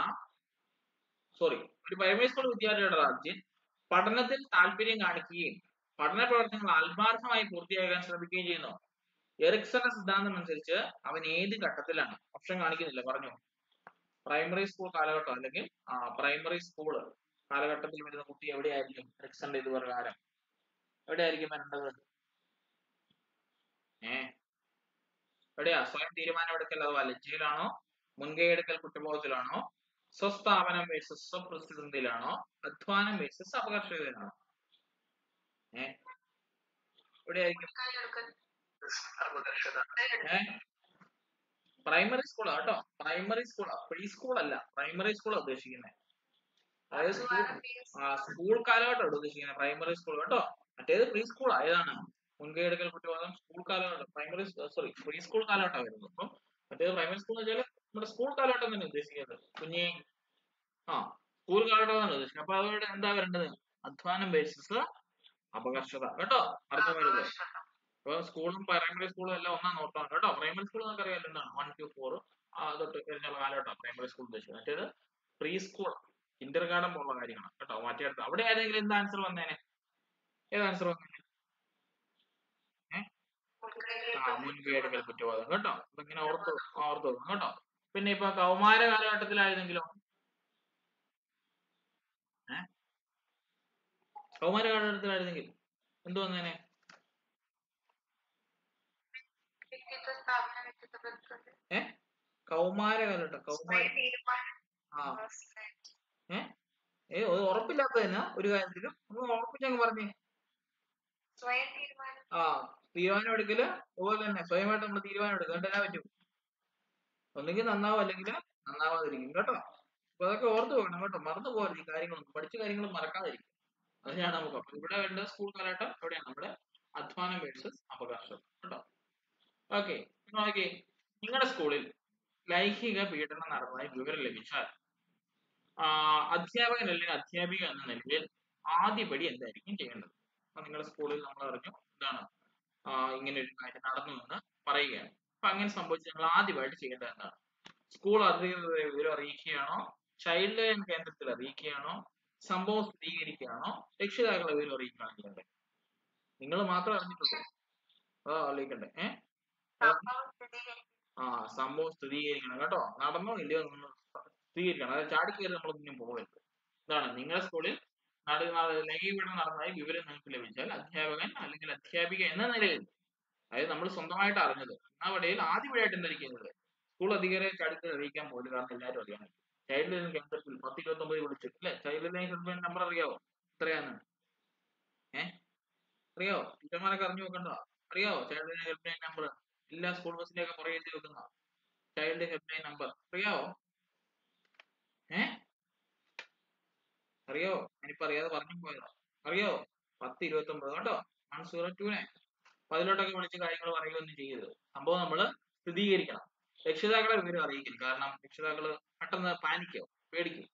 സോറി ഒരു പ്രൈമറി സ്കൂൾ വിദ്യാർത്ഥിയുടെ അർജുൻ പഠനത്തിൽ താല്പര്യം കാണിക്കുകയും പഠന പ്രവർത്തനങ്ങൾ ആത്മാർത്ഥമായി പൂർത്തിയാക്കാൻ ശ്രമിക്കുകയും ചെയ്യുന്നു. എറിക്സന്റെ സിദ്ധാന്തം അനുസരിച്ച് അവൻ ഏത് ഘട്ടത്തിലാണ്? ഓപ്ഷൻ കാണിക്കുന്നില്ല. പറഞ്ഞു. പ്രൈമറി സ്കൂൾ കാലഘട്ടം അല്ലെങ്കിൽ പ്രൈമറി സ്കൂൾ കാലഘട്ടത്തിൽ വരുന്ന കുട്ടി എവിടെയായിരിക്കും? എറിക്സന്റെ ഇത് പ്രകാരം എവിടെയായിരിക്കും വരേണ്ടത്? ഏ? എവിടെയാ? സ്വയം തീരുമാനമെടുക്കൽ അഥവാ ലജ്ജയിലാണോ? മുൻകൈ എടുക്കൽ കുറ്റബോധത്തിലാണോ? സ്വസ്ഥാപനം വേഴ്സസ് സ്വപ്രസിദ്ധിയിലാണോ അധ്വാനം വേഴ്സസ് അപകർഷതയിലാണോ ഏ? എവിടെയായിരിക്കും? പ്രൈമറി സ്കൂളാ കേട്ടോ. പ്രൈമറി സ്കൂളാ പ്രീ സ്കൂൾ അല്ല. പ്രൈമറി സ്കൂളാ ഉദ്ദേശിക്കുന്നത് അതായത് സ്കൂൾ ആ സ്കൂൾ കാലഘട്ടമാണ് ഉദ്ദേശിക്കുന്നത് പ്രൈമറി സ്കൂൾ കേട്ടോ. മറ്റേത് പ്രീ സ്കൂളാ ഏതാണ് മുൻകൈ എടുക്കൽ കുറ്റവാദം സ്കൂൾ കാലഘട്ടം. പ്രൈമറി സോറി പ്രീ സ്കൂൾ കാലഘട്ടം വരുന്നത് അപ്പം മറ്റേത് പ്രൈമറി സ്കൂൾ എന്ന് വെച്ചാൽ നമ്മുടെ സ്കൂൾ കാലഘട്ടം തന്നെ ഉദ്ദേശിക്കുന്നത്. കുഞ്ഞെ ആ സ്കൂൾ കാലഘട്ടം തന്നെ ഉദ്ദേശിക്കുന്നത്. അപ്പൊ അവരുടെ എന്താ വരേണ്ടത്? അധ്വാനം ബേസിസ് അപകർഷത. കേട്ടോ? അർത്ഥം പോയത് അപ്പൊ സ്കൂളും പ്രൈമറി സ്കൂളും എല്ലാം ഒന്നാ നോട്ടാണ് കേട്ടോ. പ്രൈമറി സ്കൂൾ നമുക്ക് അറിയാലോ എന്താണ്? വൺ ടു ഫോർ തൊട്ട് കഴിഞ്ഞുള്ള കാലഘട്ടം പ്രൈമറി സ്കൂൾ ഉദ്ദേശിച്ചത് മറ്റേത് പ്രീ സ്കൂൾ ഇന്റർ ഗാർഡൻ പോലുള്ള കാര്യങ്ങളാണ് കേട്ടോ. മറ്റേ അവിടെ ആരെങ്കിലും എന്ത് ആൻസർ വന്നേനെ? ഏത് ആൻസർ വന്നേനെ? ആ മുൻകൈയെടുക്കൽ കുറ്റവാദം കേട്ടോ. അപ്പൊ ഇങ്ങനെ ഓർത്ത് ഓർത്ത് വെക്കണം കേട്ടോ. പിന്നെ ഇപ്പൊ കൗമാര കാലഘട്ടത്തിലായിരുന്നെങ്കിലോ? കൗമാര കാലഘട്ടത്തിലായിരുന്നെങ്കിൽ എന്ത് വന്നേനെ? ഏ? കൗമാര കാലഘട്ടം കൗമാര ആ. ഏ? ഏ ഉറപ്പില്ലാത്തതിനാ? ഒരു കാര്യത്തിലും. ഒന്ന് ഉറപ്പിച്ചങ്ങ് പറഞ്ഞേ. ആ തീരുമാനം എടുക്കൽ അതുപോലെ തന്നെ. സ്വയമായിട്ട് നമ്മൾ തീരുമാനം എടുക്കുക എന്നാ പറ്റും? ഒന്നുകിൽ നന്നാവും അല്ലെങ്കിൽ നന്നാവാതിരിക്കും. കേട്ടോ? അപ്പൊ അതൊക്കെ ഓർത്തു പോകണം കേട്ടോ. മറന്നു പോകരുത് ഈ കാര്യങ്ങളൊന്നും. പഠിച്ച കാര്യങ്ങൾ മറക്കാതിരിക്കും അതിനാണ് നമുക്ക് അപ്പൊ ഇവിടെ വേണ്ടത് സ്കൂൾ കാലഘട്ടം. എവിടെയാണ് നമ്മുടെ അധ്വാനം വേഴ്സസ് അവകാശം. കേട്ടോ? ഓക്കെ നോക്കി നിങ്ങളുടെ സ്കൂളിൽ ലൈംഗിക പീഡനം നടന്നതായി വിവരം ലഭിച്ചാൽ അധ്യാപകൻ അല്ലെങ്കിൽ അധ്യാപിക എന്ന നിലയിൽ ആദ്യപടി എന്തായിരിക്കും ചെയ്യേണ്ടത്? അപ്പൊ നിങ്ങളുടെ സ്കൂളിൽ നമ്മൾ അറിഞ്ഞു എന്താണ് ഇങ്ങനെ ഒരു കാര്യം നടന്നു എന്ന് പറയുകയാണ്. അപ്പൊ അങ്ങനെ സംഭവിച്ചു നിങ്ങൾ ആദ്യമായിട്ട് ചെയ്യേണ്ടത് എന്താണ്? സ്കൂൾ അധികൃതരെ വിവരം അറിയിക്കുകയാണോ? ചൈൽഡ് ലൈൻ കേന്ദ്രത്തിൽ അറിയിക്കുകയാണോ? സംഭവം സ്ഥിരീകരിക്കുകയാണോ? രക്ഷിതാക്കളെ വിവരം അറിയിക്കുകയാണോ? ചെയ്യേണ്ടത് നിങ്ങൾ മാത്രം അറിഞ്ഞിട്ടുള്ളൂ അതോ അറിയിക്കണ്ടേ. ഏഹ് ആ. സംഭവം സ്ഥിരീകരിക്കണം കേട്ടോ. നടന്നോ ഇല്ലയോ എന്ന് സ്ഥിരീകരിക്കണം. അതായത് നമ്മൾ നമ്മളൊന്നും പോകരുത്. ഇതാണ് നിങ്ങളുടെ സ്കൂളിൽ നട ലൈംഗികപീഡനം ലൈംഗിക പീഡനം നടന്നതായി വിവരം നിങ്ങൾക്ക് ലഭിച്ചാൽ അധ്യാപകൻ അല്ലെങ്കിൽ അധ്യാപിക എന്ന നിലയിൽ അതായത് നമ്മൾ സ്വന്തമായിട്ട് അറിഞ്ഞത് ആ വടയിൽ ആദ്യമായിട്ട് എന്തായിരിക്കുന്നത്? സ്കൂൾ അധികാരിയെ ചാടിക്കയറി അറിയിക്കാൻ പോലും കാരണം എല്ലാവരും അറിയണം ചൈൽഡ് ലൈൻ കേന്ദ്രത്തിൽ പത്ത് ഇരുപത്തി ഒമ്പത് വിളിച്ചു അല്ലെ? ചൈൽഡ് ലൈൻ ഹെൽപ്ലൈൻ നമ്പർ അറിയാവോ? എത്രയാണ്? ഏഹ് അറിയാവോ? ടീച്ചർമാരൊക്കെ അറിഞ്ഞു നോക്കണ്ടോ? അറിയാവോ? ചൈൽഡ് ലൈൻ ഹെൽപ്ലൈൻ നമ്പർ എല്ലാ സ്കൂൾ ബസ്സിന്റെയൊക്കെ പുറകെ എഴുതി വെക്കുന്ന ചൈൽഡ് ഹെൽപ്പ് നമ്പർ അറിയാവോ? ഏ? അറിയോ ഞാനിപ്പോ അറിയാതെ പറഞ്ഞു പോയതാ. അറിയോ പത്ത് ഇരുപത്തി ഒമ്പത് കേട്ടോ വൺ സീറോ ടു അപ്പൊ അതിലോട്ടൊക്കെ വിളിച്ച് കാര്യങ്ങൾ പറയുകയൊന്നും ചെയ്യരുത്. സംഭവം നമ്മൾ സ്ഥിരീകരിക്കണം രക്ഷിതാക്കളെ വിവരം അറിയിക്കില്ല കാരണം രക്ഷിതാക്കൾ പെട്ടെന്ന് പാനിക്കാവും പേടിക്കും.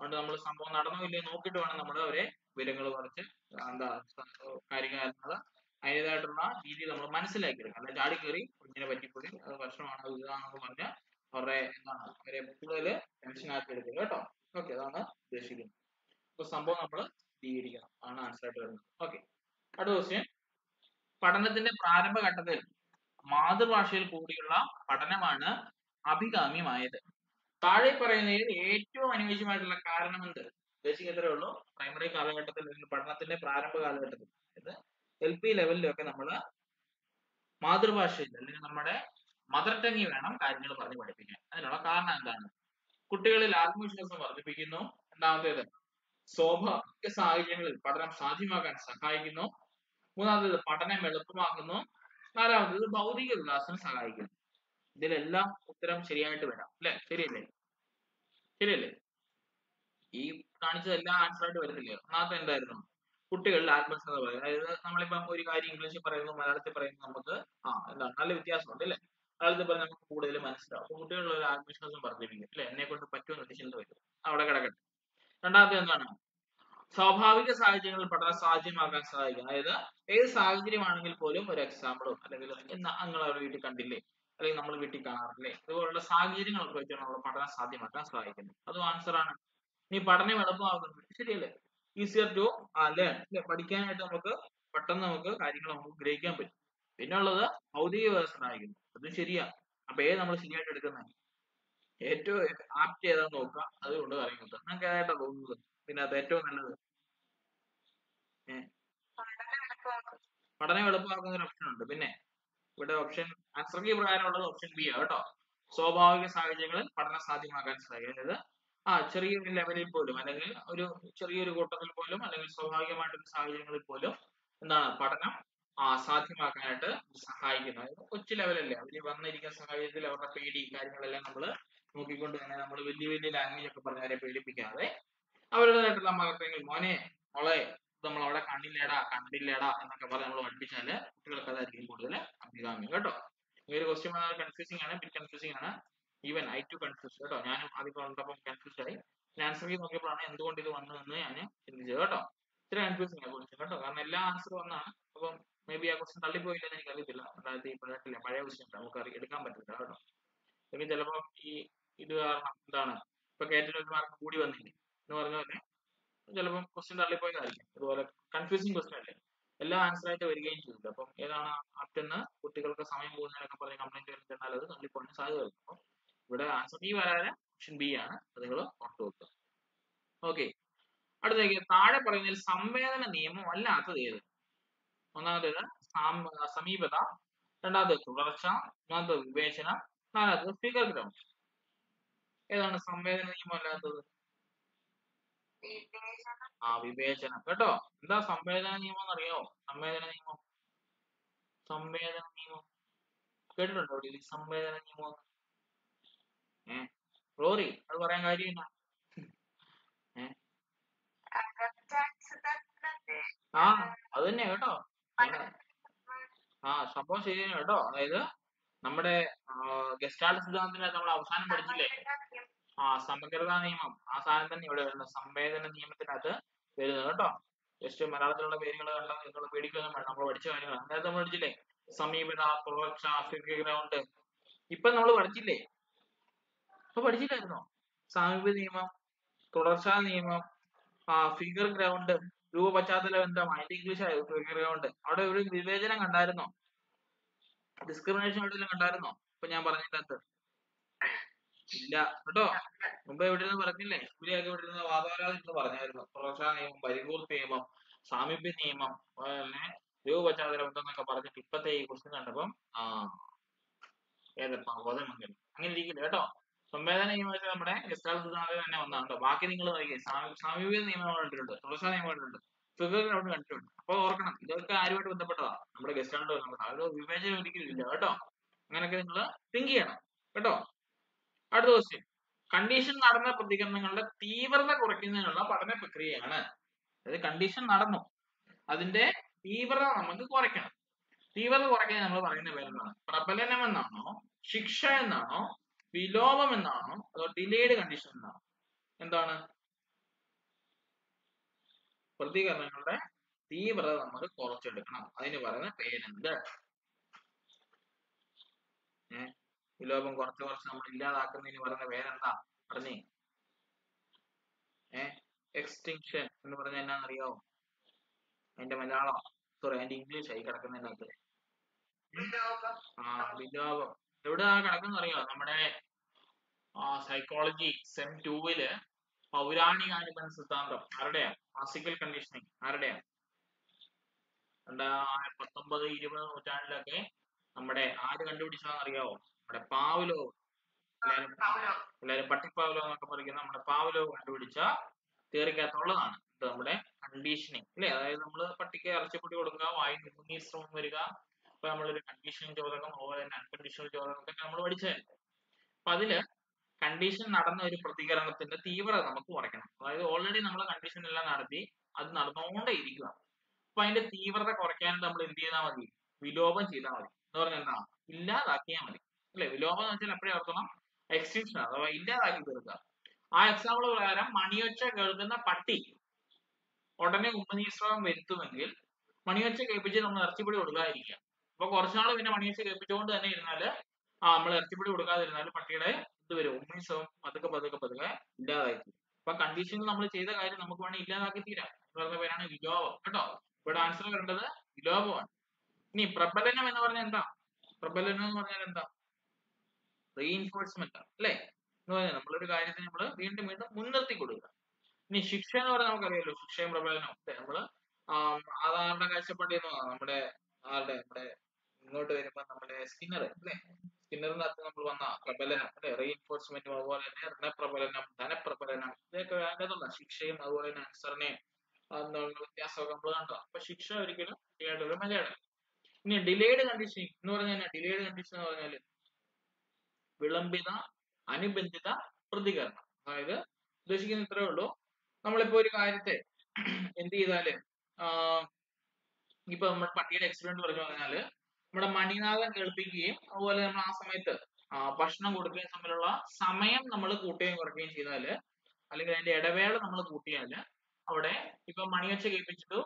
അതുകൊണ്ട് നമ്മൾ സംഭവം നടന്നോ ഇല്ലയോ നോക്കിയിട്ട് വേണം നമ്മൾ അവരെ വിവരങ്ങൾ കുറച്ച് എന്താ കാര്യങ്ങൾ അതിന്റെതായിട്ടുള്ള രീതി നമ്മൾ മനസ്സിലാക്കിയെടുക്കണം. അല്ല ചാടി കയറി കുഞ്ഞിനെ പറ്റിപ്പോയി അത് ഭക്ഷണമാണ് അത് ഇതാണെന്ന് പറഞ്ഞ് അവരുടെ എന്താണ് അവരെ കൂടുതൽ ടെൻഷനാക്കി എടുക്കുക കേട്ടോ. ഓക്കെ അതാണ് ഉദ്ദേശിക്കുന്നത്. അപ്പൊ സംഭവം നമ്മൾ സ്ഥിരീകരിക്കണം ആണ് ആൻസർ ആയിട്ട് വരുന്നത്. ഓക്കെ അടുത്ത ക്വസ്റ്റ്യൻ പഠനത്തിന്റെ പ്രാരംഭ ഘട്ടത്തിൽ മാതൃഭാഷയിൽ കൂടിയുള്ള പഠനമാണ് അഭികാമ്യമായത്. താഴെ പറയുന്നതിൽ ഏറ്റവും അനുയോജ്യമായിട്ടുള്ള കാരണം എന്ത് ഉദ്ദേശിക്കുന്നത് ഉള്ളൂ. പ്രൈമറി കാലഘട്ടത്തിൽ അല്ലെങ്കിൽ പഠനത്തിന്റെ പ്രാരംഭ കാലഘട്ടത്തിൽ. അതായത് എൽ പി ലെവലിലൊക്കെ നമ്മൾ മാതൃഭാഷയിൽ അല്ലെങ്കിൽ നമ്മുടെ മദർ ടങ്ങിൽ വേണം കാര്യങ്ങൾ പറഞ്ഞ് പഠിപ്പിക്കാൻ. അതിനുള്ള കാരണം എന്താണ്? കുട്ടികളിൽ ആത്മവിശ്വാസം വർദ്ധിപ്പിക്കുന്നു. രണ്ടാമത്തേത് സ്വാഭാവിക സാഹചര്യങ്ങളിൽ പഠനം സാധ്യമാക്കാൻ സഹായിക്കുന്നു. മൂന്നാമത്തേത് പഠനം എളുപ്പമാക്കുന്നു. നാലാമത്തേത് ഭൗതിക വികാസം സഹായിക്കുന്നു. ഇതിലെല്ലാം ഉത്തരം ശരിയായിട്ട് വരാം. അല്ലെ? ശരിയല്ലേ? ശരിയല്ലേ? ഈ കാണിച്ചതെല്ലാം ആൻസർ ആയിട്ട് വരുന്നില്ലേ ഒന്നാമത്തെ എന്തായിരുന്നു? കുട്ടികളിൽ ആത്മസ്ഥത അതായത് നമ്മളിപ്പം ഒരു കാര്യം ഇംഗ്ലീഷിൽ പറയുന്നു മലയാളത്തിൽ പറയുന്നു നമുക്ക് ആ എന്താണ്? നല്ല വ്യത്യാസമുണ്ട് അല്ലേ? മലയാളത്തിൽ പറഞ്ഞാൽ നമുക്ക് കൂടുതൽ മനസ്സിലാവും. അപ്പൊ കുട്ടികളിൽ ഒരു ആത്മവിശ്വാസം വർദ്ധിപ്പിക്കും അല്ലെ? എന്നെ കൊണ്ട് പറ്റുമെന്ന് ചിന്ത വരും. അവിടെ കിടക്കട്ടെ. രണ്ടാമത്തെ എന്താണ്? സ്വാഭാവിക സാഹചര്യങ്ങളിൽ പഠനം സാധ്യമാക്കാൻ സഹായിക്കും. അതായത് ഏത് സാഹചര്യമാണെങ്കിൽ പോലും ഒരു എക്സാമ്പിളോ അല്ലെങ്കിൽ എന്നാ നിങ്ങൾ അവരുടെ വീട്ടിൽ കണ്ടില്ലേ? അല്ലെങ്കിൽ നമ്മൾ വീട്ടിൽ കാണാറില്ലേ? ഇതുപോലുള്ള സാഹചര്യങ്ങളൊക്കെ വെച്ചാണ് നമ്മൾ പഠനം സാധ്യമാക്കാൻ സഹായിക്കുന്നത് അതും ആൻസർ ആണ്. ഇനി പഠനം എളുപ്പമാക്കുന്നു ശരിയല്ലേ? ഈസിയർ ടു ലേൺ പഠിക്കാനായിട്ട് നമുക്ക് പെട്ടെന്ന് നമുക്ക് കാര്യങ്ങൾ നമുക്ക് ഗ്രഹിക്കാൻ പറ്റും. പിന്നെ ഉള്ളത് ഭൗതിക വികാസം സഹായിക്കുന്നു അതും ശരിയാ. അപ്പൊ ഏത് നമ്മൾ ശരിയായിട്ട് എടുക്കുന്നത് ഏറ്റവും ആപ്റ്റ് ഏതാന്ന് നോക്കുക. അതുകൊണ്ട് കാര്യം കിട്ടും. നിങ്ങൾക്ക് ഏതായിട്ടാ തോന്നുന്നത്? പിന്നെ അത് ഏറ്റവും നല്ലത്? പഠനം എളുപ്പമാക്കും പഠനം എളുപ്പമാക്കുന്ന ഒരു ഓപ്ഷൻ ഉണ്ട്. പിന്നെ ഇവിടെ ഓപ്ഷൻ ആൻസർ പ്രകാരമുള്ളത് ഓപ്ഷൻ ബി ആണ് കേട്ടോ. സ്വാഭാവിക സാഹചര്യങ്ങളിൽ പഠനം സാധ്യമാക്കാൻ സഹായിക്കും അതായത് ആ ചെറിയൊരു ലെവലിൽ പോലും അല്ലെങ്കിൽ ഒരു ചെറിയൊരു കൂട്ടത്തിൽ പോലും അല്ലെങ്കിൽ സ്വാഭാവികമായിട്ടുള്ള സാഹചര്യങ്ങളിൽ പോലും എന്താണ് പഠനം ആ സാധ്യമാക്കാനായിട്ട് സഹായിക്കുന്നത് കൊച്ചു ലെവലല്ലേ അവർ വന്നിരിക്കുന്ന സാഹചര്യത്തിൽ അവരുടെ പേടി കാര്യങ്ങളെല്ലാം നമ്മൾ നോക്കിക്കൊണ്ട് തന്നെ നമ്മൾ വലിയ വലിയ ലാംഗ്വേജ് ഒക്കെ പറഞ്ഞ് അവരെ പേടിപ്പിക്കാതെ അവരുടേതായിട്ടുള്ള മകത്തെങ്കിൽ മോനെ മോളെ നമ്മൾ അവിടെ കണ്ടില്ലേടാ കണ്ടില്ലേടാ എന്നൊക്കെ പറഞ്ഞ് നമ്മൾ പഠിപ്പിച്ചാൽ കുട്ടികൾക്ക് അതായിരിക്കും കൂടുതൽ അഭികാമ്യം. കേട്ടോ? ഈ ഒരു ക്വസ്റ്റ്യൻ കൺഫ്യൂസിംഗ് ആണ് ബിറ്റ് കൺഫ്യൂസിംഗ് ആണ്. ഈവൻ ഐ ടു കൺഫ്യൂസ് കേട്ടോ. ഞാൻ ആദ്യം കണ്ടപ്പോൾ കൺഫ്യൂസ് ആയി. ആൻസർ ചെയ്ത് നോക്കിയപ്പോഴാണ് എന്തുകൊണ്ട് ഇത് വന്നതെന്ന് ഞാൻ ചിന്തിച്ചത് കേട്ടോ. ഇത്ര കൺഫ്യൂസിംഗ് ആണ് ക്വസ്റ്റ്യൻ കേട്ടോ. കാരണം എല്ലാ ആൻസർ വന്നാണ്. അപ്പം മേ ബി ആ ക്വസ്റ്റ്യൻ തള്ളിപ്പോയില്ലെന്ന് എനിക്ക് അറിയത്തില്ല രണ്ടായിരത്തി പതിനെട്ടിലെ പഴയ ക്വസ്റ്റ്യൻ നമുക്ക് എടുക്കാൻ പറ്റില്ല കേട്ടോ. എനിക്ക് ചിലപ്പോൾ ഈ ഇത് കാരണം എന്താണ്? ഇപ്പൊ കേട്ടിട്ട് ഒരു മാർക്ക് കൂടി വന്നില്ലേ? എന്ന് പറഞ്ഞ പോലെ ചിലപ്പം ക്വസ്റ്റ്യൻ തള്ളിപ്പോയതായിരിക്കും. അതുപോലെ കൺഫ്യൂസിങ് ക്വസ്റ്റ്യൻ അല്ലേ? എല്ലാ ആൻസർ ആയിട്ട് വരികയും ചെയ്തില്ല. അപ്പം ഏതാണ് ആപ്റ്റ് കുട്ടികൾക്ക് സമയം പോകുന്നതിനൊക്കെ പറഞ്ഞ് കംപ്ലൈന്റ് വരുന്നുണ്ടെന്നാൽ അത് തള്ളിപ്പോകാൻ സാധ്യത അപ്പം ഇവിടെ ആൻസർ ഈ വരാതെ ഓപ്ഷൻ ബി ആണ്. അത് നിങ്ങൾ ഓർത്ത് വെക്കുക. ഓക്കെ അടുത്തേക്ക് താഴെ പറയുന്നതിൽ സംവേദന നിയമം അല്ലാത്തത് ഏത്? ഒന്നാമത്തേത് സമീപത. രണ്ടാമത്തേത് തുടർച്ച. മൂന്നാമത്തേത് വിവേചനം. നാലാമത്തേത് ഫിഗർ ഗ്രൗണ്ട് ഏതാണ് സംവേദന നിയമം അല്ലാത്തത്? ആ വിവേചനം. കേട്ടോ? എന്താ സംവേദന നിയമം എന്നറിയോ? സംവേദന നിയമം. സംവേദന നിയമം. കേട്ടിട്ടുണ്ടോ? ഇവിടെ സംവേദന നിയമം ഏ? റോറി അത് പറയാൻ അകറ്റാൻസിതത്തെ ആ അത് തന്നെ കേട്ടോ. ആ സംഭവം ശരിയാണ് കേട്ടോ. അതായത് നമ്മുടെ ഗസ്റ്റാൾട്ട് സിദ്ധാന്തത്തിനകത്ത് നമ്മൾ അവസാനം പഠിച്ചില്ലേ? ആ സമഗ്രതാ നിയമം. ആ സാധനം തന്നെ ഇവിടെ വരുന്നത്. സംവേദന നിയമത്തിനകത്ത് വരുന്നത് കേട്ടോ. ജസ്റ്റ് മലയാളത്തിലുള്ള പേരുകൾ കണ്ടാൽ നിങ്ങൾ പേടിക്കൊന്നും വേണം നമ്മൾ പഠിച്ച കാര്യങ്ങൾ അതായത് നമ്മൾ പഠിച്ചില്ലേ? സമീപത പ്രോക്ഷ ഗ്രൗണ്ട് ഇപ്പൊ നമ്മൾ പഠിച്ചില്ലേ? ഇപ്പൊ പഠിച്ചില്ലായിരുന്നോ? സാമീപ്യ നിയമം തുടർച്ചാ നിയമം ആ ഫിഗർ ഗ്രൗണ്ട് രൂപ പശ്ചാത്തല ബന്ധം അതിന്റെ ഇംഗ്ലീഷ് ആയോ ഫിഗർ ഗ്രൗണ്ട് അവിടെ ഒരു വിവേചനം കണ്ടായിരുന്നോ? ഡിസ്ക്രിമിനേഷൻ എവിടെയെങ്കിലും കണ്ടായിരുന്നോ? ഇപ്പൊ ഞാൻ പറഞ്ഞതിനകത്ത്. ഇല്ല. കേട്ടോ? മുമ്പ് എവിടെ നിന്ന് പറഞ്ഞില്ലേ? സ്കൂളിലൊക്കെ ഇവിടെ നിന്ന് വാദോരാതെ എന്ന് പറഞ്ഞായിരുന്നു. തുടർച്ചാ നിയമം പരിപൂർത്തി നിയമം സാമീപ്യ നിയമം അതുപോലെ രൂപ ബന്ധം എന്നൊക്കെ പറഞ്ഞിട്ട് ഇപ്പത്തെ ഈ ക്വസ്റ്റ്യൻ കണ്ടപ്പം ആ ഏതപ്പാ? ബോധമംഗലം അങ്ങനെ ഇരിക്കില്ല? കേട്ടോ? സംവേദന നിയമം നമ്മുടെ ഗസ്റ്റാൾ സിദ്ധാന്തം തന്നെ ഒന്നാണ് ബാക്കി നിങ്ങൾ സാമൂഹിക സാമീപ്യ നിയമം കണ്ടിട്ടുണ്ട് തുടർച്ചാ നിയമം കണ്ടിട്ടുണ്ട് ഫിഗർ അവിടെ കണ്ടിട്ടുണ്ട്. അപ്പൊ ഓർക്കണം. ഇതൊക്കെ ആരുമായിട്ട് ബന്ധപ്പെട്ടതാ? നമ്മുടെ ഗസ്റ്റാളിന്റെ ബന്ധപ്പെട്ട ഒരു വിവേചനം ഒരിക്കലും ഇല്ല കേട്ടോ. അങ്ങനെയൊക്കെ നിങ്ങൾ തിങ്ക് ചെയ്യണം. കേട്ടോ? അടുത്ത ക്വസ്റ്റ്യൻ കണ്ടീഷൻ നടന്ന പ്രതികരണങ്ങളുടെ തീവ്രത കുറയ്ക്കുന്നതിനുള്ള പഠന പ്രക്രിയയാണ്. അതായത് കണ്ടീഷൻ നടന്നു. അതിന്റെ തീവ്രത നമുക്ക് കുറയ്ക്കണം. തീവ്രത കുറയ്ക്കാൻ നമ്മൾ പറയുന്ന പേരെന്താണ്? പ്രബലനം എന്നാണോ ശിക്ഷ എന്നാണോ? വിലോപം എന്നാണോ? അതോ ഡിലേഡ് കണ്ടീഷൻ എന്നാണോ? എന്താണ്? പ്രതികരണങ്ങളുടെ തീവ്രത നമ്മൾ കുറച്ചെടുക്കണം. അതിന് പറയുന്ന പേരെന്ത്? ഏ? വിലോപം കുറച്ച് കുറച്ച് നമ്മൾ ഇല്ലാതാക്കുന്നതിന് പറയുന്ന പേരെന്താ? പറഞ്ഞേ. ഏ? എക്സ്റ്റിങ്ഷൻ എന്ന് പറഞ്ഞാൽ എന്നാണെന്നറിയാവോ അതിന്റെ മലയാളം. സോറി അതിന്റെ ഇംഗ്ലീഷ് ആയി കിടക്കുന്നതിനകത്ത്. ആ വിലോപം. ആ കിടക്കുന്ന അറിയോ നമ്മുടെ സൈക്കോളജി സെം ടൂവിൽ പൗരാണിക അനുബന്ധ സിദ്ധാന്തം ആരുടെയാ? Classical conditioning ആരുടെയാ? എന്താ പത്തൊമ്പത് ഇരുപത് നൂറ്റാണ്ടിലൊക്കെ നമ്മുടെ ആര് കണ്ടുപിടിച്ചതാണെന്ന് അറിയാവോ? നമ്മുടെ പാവലോ. എല്ലാരും പട്ടി എല്ലാരും പട്ടിപ്പാവലോ എന്നൊക്കെ പറയുന്ന നമ്മുടെ പാവലോ കണ്ടുപിടിച്ച തിയറിക്കകത്തുള്ളതാണ്. ഇത് നമ്മുടെ കണ്ടീഷനിങ് അല്ലെ? അതായത് നമ്മൾ പട്ടിക്ക് ഇറച്ചിപ്പൊടി കൊടുക്കുക വായി മുങ്ങി ശ്രമം വരിക അപ്പൊ നമ്മളൊരു കണ്ടീഷനിങ് ചോദകം അതുപോലെ തന്നെ അൺകണ്ടീഷണൽ ചോദകം ഒക്കെ നമ്മൾ പഠിച്ചതല്ലേ? അപ്പൊ അതിൽ കണ്ടീഷൻ നടന്ന ഒരു പ്രതികരണത്തിന്റെ തീവ്രത നമുക്ക് കുറയ്ക്കണം. അതായത് ഓൾറെഡി നമ്മൾ കണ്ടീഷൻ എല്ലാം നടത്തി അത് നടന്നുകൊണ്ടേ ഇരിക്കുക അപ്പൊ അതിന്റെ തീവ്രത കുറയ്ക്കാനായിട്ട് നമ്മൾ എന്ത് ചെയ്താൽ മതി? വിലോപം ചെയ്താൽ മതി. എന്ന് പറഞ്ഞാൽ എന്താ? ഇല്ലാതാക്കിയാൽ മതി. അല്ലെ? വിലോപം എന്ന് വെച്ചാൽ എപ്പോഴും ഓർക്കണം എക്സ്റ്റിങ്ഷൻ അഥവാ ഇല്ലാതാക്കി തീർക്കുക. ആ എക്സാമ്പിൾ പ്രകാരം മണിയൊച്ച കേൾക്കുന്ന പട്ടി ഉടനെ ഉമ്മനീശ്രവം വരുത്തുമെങ്കിൽ മണിയൊച്ച കേൾപ്പിച്ച് നമ്മൾ ഇറച്ചിപ്പൊടി കൊടുക്കാതിരിക്കുക. അപ്പൊ കുറച്ചുനാൾ പിന്നെ മണിയൊച്ച കേൾപ്പിച്ചുകൊണ്ട് തന്നെ ഇരുന്നാൽ ആ നമ്മൾ ഇറച്ചിപ്പൊടി കൊടുക്കാതിരുന്നാൽ പട്ടിയുടെ വരും. ഉമ്മീസവും പതുക്കെ പതുക്കെ പതുക്കെ ഇല്ലാതായി തീരും അപ്പൊ കണ്ടീഷനിൽ നമ്മൾ ചെയ്ത കാര്യം നമുക്ക് വേണമെങ്കിൽ ഇല്ലാതാക്കി തീരാം. എന്ന് പറഞ്ഞ പേരാണ് വിലോപം. കേട്ടോ? ഇവിടെ ആൻസർ വരേണ്ടത് വിലോപമാണ്. ഇനി പ്രബലനം എന്ന് പറഞ്ഞാൽ എന്താ? പ്രബലനം എന്ന് പറഞ്ഞാൽ എന്താ? റീഇൻഫോഴ്സ്മെന്റ് അല്ലേ? എന്ന് പറഞ്ഞാൽ നമ്മളൊരു കാര്യത്തിന് നമ്മൾ വീണ്ടും വീണ്ടും മുൻനിർത്തി കൊടുക്കുക. ഇനി ശിക്ഷ എന്ന് പറഞ്ഞാൽ നമുക്കറിയാലോ ശിക്ഷയും പ്രബലനവും നമ്മൾ അതാരുടെ കാഴ്ചപ്പാടിൽ നിന്നാണ് നമ്മുടെ ആരുടെ? നമ്മുടെ ഇങ്ങോട്ട് വരുമ്പോ നമ്മുടെ സ്കിന്നർ അല്ലേ? സ്കിന്നറിന്റെ അകത്ത് നമ്മൾ വന്ന പ്രബലനം അല്ലെ? റീഎൻഫോഴ്സ്മെന്റും അതുപോലെ തന്നെ ഋണപ്രബലനം ധനപ്രബലനം ഇതൊക്കെ വേണ്ടതുള്ള ശിക്ഷയും അതുപോലെ തന്നെ അനുസരണയും. വ്യത്യാസമൊക്കെ നമ്മൾ കണ്ടോ. അപ്പൊ ശിക്ഷ ഒരിക്കലും ചെയ്യാണ്ടൊരു മലയാളം ഇനി ഡിലേഡ് കണ്ടീഷനിങ് എന്ന് പറഞ്ഞാൽ ഡിലേഡ് കണ്ടീഷൻ എന്ന് പറഞ്ഞാൽ വിളംബിത അനുബന്ധിത പ്രതികരണം. അതായത് ഉദ്ദേശിക്കുന്ന ഇത്രേ ഉള്ളൂ. നമ്മളിപ്പോ ഒരു കാര്യത്തെ എന്ത് ചെയ്താൽ ഇപ്പൊ നമ്മൾ പട്ടിയുടെ എക്സിഡന്റ് പറഞ്ഞു പറഞ്ഞാൽ നമ്മുടെ മണിനാഥം കേൾപ്പിക്കുകയും അതുപോലെ നമ്മൾ ആ സമയത്ത് ഭക്ഷണം കൊടുക്കുകയും തമ്മിലുള്ള സമയം നമ്മൾ കൂട്ടുകയും കുറയ്ക്കുകയും ചെയ്താൽ അല്ലെങ്കിൽ അതിന്റെ ഇടവേള നമ്മൾ കൂട്ടിയാൽ അവിടെ ഇപ്പൊ മണിയച്ച കേൾപ്പിച്ചിട്ട്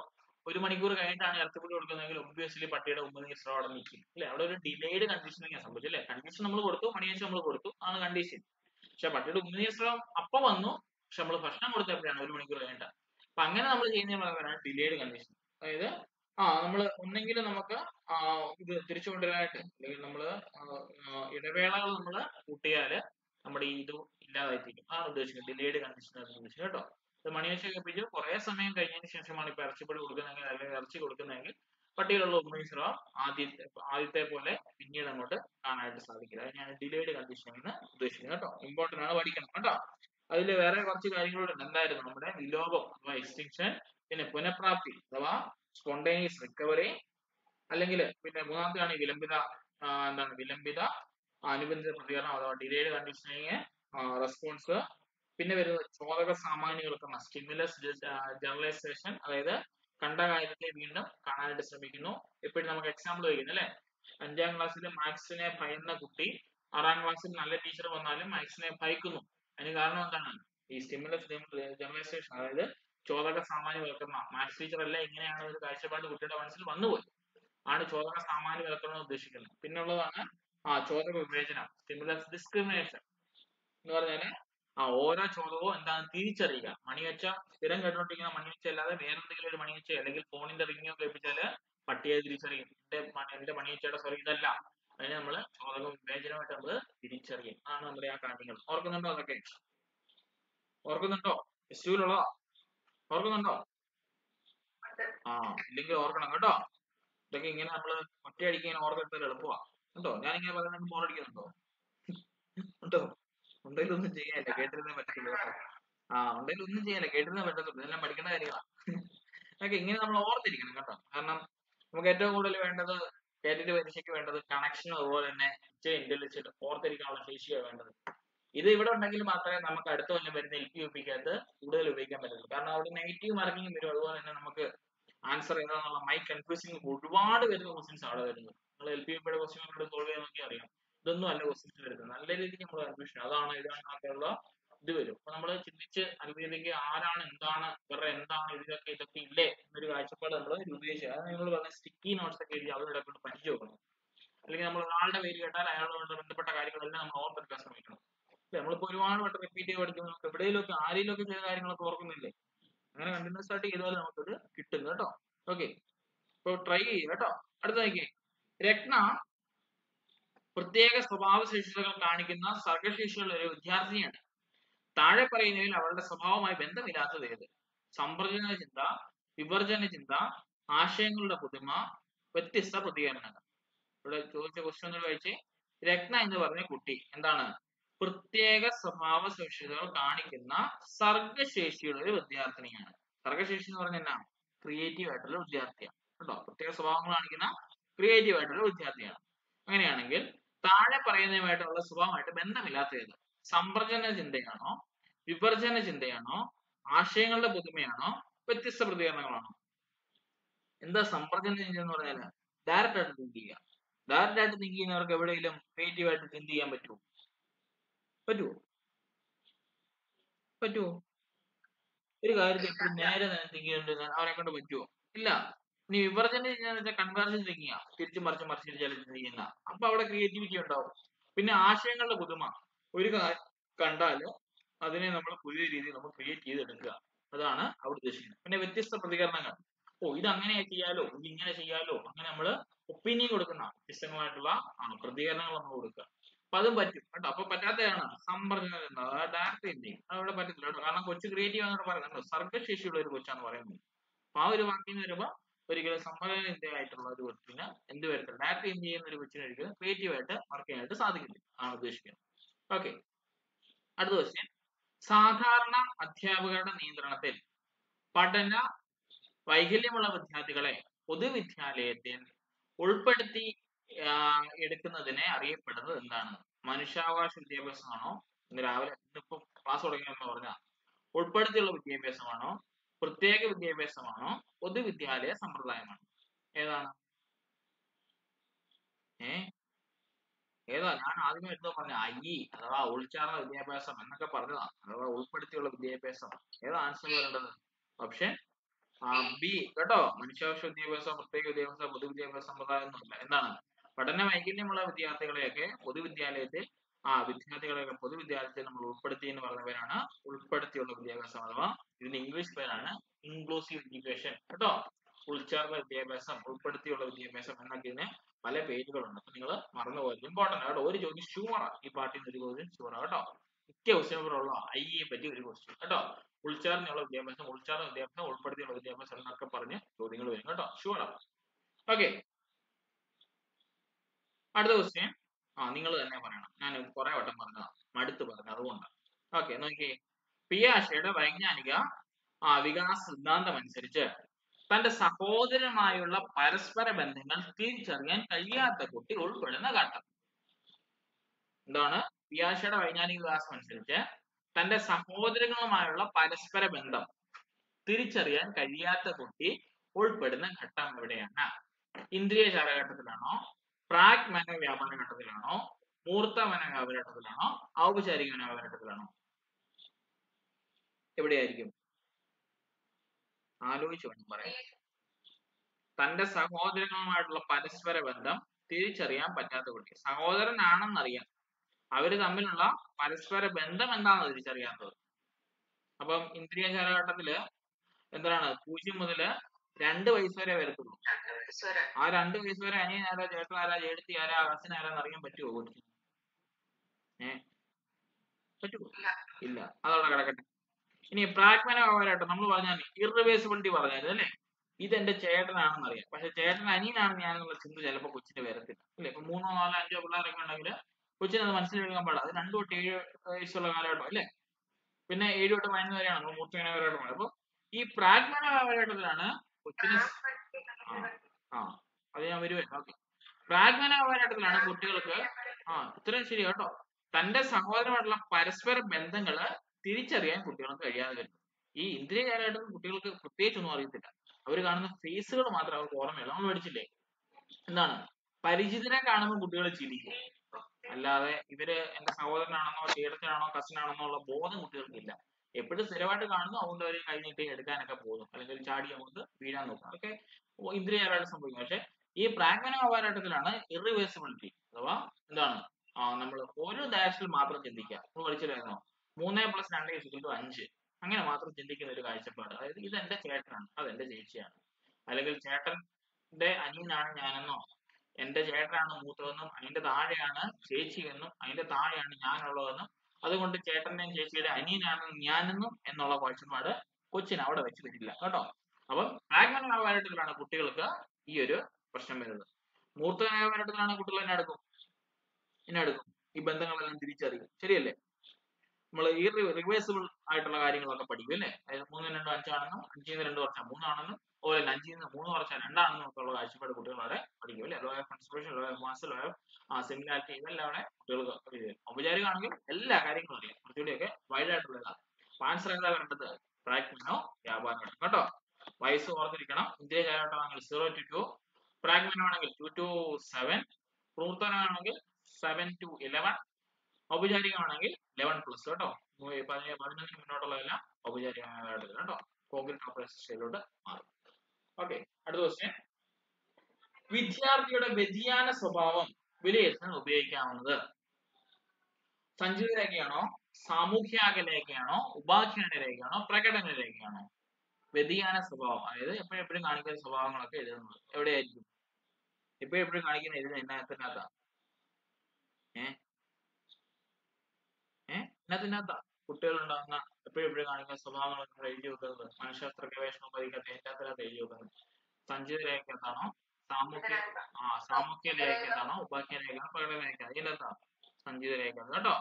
ഒരു മണിക്കൂർ കഴിഞ്ഞിട്ടാണ് ഇറച്ചിപ്പൊടി കൊടുക്കുന്നതെങ്കിൽ ഒബ്വിയസ്ലി പട്ടിയുടെ ഉമ്മനീശ്വരം അവിടെ നിൽക്കും. അല്ലെ? അവിടെ ഒരു ഡിലേഡ് കണ്ടീഷനിങ് സംഭവിച്ചു അല്ലെ? കണ്ടീഷൻ നമ്മൾ കൊടുത്തു മണിയച്ച നമ്മൾ കൊടുത്തു ആണ് കണ്ടീഷൻ പക്ഷെ പട്ടിയുടെ ഉമ്മനീശ്വരം അപ്പൊ വന്നു പക്ഷെ നമ്മൾ ഭക്ഷണം കൊടുത്തപ്പോഴാണ് ഒരു മണിക്കൂർ കഴിഞ്ഞിട്ട്. അപ്പൊ അങ്ങനെ നമ്മൾ ചെയ്യുന്ന ഡിലേഡ് കണ്ടീഷൻ അതായത് ആ നമ്മൾ ഒന്നെങ്കിൽ നമുക്ക് ഇത് തിരിച്ചു കൊണ്ടുവരാനായിട്ട് അല്ലെങ്കിൽ നമ്മൾ ഇടവേളകൾ നമ്മൾ കൂട്ടിയാൽ നമ്മുടെ ഈ ഇത് ഇല്ലാതായിത്തീരും. ആ ഉദ്ദേശിക്കുന്നത്. ഡിലേഡ് കണ്ടീഷൻ ഉദ്ദേശിക്കുന്നത് കേട്ടോ. ഇത് മണിയാഴ്ച കേൾപ്പിച്ച് കുറെ സമയം കഴിഞ്ഞതിന് ശേഷമാണ് ഇപ്പൊ ഇറച്ചിപ്പൊടി കൊടുക്കുന്നതെങ്കിൽ അല്ലെങ്കിൽ ഇറച്ചി കൊടുക്കുന്നതെങ്കിൽ പട്ടികളുള്ള ഉമ്മീശ്രവം ആദ്യത്തെ ആദ്യത്തെ പോലെ പിന്നീട് അങ്ങോട്ട് കാണാനായിട്ട് സാധിക്കില്ല. അത് ഞാൻ ഡിലേഡ് കണ്ടീഷൻ എന്ന് ഉദ്ദേശിക്കുന്നത് കേട്ടോ. ഇമ്പോർട്ടന്റ് ആണ് പഠിക്കണം കേട്ടോ. അതിൽ വേറെ കുറച്ച് കാര്യങ്ങളുണ്ട്. എന്തായിരുന്നു? നമ്മുടെ വിലോപം അഥവാ എക്സ്റ്റിങ്ഷൻ പിന്നെ പുനഃപ്രാപ്തി അഥവാ സ്പോണ്ടേനിയസ് റിക്കവറി അല്ലെങ്കിൽ പിന്നെ മൂന്നാമത്തെയാണ് വിലംബിത എന്താണ് വിലംബിത അനുബന്ധിത പ്രതികരണം അഥവാ ഡിലേഡ് കണ്ടീഷനിങ് റെസ്പോൺസ് പിന്നെ വരുന്നത് ചോദക സാമാന്യകൾക്കുള്ള സ്റ്റിമുലസ് ജനറലൈസേഷൻ അതായത് കണ്ട കാര്യത്തെ വീണ്ടും കാണാനായിട്ട് ശ്രമിക്കുന്നു. എപ്പോഴും നമുക്ക് എക്സാമ്പിൾ വയ്ക്കുന്നു അല്ലെ? അഞ്ചാം ക്ലാസ്സിൽ മാത്സിനെ ഭയന്ന കുട്ടി ആറാം ക്ലാസ്സിൽ നല്ല ടീച്ചർ വന്നാലും മാത്സിനെ ഭയക്കുന്നു. അതിന് കാരണം എന്താണ്? ഈ സ്റ്റിമുലസ് ജനറലൈസേഷൻ അതായത് ചോദക സാമാന്യവൽക്കരണം മാത്സ് ടീച്ചർ അല്ല ഇങ്ങനെയാണ് ഒരു കാഴ്ചപ്പാട് കുട്ടിയുടെ മനസ്സിൽ വന്നുപോയി ആണ് ചോദക സാമാന്യവൽക്കരണം ഉദ്ദേശിക്കുന്നത്. പിന്നുള്ളതാണ് ആ ചോദക വിവേചനം സ്റ്റിമുലസ് ഡിസ്ക്രിമിനേഷൻ എന്ന് പറഞ്ഞാൽ ആ ഓരോ ചോദകവും എന്താണ് തിരിച്ചറിയുക. മണിവെച്ച സ്ഥിരം കേട്ടോണ്ടിരിക്കുന്ന മണിവെച്ച അല്ലാതെ വേറെന്തെങ്കിലും ഒരു മണിവെച്ച അല്ലെങ്കിൽ ഫോണിന്റെ റിങ്ങോ കേൾപ്പിച്ചാൽ പട്ടിയെ തിരിച്ചറിയും. എന്റെ എന്റെ മണിവെച്ചയുടെ സോറി ഇതല്ല. അതിന് നമ്മൾ ചോദക വിവേചനമായിട്ട് നമ്മൾ തിരിച്ചറിയും. അതാണ് നമ്മുടെ ആ കാര്യങ്ങൾ. ഓർക്കുന്നുണ്ടോ അതൊക്കെ? ഓർക്കുന്നുണ്ടോ? എസ് യുവിലുള്ളതാ ഓർക്കുന്നുണ്ടോ. ആ ഇല്ലെങ്കിൽ ഓർക്കണം കേട്ടോ. ഇതൊക്കെ ഇങ്ങനെ നമ്മൾ ഒറ്റയടിക്ക് ഇങ്ങനെ ഓർത്തെടുത്താൽ എളുപ്പമാ. കേട്ടോ ഞാൻ ഇങ്ങനെ പറയുന്നത് ബോറടിക്കുന്നുണ്ടോ ഉണ്ടോ ഉണ്ടെങ്കിൽ ഒന്നും ചെയ്യാനില്ല. കേട്ടിരുന്നേ പറ്റത്തില്ല ആ ഉണ്ടെങ്കിൽ ഒന്നും ചെയ്യാനില്ല. കേട്ടിരുന്നേ പറ്റത്തുള്ളൂ. ഇതെല്ലാം പഠിക്കേണ്ട കാര്യങ്ങളാണ് ഓക്കെ ഇങ്ങനെ നമ്മൾ ഓർത്തിരിക്കണം കേട്ടോ. കാരണം നമുക്ക് ഏറ്റവും കൂടുതൽ വേണ്ടത് കേട്ടിട്ട് പരീക്ഷയ്ക്ക് വേണ്ടത് കണക്ഷനും അതുപോലെ തന്നെ ഇച്ചിരി ഇന്റലിജന്റ് ഓർത്തിരിക്കാനുള്ള ശേഷിയാണ് വേണ്ടത്. ഇത് ഇവിടെ ഉണ്ടെങ്കിൽ മാത്രമേ നമുക്ക് അടുത്ത കൊല്ലം വരുന്ന എൽ പി യു പിക്കകത്ത് കൂടുതൽ ഉപയോഗിക്കാൻ പറ്റുള്ളൂ കാരണം അവിടെ നെഗറ്റീവ് മാർക്കിംഗ് വരും. അതുപോലെ തന്നെ നമുക്ക് ആൻസർ ഏതാണെന്നുള്ള മൈ കൺഫ്യൂസിങ് ഒരുപാട് വരുന്ന ക്വസ്റ്റ്യൻസ് അവിടെ വരുന്നത്. നിങ്ങൾ എൽ പി യുടെ ക്വസ്റ്റ്യൻ സോൾവ് ചെയ്യാൻ നോക്കി അറിയാം. ഇതൊന്നും അല്ല ക്വസ്റ്റ്യൻസ് വരുന്നത്. നല്ല രീതിക്ക് നമ്മൾ കൺഫ്യൂഷൻ അതാണ് ഇതാണ് ഒക്കെയുള്ള ഇത് വരും. അപ്പൊ നമ്മൾ ചിന്തിച്ച് നല്ല ആരാണ് എന്താണ് ഇവരുടെ എന്താണ് ഇതിലൊക്കെ ഇതൊക്കെ ഇല്ലേ എന്നൊരു കാഴ്ചപ്പാട് നമ്മൾ രൂപീകരിച്ചു അത് നിങ്ങൾ പറഞ്ഞ സ്റ്റിക്കി നോട്ട്സ് ഒക്കെ എഴുതി അവരുടെ കൊണ്ട് പഠിച്ചു നോക്കണം അല്ലെങ്കിൽ നമ്മൾ ഒരാളുടെ പേര് കേട്ടാൽ അയാളോട് ബന്ധപ്പെട്ട കാര്യങ്ങളെല്ലാം നമ്മൾ ഓർത്തെടുക്കാൻ ശ്രമിക്കണം. നമ്മളിപ്പോ ഒരുപാട് വട്ടം റിപ്പീറ്റ് ചെയ്ത് പഠിക്കുമ്പോൾ നമുക്ക് എവിടെയെങ്കിലുമൊക്കെ ആരെങ്കിലുമൊക്കെ ചില കാര്യങ്ങളൊക്കെ ഓർക്കുന്നില്ലേ? അങ്ങനെ കണ്ടിന്യൂസ് ആയിട്ട് ചെയ്താൽ നമുക്കത് കിട്ടും കേട്ടോ. ഓക്കെ ഇപ്പൊ ട്രൈ ചെയ്യുക കേട്ടോ. നോക്കി രത്ന പ്രത്യേക സ്വഭാവ ശേഷികൾ കാണിക്കുന്ന സർഗശേഷിയുള്ള ഒരു വിദ്യാർത്ഥിനിയാണ് താഴെ പറയുന്നതിൽ അവളുടെ സ്വഭാവവുമായി ബന്ധമില്ലാത്തത് ഏത്? സമ്പ്രജന ചിന്ത വിവർജന ചിന്ത ആശയങ്ങളുടെ പുതുമ വ്യത്യസ്ത പ്രതികരണങ്ങൾ. ഇവിടെ ചോദിച്ച ക്വസ്റ്റ്യൻ വായിച്ചേ രത്ന എന്ന് പറഞ്ഞ കുട്ടി എന്താണ്? പ്രത്യേക സ്വഭാവ സവിശേഷതകൾ കാണിക്കുന്ന സർഗശേഷിയുള്ള ഒരു വിദ്യാർത്ഥിനിയാണ്. സർഗശേഷി എന്ന് പറഞ്ഞ എന്നാ ക്രിയേറ്റീവ് ആയിട്ടുള്ള വിദ്യാർത്ഥിയാണ്. കേട്ടോ? പ്രത്യേക സ്വഭാവങ്ങൾ കാണിക്കുന്ന ക്രിയേറ്റീവ് ആയിട്ടുള്ള വിദ്യാർത്ഥിയാണ്. അങ്ങനെയാണെങ്കിൽ താഴെ പറയുന്നതുമായിട്ടുള്ള സ്വഭാവമായിട്ട് ബന്ധമില്ലാത്ത ഏത് സമ്പ്രജന ചിന്തയാണോ വിവർജന ചിന്തയാണോ ആശയങ്ങളുടെ പുതുമയാണോ വ്യത്യസ്ത പ്രതികരണങ്ങളാണോ? എന്താ സമ്പ്രജന ചിന്ത എന്ന് പറഞ്ഞാൽ? ഡയറക്റ്റ് ആയിട്ട് തിങ്ക് ചെയ്യുക. ഡയറക്റ്റ് ആയിട്ട് തിങ്ക് ചെയ്യുന്നവർക്ക് എവിടെയെങ്കിലും ക്രിയേറ്റീവ് ആയിട്ട് തിങ്ക് ചെയ്യാൻ പറ്റുമോ? പറ്റുമോ പറ്റുമോ ഒരു കാര്യത്തിൽ എപ്പോഴും നേരെ തിങ്ക് ചെയ്യുന്നുണ്ട് അവരെ കൊണ്ട് പറ്റുമോ ഇല്ല. നീ വിവർത്തനം ചെയ്യുന്ന വെച്ചാൽ കൺവേർഷൻ തിങ്കിങ് തിരിച്ചു മറിച്ച് മറിച്ച് ചെയ്യുന്ന. അപ്പൊ അവിടെ ക്രിയേറ്റിവിറ്റി ഉണ്ടാവും. പിന്നെ ആശയങ്ങളുടെ പുതുമ. ഒരു കണ്ടാൽ അതിനെ നമ്മൾ പുതിയ രീതിയിൽ നമ്മൾ ക്രിയേറ്റ് ചെയ്തെടുക്കുക. അതാണ് അവിടെ ഉദ്ദേശിക്കുന്നത്. പിന്നെ വ്യത്യസ്ത പ്രതികരണങ്ങൾ. ഓ ഇത് അങ്ങനെ ചെയ്യാലോ? ഇത് ഇങ്ങനെ ചെയ്യാലോ? അങ്ങനെ നമ്മൾ ഒപ്പീനിയൻ കൊടുക്കുന്ന വ്യത്യസ്തങ്ങളായിട്ടുള്ള ആ, പ്രതികരണങ്ങൾ നമ്മൾ കൊടുക്കുക. അപ്പൊ അതും പറ്റും കേട്ടോ. അപ്പൊ പറ്റാത്തതാണ് സമ്പർക്കം അതായത് ഡയറക്റ്റ് എന്തെയും അതവിടെ പറ്റത്തില്ല കേട്ടോ. കാരണം കൊച്ചു ക്രിയേറ്റീവ് ആണെന്ന് പറയുന്നത് സർഗശേഷിയുള്ള ഒരു കൊച്ചാന്ന് പറയുന്നത് അപ്പൊ ആ ഒരു വാക്കിൽ നിന്ന് വരുമ്പോ ഒരിക്കലും സമ്മതന ആയിട്ടുള്ള ഒരു കൊച്ചിന് എന്ത് വരത്തില്ല. ഡയറക്റ്റ് എന്ത് ചെയ്യുന്ന ഒരു കൊച്ചിന് ഒരിക്കലും ക്രിയേറ്റീവ് ആയിട്ട് വർക്ക് ചെയ്യാനായിട്ട് സാധിക്കില്ല. ആണ് ഉദ്ദേശിക്കുന്നത് ഓക്കെ അടുത്ത ക്വസ്റ്റ്യൻ സാധാരണ അധ്യാപകരുടെ നിയന്ത്രണത്തിൽ പഠന വൈകല്യമുള്ള വിദ്യാർത്ഥികളെ പൊതുവിദ്യാലയത്തിൽ ഉൾപ്പെടുത്തി എടുക്കുന്നതിനെ അറിയപ്പെടുന്നത് എന്താണ്? മനുഷ്യാവകാശ വിദ്യാഭ്യാസമാണോ? ഇന്ന് രാവിലെ ഇന്നിപ്പോ ക്ലാസ് തുടങ്ങിയെന്ന് പറഞ്ഞ ഉൾപ്പെടുത്തിയുള്ള വിദ്യാഭ്യാസമാണോ? പ്രത്യേക വിദ്യാഭ്യാസമാണോ? പൊതുവിദ്യാലയ സമ്പ്രദായമാണോ? ഏതാണ്? ഏ? ഏതാ? ഞാൻ ആദ്യമേ എടുത്തോ പറഞ്ഞ ഐ അഥവാ ഉൾച്ചാർന്ന വിദ്യാഭ്യാസം എന്നൊക്കെ പറഞ്ഞതാണ് അഥവാ ഉൾപ്പെടുത്തിയുള്ള വിദ്യാഭ്യാസം. ഏതാ ആൻസർ വരേണ്ടത് ഓപ്ഷൻ ബി കേട്ടോ? മനുഷ്യാവശ്യ വിദ്യാഭ്യാസം പ്രത്യേക വിദ്യാഭ്യാസം പൊതുവിദ്യാഭ്യാസ സമ്പ്രദായം ഒന്നുമില്ല. എന്താണ്? പഠന വൈകല്യമുള്ള വിദ്യാർത്ഥികളെയൊക്കെ പൊതുവിദ്യാലയത്തിൽ ആ വിദ്യാർത്ഥികളെയൊക്കെ പൊതുവിദ്യാലയത്തിൽ നമ്മൾ ഉൾപ്പെടുത്തി എന്ന് പറഞ്ഞവരാണ്. ഉൾപ്പെടുത്തിയുള്ള വിദ്യാഭ്യാസം അഥവാ ഇതിന് ഇംഗ്ലീഷ് പേരാണ്. ഇൻക്ലൂസീവ് എഡ്യൂക്കേഷൻ കേട്ടോ? ഉൾച്ചേർന്ന വിദ്യാഭ്യാസം ഉൾപ്പെടുത്തിയുള്ള വിദ്യാഭ്യാസം എന്നൊക്കെ ഇതിന് പല പേരുകളുണ്ട്. അപ്പൊ നിങ്ങൾ മറന്നു പോയത് ഇമ്പോർട്ടന്റ് കേട്ടോ. ഒരു ചോദ്യം ഷുവറാ ഈ പാർട്ടിയിൽ ഒരു ചോദ്യം ഷുവറാ കേട്ടോ. മിക്ക ക്വസ്റ്റ്യനുകളുള്ള ഐ എ പറ്റി ഒരു ക്വസ്റ്റ്യൻ കേട്ടോ. ഉൾച്ചേർന്നുള്ള വിദ്യാഭ്യാസം ഉൾച്ചേർന്ന വിദ്യാഭ്യാസം ഉൾപ്പെടുത്തിയുള്ള വിദ്യാഭ്യാസം എന്നൊക്കെ പറഞ്ഞ് ചോദ്യങ്ങൾ വരും കേട്ടോ. ഷുവറാ ഓക്കെ അടുത്ത ക്വസ്റ്റ്യൻ ആ നിങ്ങൾ തന്നെ പറയണം. ഞാൻ കുറെ വട്ടം പറഞ്ഞതാണ്. മടുത്ത് പറഞ്ഞു അതുകൊണ്ടാണ് ഓക്കെ നോക്കിയേ. പിയാഷയുടെ വൈജ്ഞാനിക വികാസ സിദ്ധാന്തം അനുസരിച്ച് തന്റെ സഹോദരമായുള്ള പരസ്പര ബന്ധങ്ങൾ തിരിച്ചറിയാൻ കഴിയാത്ത കുട്ടി ഉൾപ്പെടുന്ന ഘട്ടം. എന്താണ്? പിയാഷയുടെ വൈജ്ഞാനിക വികാസം അനുസരിച്ച് തന്റെ സഹോദരങ്ങളുമായുള്ള പരസ്പര ബന്ധം തിരിച്ചറിയാൻ കഴിയാത്ത കുട്ടി ഉൾപ്പെടുന്ന ഘട്ടം എവിടെയാണ്? ഇന്ദ്രിയ ചാലഘട്ടത്തിലാണോ പ്രാഗ് മനോവ്യാപാര ഘട്ടത്തിലാണോ? മൂർത്ത മനോവ്യാപാര ഘട്ടത്തിലാണോ? ഔപചാരിക മനോവ്യാപാര ഘട്ടത്തിലാണോ? എവിടെയായിരിക്കും? ആലോചിച്ച് വേണം പറയാൻ. തന്റെ സഹോദരങ്ങളുമായിട്ടുള്ള പരസ്പര ബന്ധം തിരിച്ചറിയാൻ പറ്റാത്ത കുട്ടി. സഹോദരനാണെന്നറിയാം. അവർ തമ്മിലുള്ള പരസ്പര ബന്ധം എന്താണെന്ന് തിരിച്ചറിയാത്തത്. അപ്പം ഇന്ദ്രിയ ചാലഘട്ടത്തിൽ എന്താണ്? പൂജ്യം മുതൽ രണ്ട് വയസ്സ് വരെ വരത്തുള്ളൂ ആ രണ്ട് വയസ്സ് വരെ അനിയൻ ആരാ ചേട്ടൻ ആരാ ചേട്ടത്തി ആരാ അച്ഛൻ ആരാന്ന് അറിയാൻ പറ്റുമോ കൊച്ചിന് ഏ? പറ്റുമോ ഇല്ല. അതവിടെ കിടക്കട്ടെ. ഇനി പ്രാഗ്മന വ്യവഹാരമായിട്ട് നമ്മൾ പറഞ്ഞാൽ ഇറിവേഴ്സിബിലിറ്റി പറഞ്ഞാൽ അല്ലേ? ഇത് എന്റെ ചേട്ടനാണെന്ന് അറിയാം. പക്ഷെ ചേട്ടൻ അനിയനാണെന്ന് ഞാനെന്നുള്ള ചിന്ത ചിലപ്പോൾ കൊച്ചിന് വരത്തില്ല. അല്ലെ? ഇപ്പൊ മൂന്നോ നാലോ അഞ്ചോ പിള്ളേരൊക്കെ ഉണ്ടെങ്കിൽ കൊച്ചിന് അത് മനസ്സിലെടുക്കാൻ പാടില്ല. അത് രണ്ടു തൊട്ട് ഏഴ് വയസ്സുള്ള കാലഘട്ടം അല്ലേ? പിന്നെ ഏഴ് തൊട്ട് പതിനൊന്ന് വരെയാണ്. നമ്മൾ മൂർത്തമന കാലഘട്ടം അപ്പൊ ഈ പ്രാഗ്മന കാലഘട്ടത്തിലാണ് കൊച്ചിന് ആ അത് ഞാൻ വരുവേ. ഓക്കെ. അവകാശത്തിലാണ് കുട്ടികൾക്ക്. ആ ഇത്രയും ശരി കേട്ടോ. തന്റെ സഹോദരമായിട്ടുള്ള പരസ്പര ബന്ധങ്ങൾ തിരിച്ചറിയാൻ കുട്ടികൾക്ക് കഴിയാതെ വരും. ഈ ഇന്ദ്രിയ കാലഘട്ടത്തിൽ കുട്ടികൾക്ക് പ്രത്യേകിച്ചൊന്നും അറിയത്തില്ല. അവർ കാണുന്ന ഫേസുകൾ മാത്രം അവർക്ക് ഓർമ്മയില്ല നമ്മൾ പഠിച്ചില്ലേ? എന്താണ്? പരിചിതനെ കാണുമ്പോൾ കുട്ടികൾ ചിരിക്കും. അല്ലാതെ ഇവർ എന്റെ സഹോദരനാണെന്നോ ചേട്ടനാണോ കസിനാണെന്നോ ഉള്ള ബോധം കുട്ടികൾക്കില്ല. എപ്പോഴും സ്ഥിരമായിട്ട് കാണുന്നു. അതുകൊണ്ട് അവർ കഴിഞ്ഞിട്ട് എടുക്കാനൊക്കെ പോകുന്നു. അല്ലെങ്കിൽ ചാടി അങ്ങോട്ട് വീഴാൻ നോക്കും അതൊക്കെ ഇന്ദ്രിയമായിട്ട് സംഭവിക്കും പക്ഷെ ഈ പ്രാഗ്മന കാലഘട്ടത്തിലാണ് ഇറിവേഴ്സിബിലിറ്റി അഥവാ എന്താണ്? നമ്മൾ ഓരോ ഡാഷിൽ മാത്രം ചിന്തിക്കുക. നമ്മൾ പഠിച്ചില്ലായിരുന്നോ മൂന്നേ പ്ലസ് രണ്ട് ഇസിക്കൽ അഞ്ച്. അങ്ങനെ മാത്രം ചിന്തിക്കുന്ന ഒരു കാഴ്ചപ്പാട്. അതായത് ഇത് എന്റെ ചേട്ടനാണ്. അത് എന്റെ ചേച്ചിയാണ്. അല്ലെങ്കിൽ ചേട്ടന്റെ അനിയനാണ് ഞാനെന്നോ? എന്റെ ചേട്ടനാണ് മൂത്തതെന്നും അതിന്റെ താഴെയാണ് ചേച്ചി എന്നും അതിന്റെ താഴെയാണ് ഞാനുള്ളതെന്നും അതുകൊണ്ട് ചേട്ടന്റെയും ചേച്ചിയുടെ അനിയനാണ് ഞാനെന്നും എന്നുള്ള കാഴ്ചപ്പാട് കൊച്ചിൻ അവിടെ വെച്ച് വരില്ല കേട്ടോ? അപ്പം പ്രാഗ്മന കുട്ടികൾക്ക് ഈ ഒരു പ്രശ്നം വരുന്നത്. മൂർത്ത കുട്ടികൾ എന്നെ എടുക്കും. എന്നെ എടുക്കും. ഈ ബന്ധങ്ങളെല്ലാം തിരിച്ചറിയും. ശരിയല്ലേ? നമ്മൾ ഈ റിവേഴ്സിബിൾ ആയിട്ടുള്ള കാര്യങ്ങളൊക്കെ പഠിക്കും അല്ലേ? അതായത് മൂന്ന് രണ്ട് അഞ്ചാണെന്നും അഞ്ചിൽ നിന്ന് രണ്ട് മൂന്നാണെന്നും അതുപോലെ അഞ്ചിൽ നിന്ന് മൂന്ന് വർഷം രണ്ടാണ് നമുക്കുള്ള കാഴ്ചപ്പാട് കുട്ടികൾ അവിടെ പഠിക്കും അല്ലെ? ലോ ഓഫ് ലോയർ ലോ മാസ് ലോ ഓഫ് സിമിലാരിറ്റി ഇതെല്ലാം അവിടെ കുട്ടികൾക്ക് ഔപചാരികമാണെങ്കിൽ എല്ലാ കാര്യങ്ങളും അറിയാം. കുറച്ചുകൂടിയൊക്കെ വൈഡ് ആയിട്ടുള്ളതാണ്. ആൻസർ എന്താ വരേണ്ടത് പ്രാഗ്മനോ വ്യാപാരം കേട്ടോ? വയസ്സ് ഓർത്തിരിക്കണം. ഇന്ത്യ കാലഘട്ടമാണെങ്കിൽ സീറോ ടു ടു പ്രാഗ്മനോ ആണെങ്കിൽ ടു ടു സെവൻ പ്രൂർത്തനാണെങ്കിൽ സെവൻ ടു ഇലവൻ ഔപചാരികമാണെങ്കിൽ ലെവൻ പ്ലസ് കേട്ടോ? പതിനഞ്ചിന് മുന്നോട്ടുള്ളതെല്ലാം ഔപചാരികമായിട്ട് കേട്ടോ? കോൺക്രീറ്റ് ഓപ്പറേഷൻ സ്റ്റൈലിലോട്ട് മാറും. ഓക്കെ അടുത്ത ക്വസ്റ്റ്യൻ വിദ്യാർത്ഥിയുടെ വ്യതിയാന സ്വഭാവം വിലയിരുത്താൻ ഉപയോഗിക്കാവുന്നത്. സഞ്ചിത രേഖയാണോ സാമൂഹ്യാക രേഖയാണോ ഉപാഖ്യാന രേഖയാണോ പ്രകടന രേഖയാണോ? വ്യതിയാന സ്വഭാവം അതായത് എപ്പോഴും എപ്പോഴും കാണിക്കുന്ന സ്വഭാവങ്ങളൊക്കെ എഴുതുന്നത് എവിടെയായിരിക്കും? എപ്പോഴും എപ്പോഴും കാണിക്കുന്ന എഴുതുന്നത് എന്നതിനകത്താ ഏ? ഏ? എന്നതിനകത്താ കുട്ടികളുണ്ടാകുന്ന എപ്പോഴും കാണിക്കുന്ന സ്വഭാവങ്ങളൊക്കെ എഴുതി വെക്കുന്നത് മനഃശാസ്ത്ര ഗവേഷണം എല്ലാ തരത്തിലും എഴുതി വെക്കുന്നത്. സഞ്ചിത രേഖയ്ക്കകത്താണോ സാമൂഹ്യ ആ സാമൂഹ്യ രേഖയ്ക്കകത്താണോ ഉപാഖ്യ രേഖ പ്രകടന രേഖ അതിനകത്താ സഞ്ചിത രേഖ കേട്ടോ.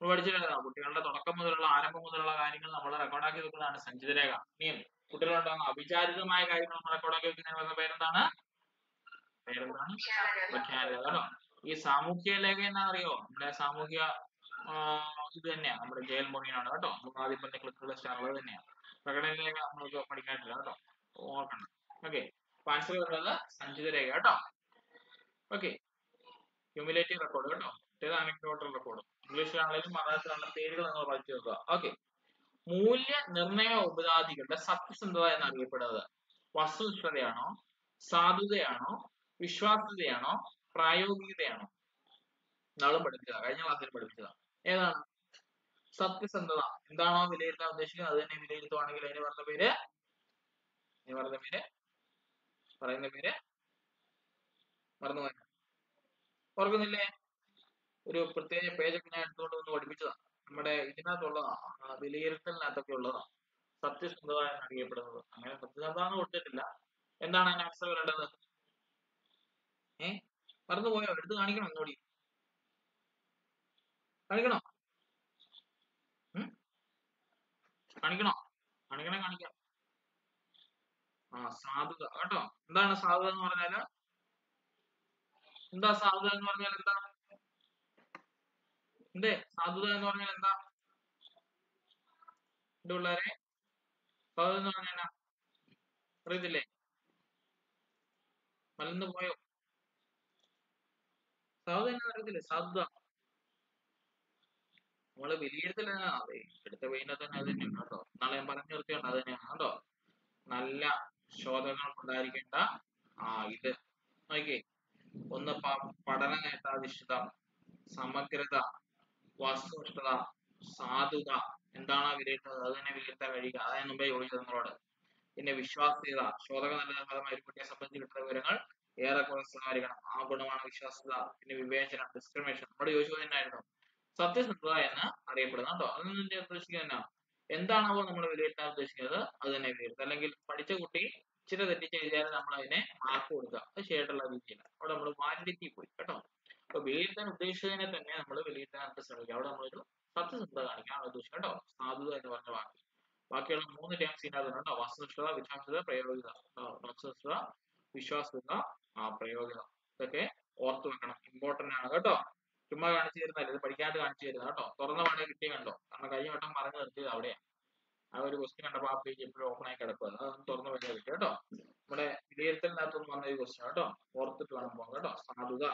പഠിച്ചിട്ടുള്ളതാ. കുട്ടികളുടെ തുടക്കം മുതലുള്ള ആരംഭം മുതലുള്ള കാര്യങ്ങൾ നമ്മൾ റെക്കോർഡാക്കി വെക്കുന്നതാണ് സഞ്ചിത രേഖ. ഇനിയും കുട്ടികളുണ്ടാകുന്ന അവിചാരിതമായ കാര്യങ്ങൾ നമ്മൾ റെക്കോർഡാക്കി വെക്കുന്നതിന് പേരെന്താണ്? പേരെന്താണ്? കേട്ടോ ഈ സാമൂഹ്യ രേഖ എന്താണെന്നറിയോ? നമ്മുടെ സാമൂഹ്യ ഇത് തന്നെയാ. നമ്മുടെ ജയൽ മൊഴിയനാണ് കേട്ടോ. നമുക്ക് ആദ്യം പറഞ്ഞ ക്ലിക്കുള്ള സ്റ്റാറുകൾ തന്നെയാണ് പ്രകടന രേഖ നമുക്ക് പഠിക്കാനില്ല കേട്ടോ. ഓർക്കണം. ഓക്കെ. ആൻസർ വരുന്നത് സഞ്ചിത രേഖ കേട്ടോ. ഓക്കെ. ഹ്യൂമിലേറ്റീവ് റെക്കോർഡ് കേട്ടോ. മറ്റേത് അനക്ടോട്ടൽ റെക്കോർഡ് ഇംഗ്ലീഷിലാണെങ്കിലും മലയാളത്തിലാണെങ്കിലും പേരുകൾ നിങ്ങൾ വായിച്ചു നോക്കുക. ഓക്കെ. മൂല്യ നിർണയ ഉപാധികളുടെ സത്യസന്ധത എന്നറിയപ്പെടുന്നത്? വസ്തുനിഷ്ഠതയാണോ? സാധുതയാണോ? വിശ്വാസ്യതയാണോ? പ്രായോഗികതയാണോ? നാളും പഠിപ്പിച്ചതാ കഴിഞ്ഞ ക്ലാസ്സിൽ പഠിപ്പിച്ചതാ ഏതാണ്? സത്യസന്ധത. എന്താണോ വിലയിരുത്താൻ ഉദ്ദേശിക്കുന്നത് അത് തന്നെ വിലയിരുത്തുവാണെങ്കിൽ അതിന് പറഞ്ഞ പേര് അതിന് പറഞ്ഞ പേര് പറയുന്ന പേര് മറന്നുപോയി. ഓർക്കുന്നില്ലേ? ഒരു പ്രത്യേക പേജൊക്കെ ഞാൻ എടുത്തുകൊണ്ട് വന്ന് പഠിപ്പിച്ചതാണ് നമ്മുടെ ഇതിനകത്തുള്ളതാണ് വിലയിരുത്തലിനകത്തൊക്കെ ഉള്ളതാണ് സത്യസന്ധത എന്നറിയപ്പെടുന്നത് അങ്ങനെ സത്യസന്ധത എന്ന് കൊടുത്തിട്ടില്ല. എന്താണ് അതിന് ആൻസർ വരേണ്ടത് ഏ? മറന്നുപോയോ? എടുത്ത് കാണിക്കണം ഒന്നുകൂടി. കാണിക്കണോ? കാണിക്കണോ? കാണിക്കണേ കാണിക്കാം. ആ സാധുത കേട്ടോ? എന്താണ് സാധുത എന്ന് പറഞ്ഞാൽ? എന്താ സാധുത എന്ന് പറഞ്ഞാൽ എന്താ? എന്തേ? സാധുത എന്ന് പറഞ്ഞാൽ എന്താ? എന്റെ പിള്ളേരെ സാധുത എന്ന് പറഞ്ഞാൽ എന്നാ? അറിയത്തില്ലേ? മലന്ന് പോയോ? സാധുത എന്നാ അറിയത്തില്ലേ? സാധുത. നമ്മൾ വിലയിരുത്തലാണ് അതെ. എടുത്ത വെയിനെ തന്നെ അത് തന്നെയാണ് കേട്ടോ. നാളെ ഞാൻ പറഞ്ഞു നിർത്തിയുണ്ട് അത് തന്നെയാണ് കേട്ടോ. നല്ല ശോധനകൾ ഉണ്ടായിരിക്കേണ്ട ആ ഇത്. നോക്കിയേ ഒന്ന് പഠന നേട്ടാധിഷ്ഠിതം സമഗ്രത വസ്തുനിഷ്ഠത സാധുത എന്താണ് വിലയിരുത്തുന്നത് അത് തന്നെ വിലയിരുത്താൻ കഴിയുക. അതായത് മുമ്പേ ചോദിച്ചത് നിങ്ങളോട്. പിന്നെ വിശ്വാസ്യത ശോധക നല്ല ഫലമായി ഒരു കുട്ടിയെ സംബന്ധിച്ച് കിട്ടുന്ന വിവരങ്ങൾ ഏറെക്കുറെ സ്വീകരിക്കണം ആ ഗുണമാണ് വിശ്വാസ്യത പിന്നെ വിവേചനം ഡിസ്ക്രിമിനേഷൻ നമ്മുടെ ചോദിച്ചു തന്നെയായിരുന്നു സത്യസന്ധത എന്ന് അറിയപ്പെടുന്ന കേട്ടോ. അതിൽ നിന്ന് ഉദ്ദേശിക്കുന്നത് എന്നാ എന്താണോ നമ്മൾ വിലയിരുത്താൻ ഉദ്ദേശിക്കുന്നത് അത് തന്നെ വിലയിരുത്തുക. അല്ലെങ്കിൽ പഠിച്ച കുട്ടി ചില തെറ്റിച്ച് എഴുതിയാൽ നമ്മൾ അതിനെ മാർക്ക് കൊടുക്കുക. അത് ശരിയായിട്ടുള്ള രീതിയില്ല. അവിടെ നമ്മൾ വാലിഡിറ്റി പോയി കേട്ടോ. അപ്പൊ വിലയിരുത്താൻ ഉദ്ദേശിച്ചതിനെ തന്നെ നമ്മൾ വിലയിരുത്താനായിട്ട് ശ്രമിക്കുക അവിടെ നമ്മളൊരു സത്യസന്ധത കാണിക്കാൻ ഉദ്ദേശിക്കുക കേട്ടോ. സാധുത എന്ന് പറഞ്ഞ വാക്ക്. ബാക്കിയുള്ള മൂന്ന് ടേംസ് ഇതിനകത്ത് കേട്ടോ. വസ്തുനിഷ്ഠത വിശ്വാസ്യത പ്രയോഗിത. വസ്തുനിഷ്ഠത വിശ്വാസ്യത ആ പ്രയോഗിത. ഇതൊക്കെ ഓർത്തു വെക്കണം. ഇമ്പോർട്ടന്റ് ആണ് കേട്ടോ. ചുമ്മാ കാണിച്ചു തരുന്നല്ല ഇത് പഠിക്കാതെ കാണിച്ചു തരുന്നത് കേട്ടോ. തുറന്ന പാടെ കിട്ടിയ കണ്ടോ? കാരണം കഴിഞ്ഞ വട്ടം പറഞ്ഞു നിർത്തിയത് അവിടെയാണ് ആ ഒരു ക്വസ്റ്റ്യൻ കണ്ടപ്പോ ആ പേജ് എപ്പോഴും ഓപ്പൺ ആയി കിടക്കുക അതൊന്നും തുറന്നു കഴിഞ്ഞാൽ കിട്ടും കേട്ടോ. നമ്മുടെ വിലയിരുത്തലിനകത്തൊന്നും വന്ന ഒരു ക്വസ്റ്റ്യൻ കേട്ടോ. ഓർത്തിട്ട് വേണം പോകാം കേട്ടോ. സാധുത.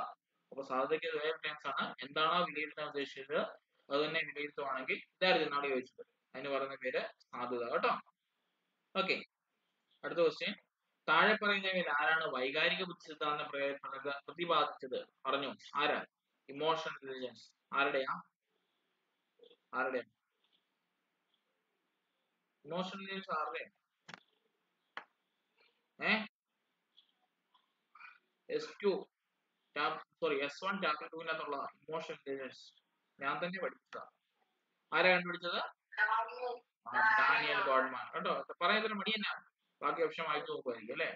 അപ്പൊ സാധുതയ്ക്ക് വേറെ ആണ്. എന്താണോ വിലയിരുത്താൻ ഉദ്ദേശിച്ചത് അത് തന്നെ വിലയിരുത്തുവാണെങ്കിൽ ഇതായിരുന്നു നാളെ ചോദിച്ചത്. അതിന് പറയുന്ന പേര് സാധുത കേട്ടോ. ഓക്കെ അടുത്ത ക്വസ്റ്റ്യൻ താഴെ പറയുന്നവയിൽ ആരാണ് വൈകാരിക ബുദ്ധി സിദ്ധാന്തം പ്രതിപാദിച്ചത്? പറഞ്ഞു. ആരാ ഇമോഷണൽ ഇന്റലിജൻസ് ആരുടെയാ? ആരുടെ ഇമോഷണൽ ഇന്റലിജൻസ് ആരുടെ? ഏ? S two sorry S one chapter ടൂവിനകത്തുള്ള emotion intelligence ഞാൻ തന്നെ പഠിപ്പിച്ചതാണ് ആരാ കണ്ടുപിടിച്ചത്? ഡാനിയൽ ഗോഡ്മാൻ കേട്ടോ പറയുന്നതിന് മടി തന്നെ. ബാക്കി ഓപ്ഷൻ വായിച്ചു നോക്കുമായിരിക്കും അല്ലെ?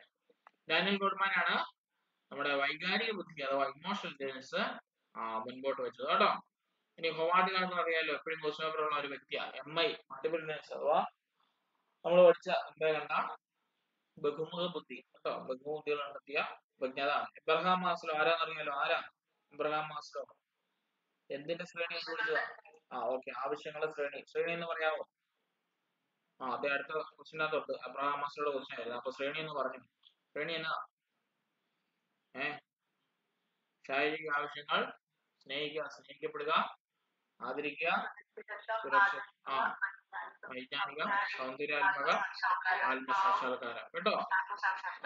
ഡാനിയൽ ഗോഡ്മാൻ ആണ് നമ്മുടെ വൈകാരിക ബുദ്ധി അഥവാ ഇമോഷണൽ ഇന്റലിജൻസ് മുൻപോട്ട് വെച്ചത് കേട്ടോ. ഇനി ഗാർഡൻ അറിയാലോ? എപ്പോഴും ക്വസ്റ്റ്യൻ പേപ്പർ ഉള്ള ഒരു വ്യക്തിയാണ് എം ഐ മൾട്ടിപ്പിൾ അഥവാ നമ്മൾ പഠിച്ച എന്താ കണ്ട ബഹുമുഖ ബുദ്ധി. കേട്ടോ ബഹുമുഖ ബുദ്ധികൾ കണ്ടെത്തിയ വിജ്ഞാതാണ് എബ്രഹാം മാസ്ലോ ആരാന്നറിയാലോ? ആരാ? Abraham Maslow. എന്തിന്റെ ശ്രേണി കണ്ടുപിടിച്ചതാ ആ ഓക്കെ. ആവശ്യങ്ങളുടെ ശ്രേണി. ശ്രേണി എന്ന് പറയാമോ ആ അതെ അടുത്ത ക്വസ്റ്റിനകത്തോട്ട് അബ്രഹാം മാസ്റ്ററുടെ ക്വസ്റ്റ്യൻ ആയിരുന്നു. അപ്പൊ ശ്രേണി എന്ന് പറഞ്ഞു. ശ്രേണി എന്നാ? ഏ? ശാരീരിക ആവശ്യങ്ങൾ സ്നേഹിക്കുക സ്നേഹിക്കപ്പെടുക ആദരിക്കുക സുരക്ഷ ആ. വൈജ്ഞാനിക സൗന്ദര്യാത്മക ആത്മസാക്ഷാത്കാരം. കേട്ടോ?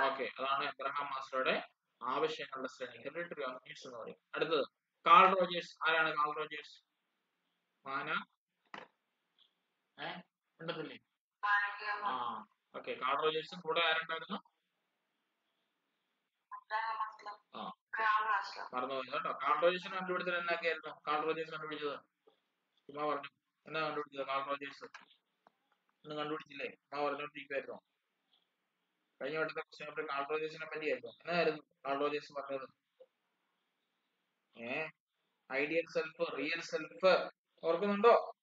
ഓക്കെ. അതാണ് എബ്രഹാം മാസ്റ്ററുടെ ആവശ്യങ്ങളുടെ ശ്രേണി. ഹെറിറ്ററി ഓഫ് നീഡ്സ് എന്ന് പറയും. അടുത്തത്. Carl Rogers. ആരാണ് കാൾ റോജേഴ്സ്? മാന? ഏഹ് ഉണ്ടത്തില്ലേ ആ. ഓക്കെ. കാൾ റോജേഴ്സും കൂടെ ആരുണ്ടായിരുന്നു? ആ. മറന്നുപോയി കേട്ടോ. റോജേഴ്സിനെ കണ്ടുപിടിച്ചത് എന്നൊക്കെയായിരുന്നു. കാൾ റോജേഴ്സ് കണ്ടുപിടിച്ചത്. ചുമ്മാ പറഞ്ഞു. എന്നാ കണ്ടുപിടിച്ചത്? കാൾ റോജേഴ്സ് ഒന്നും കണ്ടുപിടിച്ചില്ലേ? ചുമ്മാ പറഞ്ഞോണ്ടിരിക്കുവായിരുന്നു കഴിഞ്ഞ വട്ടത്തെ ക്വസ്റ്റ്യൻ പേപ്പർ കാൾ റോജേഴ്സിനെ പറ്റിയായിരുന്നു. എന്നായിരുന്നു കാൾ റോജേഴ്സ് പറഞ്ഞത്? ഏ? Ideal self real self. ഓർക്കുന്നുണ്ടോ?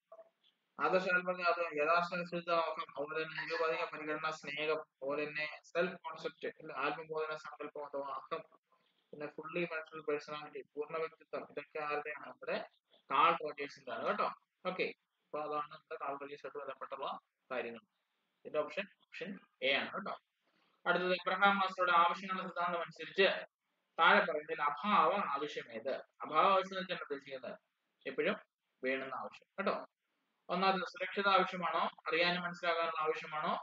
ആദർശാത്മക യഥാർത്ഥം അതുപോലെ തന്നെ നിരുപാധിക പരിഗണന സ്നേഹം. അതുപോലെ തന്നെ സെൽഫ് കോൺസെപ്റ്റ് ആത്മബോധന സങ്കല്പം അഥവാ അഹം. പിന്നെ ഫുള്ളി മൾട്ടിപ്പിൾ പേഴ്സണാലിറ്റി പൂർണ വ്യക്തിത്വം ഇതൊക്കെ ആരുടെയാണ്? നമ്മുടെ കാൾ റോജേഴ്സിന്റെ ആണ് കേട്ടോ. ഓക്കെ അപ്പൊ അതാണ് നമ്മുടെ കാൾ റോജേഴ്സായിട്ട് ബന്ധപ്പെട്ടുള്ള കാര്യങ്ങൾ. ഇതിന്റെ ഓപ്ഷൻ ഓപ്ഷൻ എ ആണ് കേട്ടോ. അടുത്തത് ഇബ്രഹാം മാസ്റ്ററുടെ ആവശ്യങ്ങളുടെ സിദ്ധാന്തം അനുസരിച്ച് താഴെ പറയുന്നതിൽ അഭാവം ആവശ്യമേത്. അഭാവ ആവശ്യം വെച്ചാൽ ഉദ്ദേശിക്കുന്നത്? എപ്പോഴും വേണമെന്ന ആവശ്യം കേട്ടോ. ഒന്നാമത് സുരക്ഷിത ആവശ്യമാണോ? അറിയാനും മനസ്സിലാക്കാനുള്ള ആവശ്യമാണോ?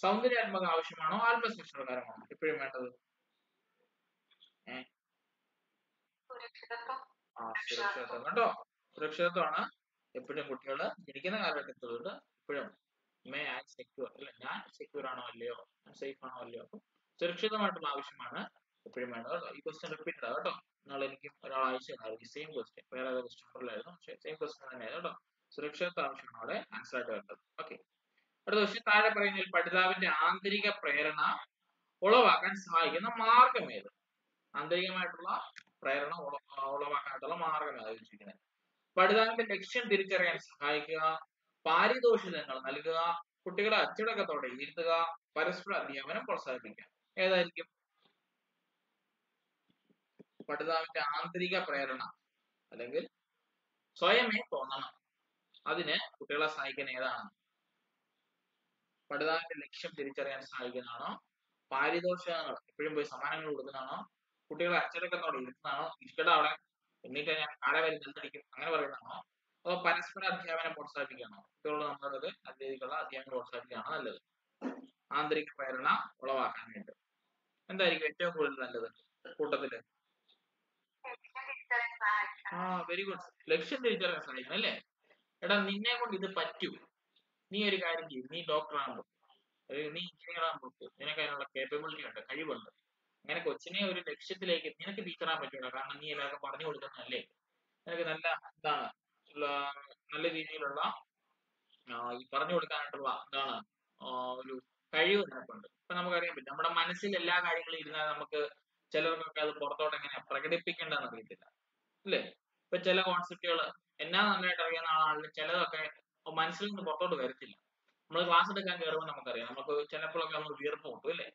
സൗന്ദര്യാത്മക ആവശ്യമാണോ? ആത്മസംസ്കാരമാണോ എപ്പോഴും വേണ്ടത്? ആ സുരക്ഷിതത്വം കേട്ടോ സുരക്ഷിതത്വമാണ് എപ്പോഴും കുട്ടികൾ ജനിക്കുന്ന കാലഘട്ടത്തിലോട്ട് എപ്പോഴും മേ ഐ സെക്യൂർ അല്ല? ഞാൻ സെക്യൂർ ആണോ അല്ലയോ? ഞാൻ സേഫ് ആണോ അല്ലയോ? അപ്പം സുരക്ഷിതമായിട്ടുള്ള ആവശ്യമാണ് എപ്പോഴും വേണ്ടത് കേട്ടോ. ഈ ക്വസ്റ്റ്യൻ റിപ്പീറ്റ് ആണ് കേട്ടോ. നിങ്ങൾ എനിക്ക് ഒരാൾ അയച്ചു തന്നായിരുന്നു ഈ സെയിം ക്വസ്റ്റ്യൻ വേറെ ഏതോ ക്വസ്റ്റ്യൻ പക്ഷേ സെയിം ക്വസ്റ്റ്യൻ തന്നെയായിരുന്നു കേട്ടോ. സുരക്ഷിതത്വ ആവശ്യമാണ് അവിടെ ആൻസർ ആയിട്ട് വേണ്ടത്. ഓക്കെ അടുത്ത ക്വസ്റ്റ്യൻ താഴെ പറയുന്നതിൽ പഠിതാവിന്റെ ആന്തരിക പ്രേരണ ഉളവാക്കാൻ സഹായിക്കുന്ന മാർഗം ഏത്? ആന്തരികമായിട്ടുള്ള പ്രേരണ ഉളവാക്കാനായിട്ടുള്ള മാർഗം ആലോചിക്കുന്നത് പഠിതാവിന്റെ ലക്ഷ്യം തിരിച്ചറിയാൻ സഹായിക്കുക പാരിതോഷികങ്ങൾ നൽകുക കുട്ടികളെ അച്ചടക്കത്തോടെ ഇരുത്തുക പരസ്പര അധ്യാപനം പ്രോത്സാഹിപ്പിക്കുക. ഏതായിരിക്കും? പഠിതാവിന്റെ ആന്തരിക പ്രേരണ അല്ലെങ്കിൽ സ്വയമേ തോന്നണം. അതിന് കുട്ടികളെ സഹായിക്കുന്ന ഏതാണ്? പഠിതാവിന്റെ ലക്ഷ്യം തിരിച്ചറിയാൻ സഹായിക്കുന്നതാണോ? പാരിതോഷികങ്ങൾ എപ്പോഴും പോയി സമ്മാനങ്ങൾ കൊടുക്കുന്നതാണോ? കുട്ടികളെ അച്ചടക്കത്തോടെ ഇരുന്നാണോ ഇരിക്കട അവിടെ എന്നിട്ട് ഞാൻ ആടെ വരെ നിന്നടിക്കും അങ്ങനെ പറയുന്നതാണോ? അതോ പരസ്പര അധ്യാപനം പ്രോത്സാഹിപ്പിക്കുകയാണോ? കുട്ടികളോട് നമ്മളത് നല്ല അധ്യാപനം പ്രോത്സാഹിപ്പിക്കുകയാണ് നല്ലത്? ആന്തരിക പ്രേരണ ഉളവാക്കാനായിട്ട്. എന്തായിരിക്കും ഏറ്റവും കൂടുതൽ നല്ലത് കൂട്ടത്തിൽ? ആ വെരി ഗുഡ് ലക്ഷ്യം തിരിച്ചറിയാൻ സഹായിക്കും അല്ലേ? എടാ നിന്നെ കൊണ്ട് ഇത് പറ്റൂ. നീ ഒരു കാര്യം ചെയ്യും. നീ ഡോക്ടർ ആകുമ്പോൾ നീ എഞ്ചിനീയർ ആകുമ്പോൾ നിനക്ക് അതിനുള്ള കേപ്പബിലിറ്റി ഉണ്ട് കഴിവുണ്ട്. അങ്ങനെ കൊച്ചിനെ ഒരു ലക്ഷ്യത്തിലേക്ക് നിനക്ക് ടീച്ചറാൻ പറ്റൂടാ കാരണം നീ എല്ലാവർക്കും പറഞ്ഞു കൊടുക്കുന്നതല്ലേ? നിനക്ക് നല്ല എന്താണ് നല്ല രീതിയിലുള്ള ഈ പറഞ്ഞു കൊടുക്കാനായിട്ടുള്ള എന്താണ് ഒരു കഴിവ് നിനക്കുണ്ട്. ഇപ്പൊ നമുക്കറിയാൻ പറ്റും. നമ്മുടെ മനസ്സിൽ എല്ലാ കാര്യങ്ങളും ഇരുന്നാൽ നമുക്ക് ചിലർക്കൊക്കെ അത് പുറത്തോട്ട് എങ്ങനെ പ്രകടിപ്പിക്കേണ്ടതെന്ന് അറിയത്തില്ല. അല്ലേ? ഇപ്പൊ ചില കോൺസെപ്റ്റുകൾ എന്നാ നന്നായിട്ട് അറിയാവുന്ന ആളാണെങ്കിലും ചിലതൊക്കെ മനസ്സിൽ നിന്ന് പുറത്തോട്ട് വരത്തില്ല. നമ്മൾ ക്ലാസ് എടുക്കാൻ കയറുമ്പോൾ നമുക്കറിയാം. നമുക്ക് ചിലപ്പോഴൊക്കെ നമ്മൾ വിയർപ്പ് കിട്ടും അല്ലേ?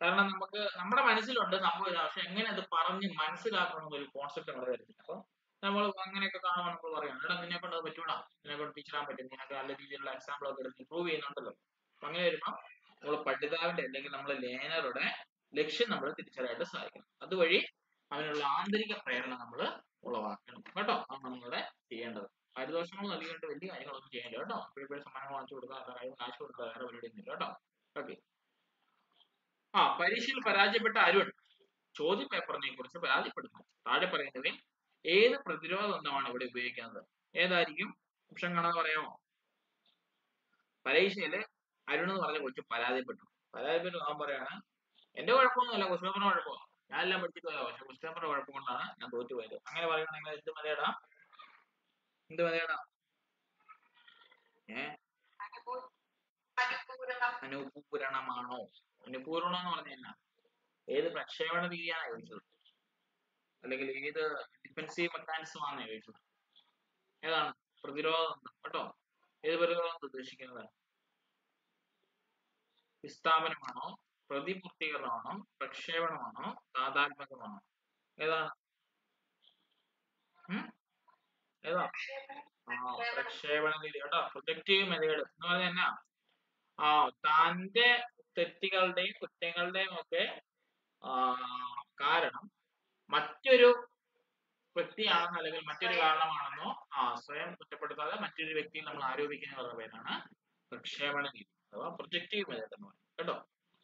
കാരണം നമുക്ക് നമ്മുടെ മനസ്സിലുണ്ട് സംഭവം പക്ഷെ എങ്ങനെ അത് പറഞ്ഞ് മനസ്സിലാക്കണം ഒരു കോൺസെപ്റ്റ് നമ്മുടെ വരുന്നില്ല അപ്പൊ നമ്മൾ അങ്ങനെയൊക്കെ കാണുമ്പോൾ നമ്മൾ പറയാം എടാ നിന്നെ കൊണ്ട് അത് പറ്റൂടാ. നിന്നെ കൊണ്ട് ടീച്ചറാൻ പറ്റും നിനക്ക് നല്ല രീതിയിലുള്ള എക്സാമ്പിൾ ഒക്കെ എടുത്ത് ഇമ്പ്രൂവ് ചെയ്യുന്നുണ്ടല്ലോ. അപ്പൊ അങ്ങനെ വരുമ്പോൾ നമ്മൾ പഠിതാവിന്റെ അല്ലെങ്കിൽ നമ്മുടെ ലേനറുടെ ലക്ഷ്യം നമ്മൾ തിരിച്ചറിയാനായിട്ട് സഹായിക്കണം അതുവഴി അവനുള്ള ആന്തരിക പ്രേരണ നമ്മൾ ഉളവാക്കണം. കേട്ടോ? അത് നമ്മളിവിടെ ചെയ്യേണ്ടത്. പരിദോഷങ്ങൾ നൽകിയിട്ട് വലിയ കാര്യങ്ങളൊന്നും ചെയ്യേണ്ട കേട്ടോ? എപ്പോഴും സമ്മാനങ്ങൾ വാങ്ങിച്ചു കയ്യിൽ കാശ് കൊടുക്കുക വേറെ പരിപാടി ഒന്നുമില്ല കേട്ടോ? ഓക്കെ ആ പരീക്ഷയിൽ പരാജയപ്പെട്ട അരുൺ ചോദ്യ പേപ്പറിനെ കുറിച്ച് പരാതിപ്പെടുന്നു താഴെ പറയുന്നവയിൽ ഏത് പ്രതിരോധ ബന്ധമാണ് ഇവിടെ ഉപയോഗിക്കുന്നത്? ഏതായിരിക്കും? ഓപ്ഷൻ കാണാതെ പറയാമോ? പരീക്ഷയിൽ അരുൺ എന്ന് പറഞ്ഞ കുറിച്ച് പരാതിപ്പെട്ടു പരാതിപ്പെട്ടു ഞാൻ പറയാണ് എന്റെ കുഴപ്പമൊന്നുമല്ല ക്വസ്റ്റ് പേപ്പറിന് കുഴപ്പമാണ് ഞാൻ എല്ലാം പഠിച്ചിട്ട് പോയാ പക്ഷെ ക്വസ്റ്റ് പേപ്പറിന് കുഴപ്പം കൊണ്ടാണ് ഞാൻ തോറ്റു പോയത് അങ്ങനെ പറയുകയാണെങ്കിൽ എന്ത് മലയാടാ എന്ത് മലയാടാ ഏ? അനുപൂരണമാണോ? അനുപൂരണം എന്ന് പറഞ്ഞാൽ ഏത് പ്രക്ഷേപണ രീതിയാണ് ചോദിച്ചത്? അല്ലെങ്കിൽ ഏത് ഡിഫൻസീവ് മെക്കാനിസം ആണ് ചോദിച്ചത്? ഏതാണ്? പ്രതിരോധം കേട്ടോ? ഏത് പ്രതിരോധം ഉദ്ദേശിക്കുന്നത്? വിസ്ഥാപനമാണോ? പ്രതിപൂർത്തീകരണമാണോ? പ്രക്ഷേപണമാണോ? താതാത്മകമാണോ ഏതാണ്? ഏതാ? ആ പ്രക്ഷേപണ രീതി. കേട്ടോ? പ്രൊജക്റ്റീവ് മെത്തേഡ് എന്ന് പറഞ്ഞാൽ ആ തന്റെ തെറ്റുകളുടെയും കുറ്റങ്ങളുടെയും ഒക്കെ കാരണം മറ്റൊരു വ്യക്തിയാണെന്നോ അല്ലെങ്കിൽ മറ്റൊരു കാരണമാണെന്നോ ആ സ്വയം കുറ്റപ്പെടുത്താതെ മറ്റൊരു വ്യക്തിയെ നമ്മൾ ആരോപിക്കുന്ന പേരാണ് പ്രക്ഷേപണ രീതി അഥവാ പ്രൊജക്റ്റീവ് മെത്തേഡ് എന്ന് പറയുന്നത് കേട്ടോ?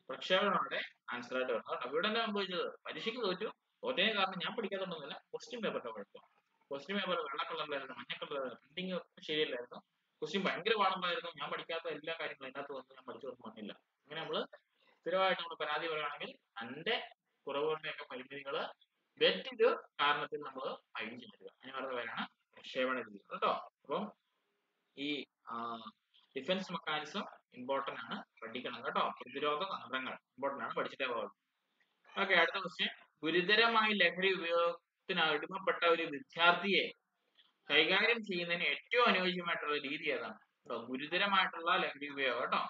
പ്രക്ഷേപണമാണ് ആൻസർ ആയിട്ട് വരുന്നത് അവിടെ എന്താ സംഭവിച്ചത്? പരീക്ഷയ്ക്ക് തോറ്റു. തോറ്റതിന് കാരണം ഞാൻ പഠിക്കാത്തതൊന്നുമില്ല ക്വസ്റ്റ്യൻ പേപ്പറിന്റെ കുഴപ്പം. ക്വസ്റ്റ്യൻ പേപ്പർ വെള്ള കളറിലായിരുന്നു മഞ്ഞ കളറിലായിരുന്നു പ്രിന്റിങ് ശരിയല്ലായിരുന്നു. ക്വസ്റ്റ്യൻ ഭയങ്കര പാടുണ്ടായിരുന്നു. ഞാൻ പഠിക്കാത്ത എല്ലാ കാര്യങ്ങളും അതിനകത്ത് വന്ന് ഞാൻ പഠിച്ചു വന്നില്ല അങ്ങനെ നമ്മൾ സ്ഥിരമായിട്ട് നമ്മൾ പരാതി പറയുകയാണെങ്കിൽ തന്റെ കുറവുകളുടെയൊക്കെ പരിമിതികൾ മറ്റൊരു കാരണത്തിൽ നമ്മൾ ഫൈൻ ചെയ്യുക അങ്ങനെ പറഞ്ഞ പേരാണ് നിക്ഷേപണ രീതി കേട്ടോ? അപ്പം ഈ ഡിഫൻസ് മെക്കാനിസം ഇമ്പോർട്ടന്റ് ആണ്. പഠിക്കണം കേട്ടോ. പ്രതിരോധ തന്ത്രങ്ങൾ ഇമ്പോർട്ടന്റ് ആണ് പഠിച്ചിട്ടേ പോകുള്ളൂ ഓക്കെ അടുത്ത ക്വസ്റ്റ്യൻ ഗുരുതരമായി ലഹരി ഉപയോഗത്തിന് അടിമപ്പെട്ട ഒരു വിദ്യാർത്ഥിയെ കൈകാര്യം ചെയ്യുന്നതിന് ഏറ്റവും അനുയോജ്യമായിട്ടുള്ള രീതി ഏതാണ്? കേട്ടോ ഗുരുതരമായിട്ടുള്ള ലഹരി ഉപയോഗം കേട്ടോ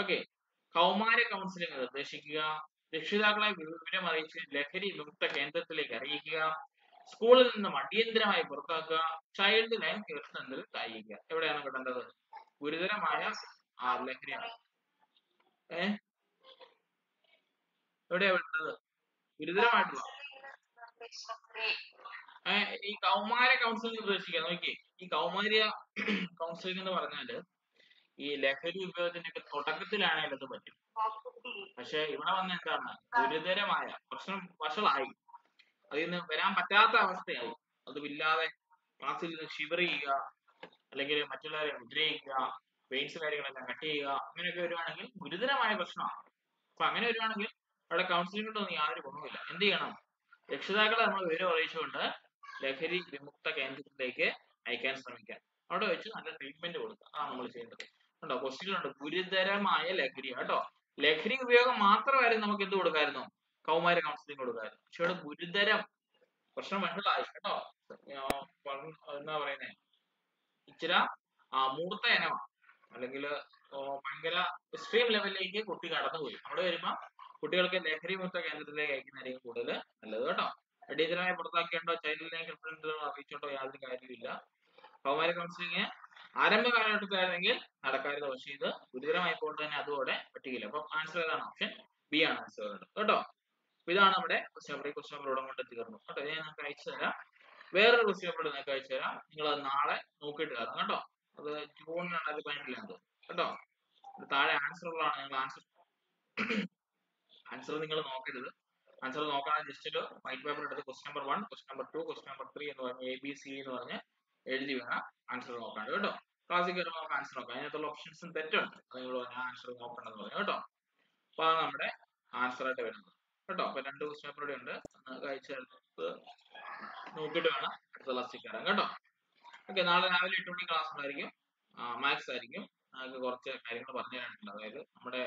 ഓക്കെ. കൗമാര കൗൺസിലിംഗ് നിർദ്ദേശിക്കുക. രക്ഷിതാക്കളെ വിവരം അറിയിച്ച് ലഹരി വിമുക്ത കേന്ദ്രത്തിലേക്ക് അറിയിക്കുക. സ്കൂളിൽ നിന്നും അടിയന്തരമായി പുറത്താക്കുക. ചൈൽഡ് ലൈൻ കീർത്തനത്തിൽ കായിക്കുക എവിടെയാണ് കിട്ടേണ്ടത്? ഗുരുതരമായ ആ ലഹരിയാണ്. ഏ? എവിടെയാ വേണ്ടത് ഗുരുതരമായിട്ടുള്ള ഈ കൗമാര കൗൺസിലിംഗ് പ്രവേശിക്കാം നോക്കിയേ ഈ കൗമാര്യ കൗൺസിലിംഗ് എന്ന് പറഞ്ഞാൽ ഈ ലഹരി ഉപയോഗത്തിന്റെ ഒക്കെ തുടക്കത്തിലാണെങ്കിൽ അത് പറ്റും. പക്ഷെ ഇവിടെ വന്ന എന്താണ്? ഗുരുതരമായ പ്രശ്നം വഷളായി. അതിൽ നിന്ന് വരാൻ പറ്റാത്ത അവസ്ഥയായി അതുമില്ലാതെ ക്ലാസ്സിൽ നിന്ന് ഷിവർ ചെയ്യുക അല്ലെങ്കിൽ മറ്റുള്ളവരെ ഉദ്രയിക്കുക വെയിൻസ് കാര്യങ്ങളെല്ലാം കട്ട് ചെയ്യുക അങ്ങനെയൊക്കെ വരുവാണെങ്കിൽ ഗുരുതരമായ പ്രശ്നമാണ്. അപ്പൊ അങ്ങനെ വരുവാണെങ്കിൽ അവിടെ കൗൺസിലിംഗ് കൊണ്ടൊന്നും യാതൊരു ഗുണവുമില്ല. എന്ത് ചെയ്യണം? രക്ഷിതാക്കളെ നമ്മൾ വിവരം അറിയിച്ചുകൊണ്ട് ലഹരി വിമുക്ത കേന്ദ്രത്തിലേക്ക് അയക്കാൻ ശ്രമിക്കാം അവിടെ വെച്ച് നല്ല ട്രീറ്റ്മെന്റ് കൊടുക്കുക അതാണ് നമ്മൾ ചെയ്യേണ്ടത്. കണ്ടോ? ക്വസ്റ്റ്യനിലുണ്ട് ഗുരുതരമായ ലഹരി. കേട്ടോ ലഹരി ഉപയോഗം മാത്രമായിരുന്നു നമുക്ക് എന്ത് കൊടുക്കായിരുന്നു? കൗമാര കൗൺസിലിംഗ് കൊടുക്കായിരുന്നു. പക്ഷെ ഇവിടെ ഗുരുതരം പ്രശ്നം മനസ്സിലായി കേട്ടോ എന്താ പറയുന്നേ? ഇച്ചിരി മൂർത്ത ഇനമാണ് അല്ലെങ്കിൽ ഭയങ്കര എക്സ്ട്രീം ലെവലിലേക്ക് കുട്ടി കടന്നുപോയി. അവിടെ വരുമ്പോ കുട്ടികൾക്ക് ലഹരി മുക്ത കേന്ദ്രത്തിലേക്ക് അയക്കുന്നതായിരിക്കും കൂടുതൽ നല്ലത്. കേട്ടോ? അടിയന്തരമായി പുറത്താക്കേണ്ടോ ചൈൽഡ് ലൈൻ അറിയിച്ചോണ്ടോ യാതൊരു കാര്യമില്ല കൗമാര കൗൺസിലിംഗ് ആരംഭ കാലഘട്ടത്തിലായിരുന്നെങ്കിൽ നടക്കാരുത് പക്ഷേ ഇത് ഗുരുതരമായി കൊണ്ട് തന്നെ അതോടെ പറ്റുകയില്ല അപ്പം ആൻസർ ഏതാണ്? ഓപ്ഷൻ ബി ആണ് ആൻസർ കേട്ടോ? ഇതാണ് നമ്മുടെ ക്വസ്റ്റ്യൻ പേപ്പർ ഈ ക്വസ്റ്റ്യൻ പേപ്പർ ഇവിടെ കൊണ്ട് തീർന്നു കേട്ടോ? ഞാൻ നിങ്ങൾക്ക് അയച്ചു തരാം. വേറൊരു ക്വസ്റ്റ്യൻ പേപ്പർ നിങ്ങൾക്ക് അയച്ചു തരാം. നിങ്ങൾ അത് നാളെ നോക്കിയിട്ട് തരണം. കേട്ടോ? അത് ജൂൺ രണ്ടായിരത്തി പതിനെട്ടിലാണ് കേട്ടോ? താഴെ ആൻസർ ഉള്ളതാണ്. നിങ്ങൾ ആൻസർ ആൻസർ നിങ്ങൾ നോക്കരുത്. ആൻസർ നോക്കാൻ ജസ്റ്റ് വൈറ്റ് പേപ്പർ എടുത്ത് question number one question number two question number three എന്ന് പറഞ്ഞ് എ ബി സി എന്ന് പറഞ്ഞ് എഴുതി വേണം ആൻസർ നോക്കാൻ കേട്ടോ. ക്ലാസ്സിൽ കയറുമ്പോൾ നമുക്ക് ആൻസർ നോക്കാം. അതിനകത്തുള്ള ഓപ്ഷൻസും തെറ്റുണ്ട്. അത് നിങ്ങൾ ആൻസർ നോക്കണമെന്ന് പറഞ്ഞു കേട്ടോ. അപ്പൊ അത് നമ്മുടെ ആൻസർ ആയിട്ട് വരുന്നത്. കേട്ടോ? അപ്പൊ രണ്ട് ക്വസ്റ്റ്യൻ പേപ്പർ ഇവിടെ ഉണ്ട്. കഴിച്ചെടുത്ത് നോക്കിയിട്ട് വേണം അടുത്ത ക്ലാസ്സിൽ കയറാം കേട്ടോ? ഓക്കെ നാളെ രാവിലെ എട്ട് മണി ക്ലാസ് ഉണ്ടായിരിക്കും. മാത്സ് ആയിരിക്കും. നമുക്ക് കുറച്ച് കാര്യങ്ങൾ പറഞ്ഞു തരാനുണ്ട്. അതായത് നമ്മുടെ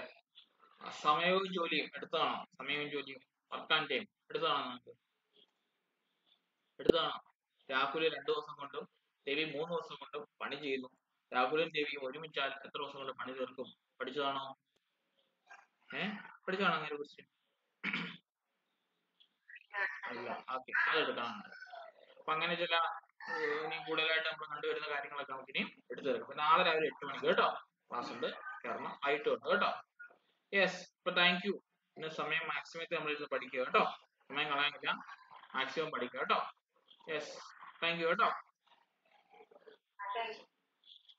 സമയവും ജോലിയും എടുത്തതാണോ സമയവും ജോലിയും ടൈം എടുത്തതാണോ നിങ്ങൾക്ക് എടുത്തതാണോ രാഹുൽ രണ്ടു ദിവസം കൊണ്ടും രവി മൂന്ന് ദിവസം കൊണ്ടും പണി ചെയ്യുന്നു. രാഹുലും രവിയും ഒരുമിച്ചാൽ എത്ര ദിവസം കൊണ്ട് പണി തീർക്കും? പഠിച്ചതാണോ? ഏ? പഠിച്ചതാണോ അങ്ങനെ ക്വസ്റ്റ്യൻ അല്ല ഓക്കെ അത് എടുക്കാനുണ്ട് അപ്പൊ അങ്ങനെ ചില ഇനി കൂടുതലായിട്ട് നമ്മൾ കണ്ടുവരുന്ന കാര്യങ്ങളൊക്കെ നമുക്ക് ഇനിയും എടുത്തു തീർക്കാം. അപ്പൊ നാളെ രാവിലെ എട്ട് മണിക്ക് കേട്ടോ? ക്ലാസ് ഉണ്ട് കയറണം ആയിട്ട് ഉണ്ട് കേട്ടോ? യെസ് അപ്പൊ താങ്ക് യു പിന്നെ സമയം മാക്സിമത്തിൽ നമ്മളിരുന്ന് പഠിക്കുക കേട്ടോ. സമയം കളയാനില്ല. മാക്സിമം പഠിക്കുക കേട്ടോ. യെസ് താങ്ക് യു കേട്ടോ.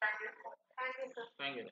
Thank you thank you